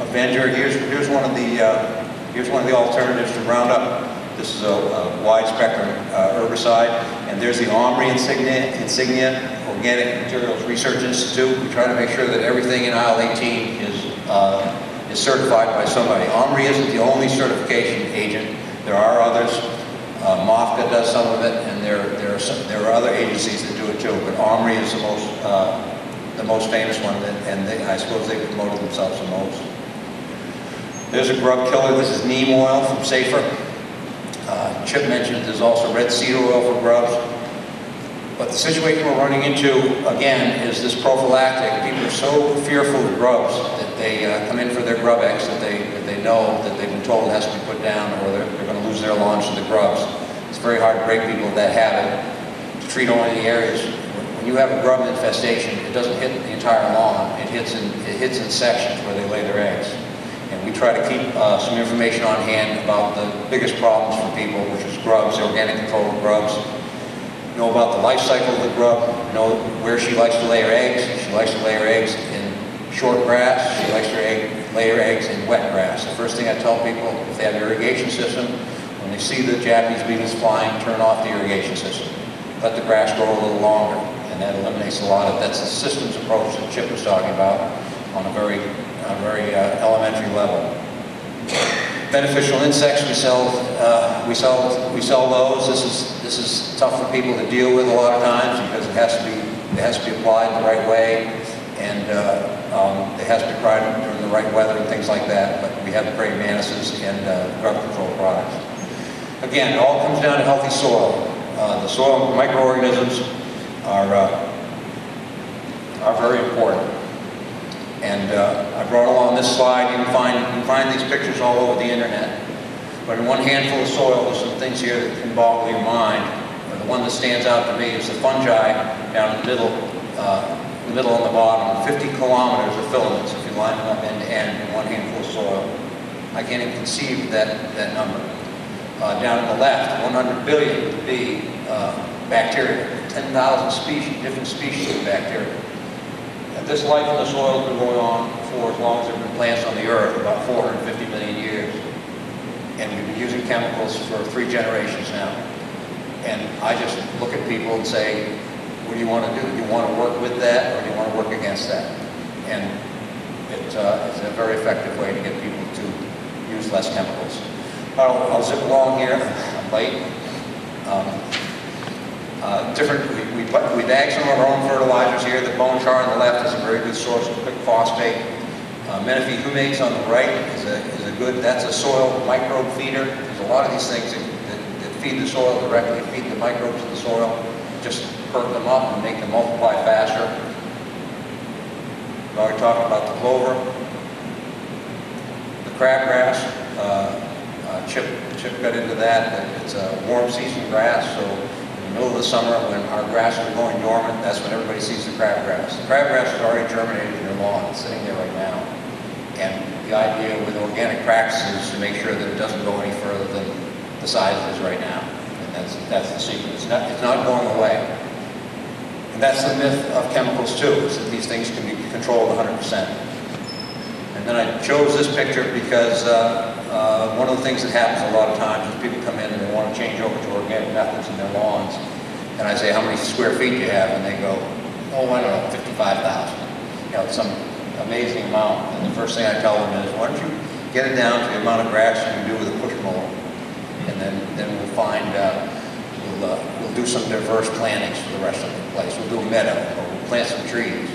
Avenger, here's, here's one of the, uh, here's one of the alternatives to Roundup. This is a, a wide spectrum uh, herbicide, and there's the Omri insignia, insignia, Organic Materials Research Institute. We try to make sure that everything in aisle 18 is, uh, is certified by somebody. Omri isn't the only certification agent. There are others. Uh, MOFGA does some of it, and there, there are some, there are other agencies that do it too, but Omri is the most, uh, the most famous one, and and they, I suppose they promoted themselves the most. There's a grub killer, this is neem oil from Safer. Uh, Chip mentioned there's also red cedar oil for grubs. But the situation we're running into, again, is this prophylactic. People are so fearful of grubs that they uh, come in for their GrubEx that they, that they know that they've been told has to be put down or they're, they're going to lose their lawns to the grubs. It's very hard to break people of that habit to treat only the areas. When you have a grub infestation, it doesn't hit the entire lawn. It hits in, it hits in sections where they lay their eggs. Try to keep uh, some information on hand about the biggest problems for people, which is grubs, organic control of grubs, know about the life cycle of the grub, know where she likes to lay her eggs. She likes to lay her eggs in short grass. She likes to egg, lay her eggs in wet grass. The first thing I tell people, if they have an irrigation system, when they see the Japanese beetles flying, turn off the irrigation system. Let the grass grow a little longer, and that eliminates a lot of, that's the systems approach that Chip was talking about on a very, a very uh, elementary level. Beneficial insects, we sell, uh, we sell, we sell those. This is, this is tough for people to deal with a lot of times because it has to be, it has to be applied the right way and uh, um, it has to be applied during the right weather and things like that. But we have praying mantises and grub control products. Again, it all comes down to healthy soil. Uh, the soil microorganisms are, uh, are very important. And uh, I brought along this slide. You can find, you can find these pictures all over the internet. But in one handful of soil, there's some things here that can boggle your mind. But the one that stands out to me is the fungi down in the middle, uh, the middle and the bottom. 50 kilometers of filaments if you line them up end to end in one handful of soil. I can't even conceive that, that number. Uh, down on the left, 100 billion would be uh, bacteria, 10,000 species, different species of bacteria. And this life in the soil has been going on for as long as there have been plants on the earth, about 450 million years. And we've been using chemicals for three generations now. And I just look at people and say, what do you want to do? Do you want to work with that or do you want to work against that? And it, uh, it's a very effective way to get people to use less chemicals. I'll, I'll zip along here, I'm late. Um, uh, different, we, we, we bag some of our own fertilizers here. The bone char on the left is a very good source of quick phosphate. Uh, Menefee humates on the right is a, is a good, that's a soil microbe feeder. There's a lot of these things that, that, that feed the soil directly, feed the microbes in the soil, just perk them up and make them multiply faster. We already talked about the clover. The crabgrass, uh, uh, Chip, Chip got into that, it's a warm season grass, so the middle of the summer when our grasses are going dormant, that's when everybody sees the crabgrass. The crabgrass is already germinated in their lawn, it's sitting there right now. And the idea with organic practices is to make sure that it doesn't go any further than the size it is right now. And that's, that's the secret, it's not, it's not going away. And that's the myth of chemicals too, is that these things can be controlled 100%. And then I chose this picture because uh, uh, one of the things that happens a lot of times is people come in and they want to change over to organic methods in their lawns. And I say, how many square feet do you have? And they go, oh, I don't know, 55,000. You know, some amazing amount. And the first thing I tell them is, why don't you get it down to the amount of grass you can do with a push mower? And then, then we'll find, uh, we'll, uh, we'll do some diverse plantings for the rest of the place. We'll do a meadow, or we'll plant some trees.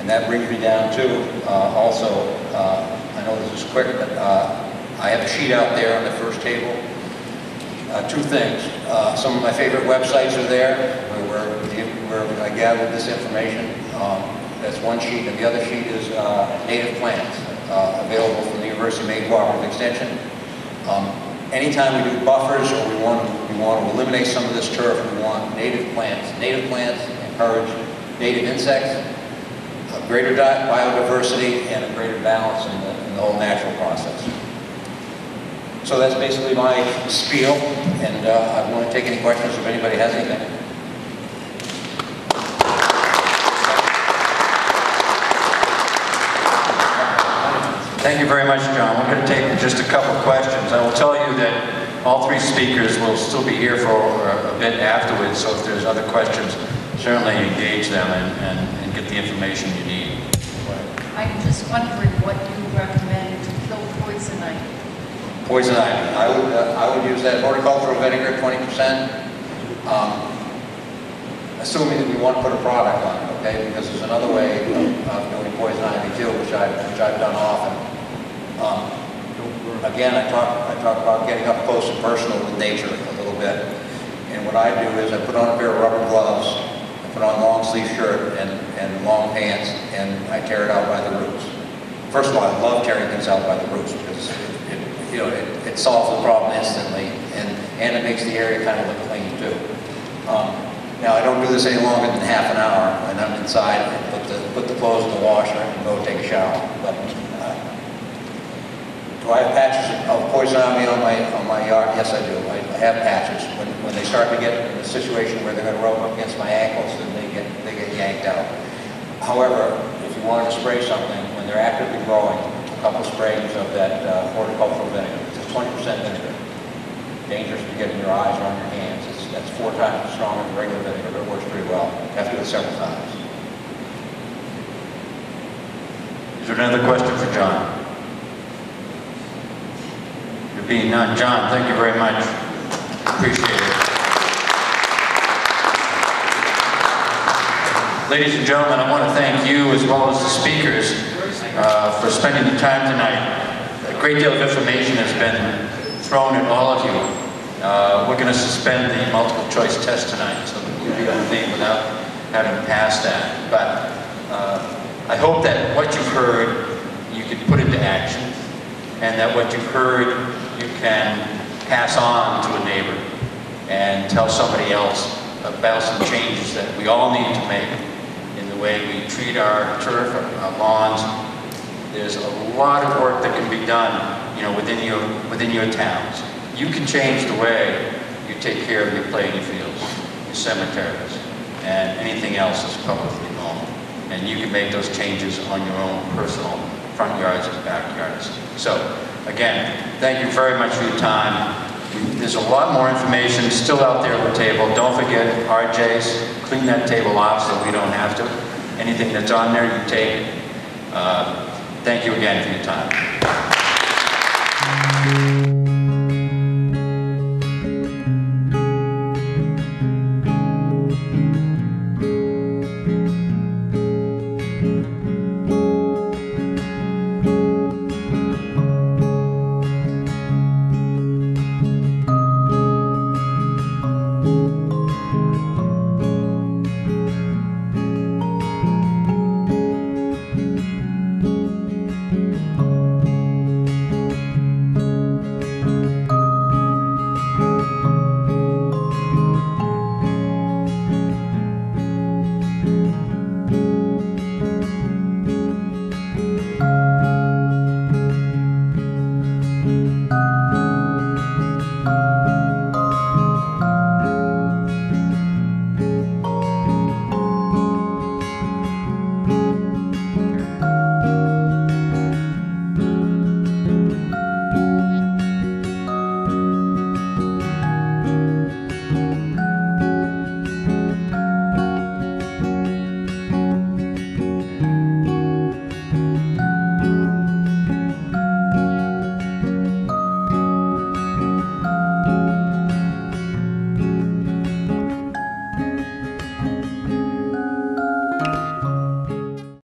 And that brings me down to, uh, also, uh, I know this is quick, but uh, I have a sheet out there on the first table. Uh, Two things. Uh, Some of my favorite websites are there where, where where I gathered this information. Um, That's one sheet, and the other sheet is native plants, available from the University of Maine Cooperative Extension. Um, Anytime we do buffers or we want, we want to eliminate some of this turf, we want native plants. Native plants encourage native insects, greater biodiversity, and a greater balance in the, in the whole natural process. So that's basically my spiel, and uh, I want to take any questions if anybody has anything. Thank you very much, John. We're going to take just a couple questions. I will tell you that all three speakers will still be here for a bit afterwards, so if there's other questions, certainly engage them and, and, and get the information you need. I'm just wondering what you recommend to kill Poison ivy. Poison ivy, I would, uh, I would use that horticultural vinegar, 20%, um, assuming that we want to put a product on it, okay? Because there's another way of of doing poison ivy too, which I, which I've done often. Um, Again, I talk, I talk about getting up close and personal with nature a little bit. And what I do is I put on a pair of rubber gloves, I put on long sleeve shirt and, and long pants, and I tear it out by the roots. First of all, I love tearing things out by the roots because it, it, you know, it, it solves the problem instantly and, and it makes the area kind of look clean too. Um, now, I don't do this any longer than half an hour and I'm inside and put the, put the clothes in the washer and go take a shower. But, do I have patches of poison ivy on my, on my yard? Yes, I do. I have patches. When, when they start to get in a situation where they're gonna rub up against my ankles, then they get, they get yanked out. However, if you wanted to spray something, when they're actively growing, a couple sprays of that uh, horticultural vinegar, it's twenty percent vinegar. Dangerous to get in your eyes or on your hands. It's, that's four times stronger than regular vinegar, but it works pretty well. You have to do it several times. Is there another question for John? There being none, John, thank you very much. Appreciate it. Ladies and gentlemen, I want to thank you as well as the speakers uh, for spending the time tonight. A great deal of information has been thrown at all of you. Uh, We're going to suspend the multiple choice test tonight, so you'll be able to leave without having passed that. But uh, I hope that what you've heard, you can put into action, and that what you've heard, you can pass on to a neighbor and tell somebody else about some changes that we all need to make in the way we treat our turf, our lawns. There's a lot of work that can be done, you know, within your, within your towns. You can change the way you take care of your playing fields, your cemeteries, and anything else that's publicly owned. And you can make those changes on your own personal front yards and backyards. So, again, thank you very much for your time. There's a lot more information still out there on the table. Don't forget RJ's, clean that table off so we don't have to. Anything that's on there, you take. Uh, Thank you again for your time.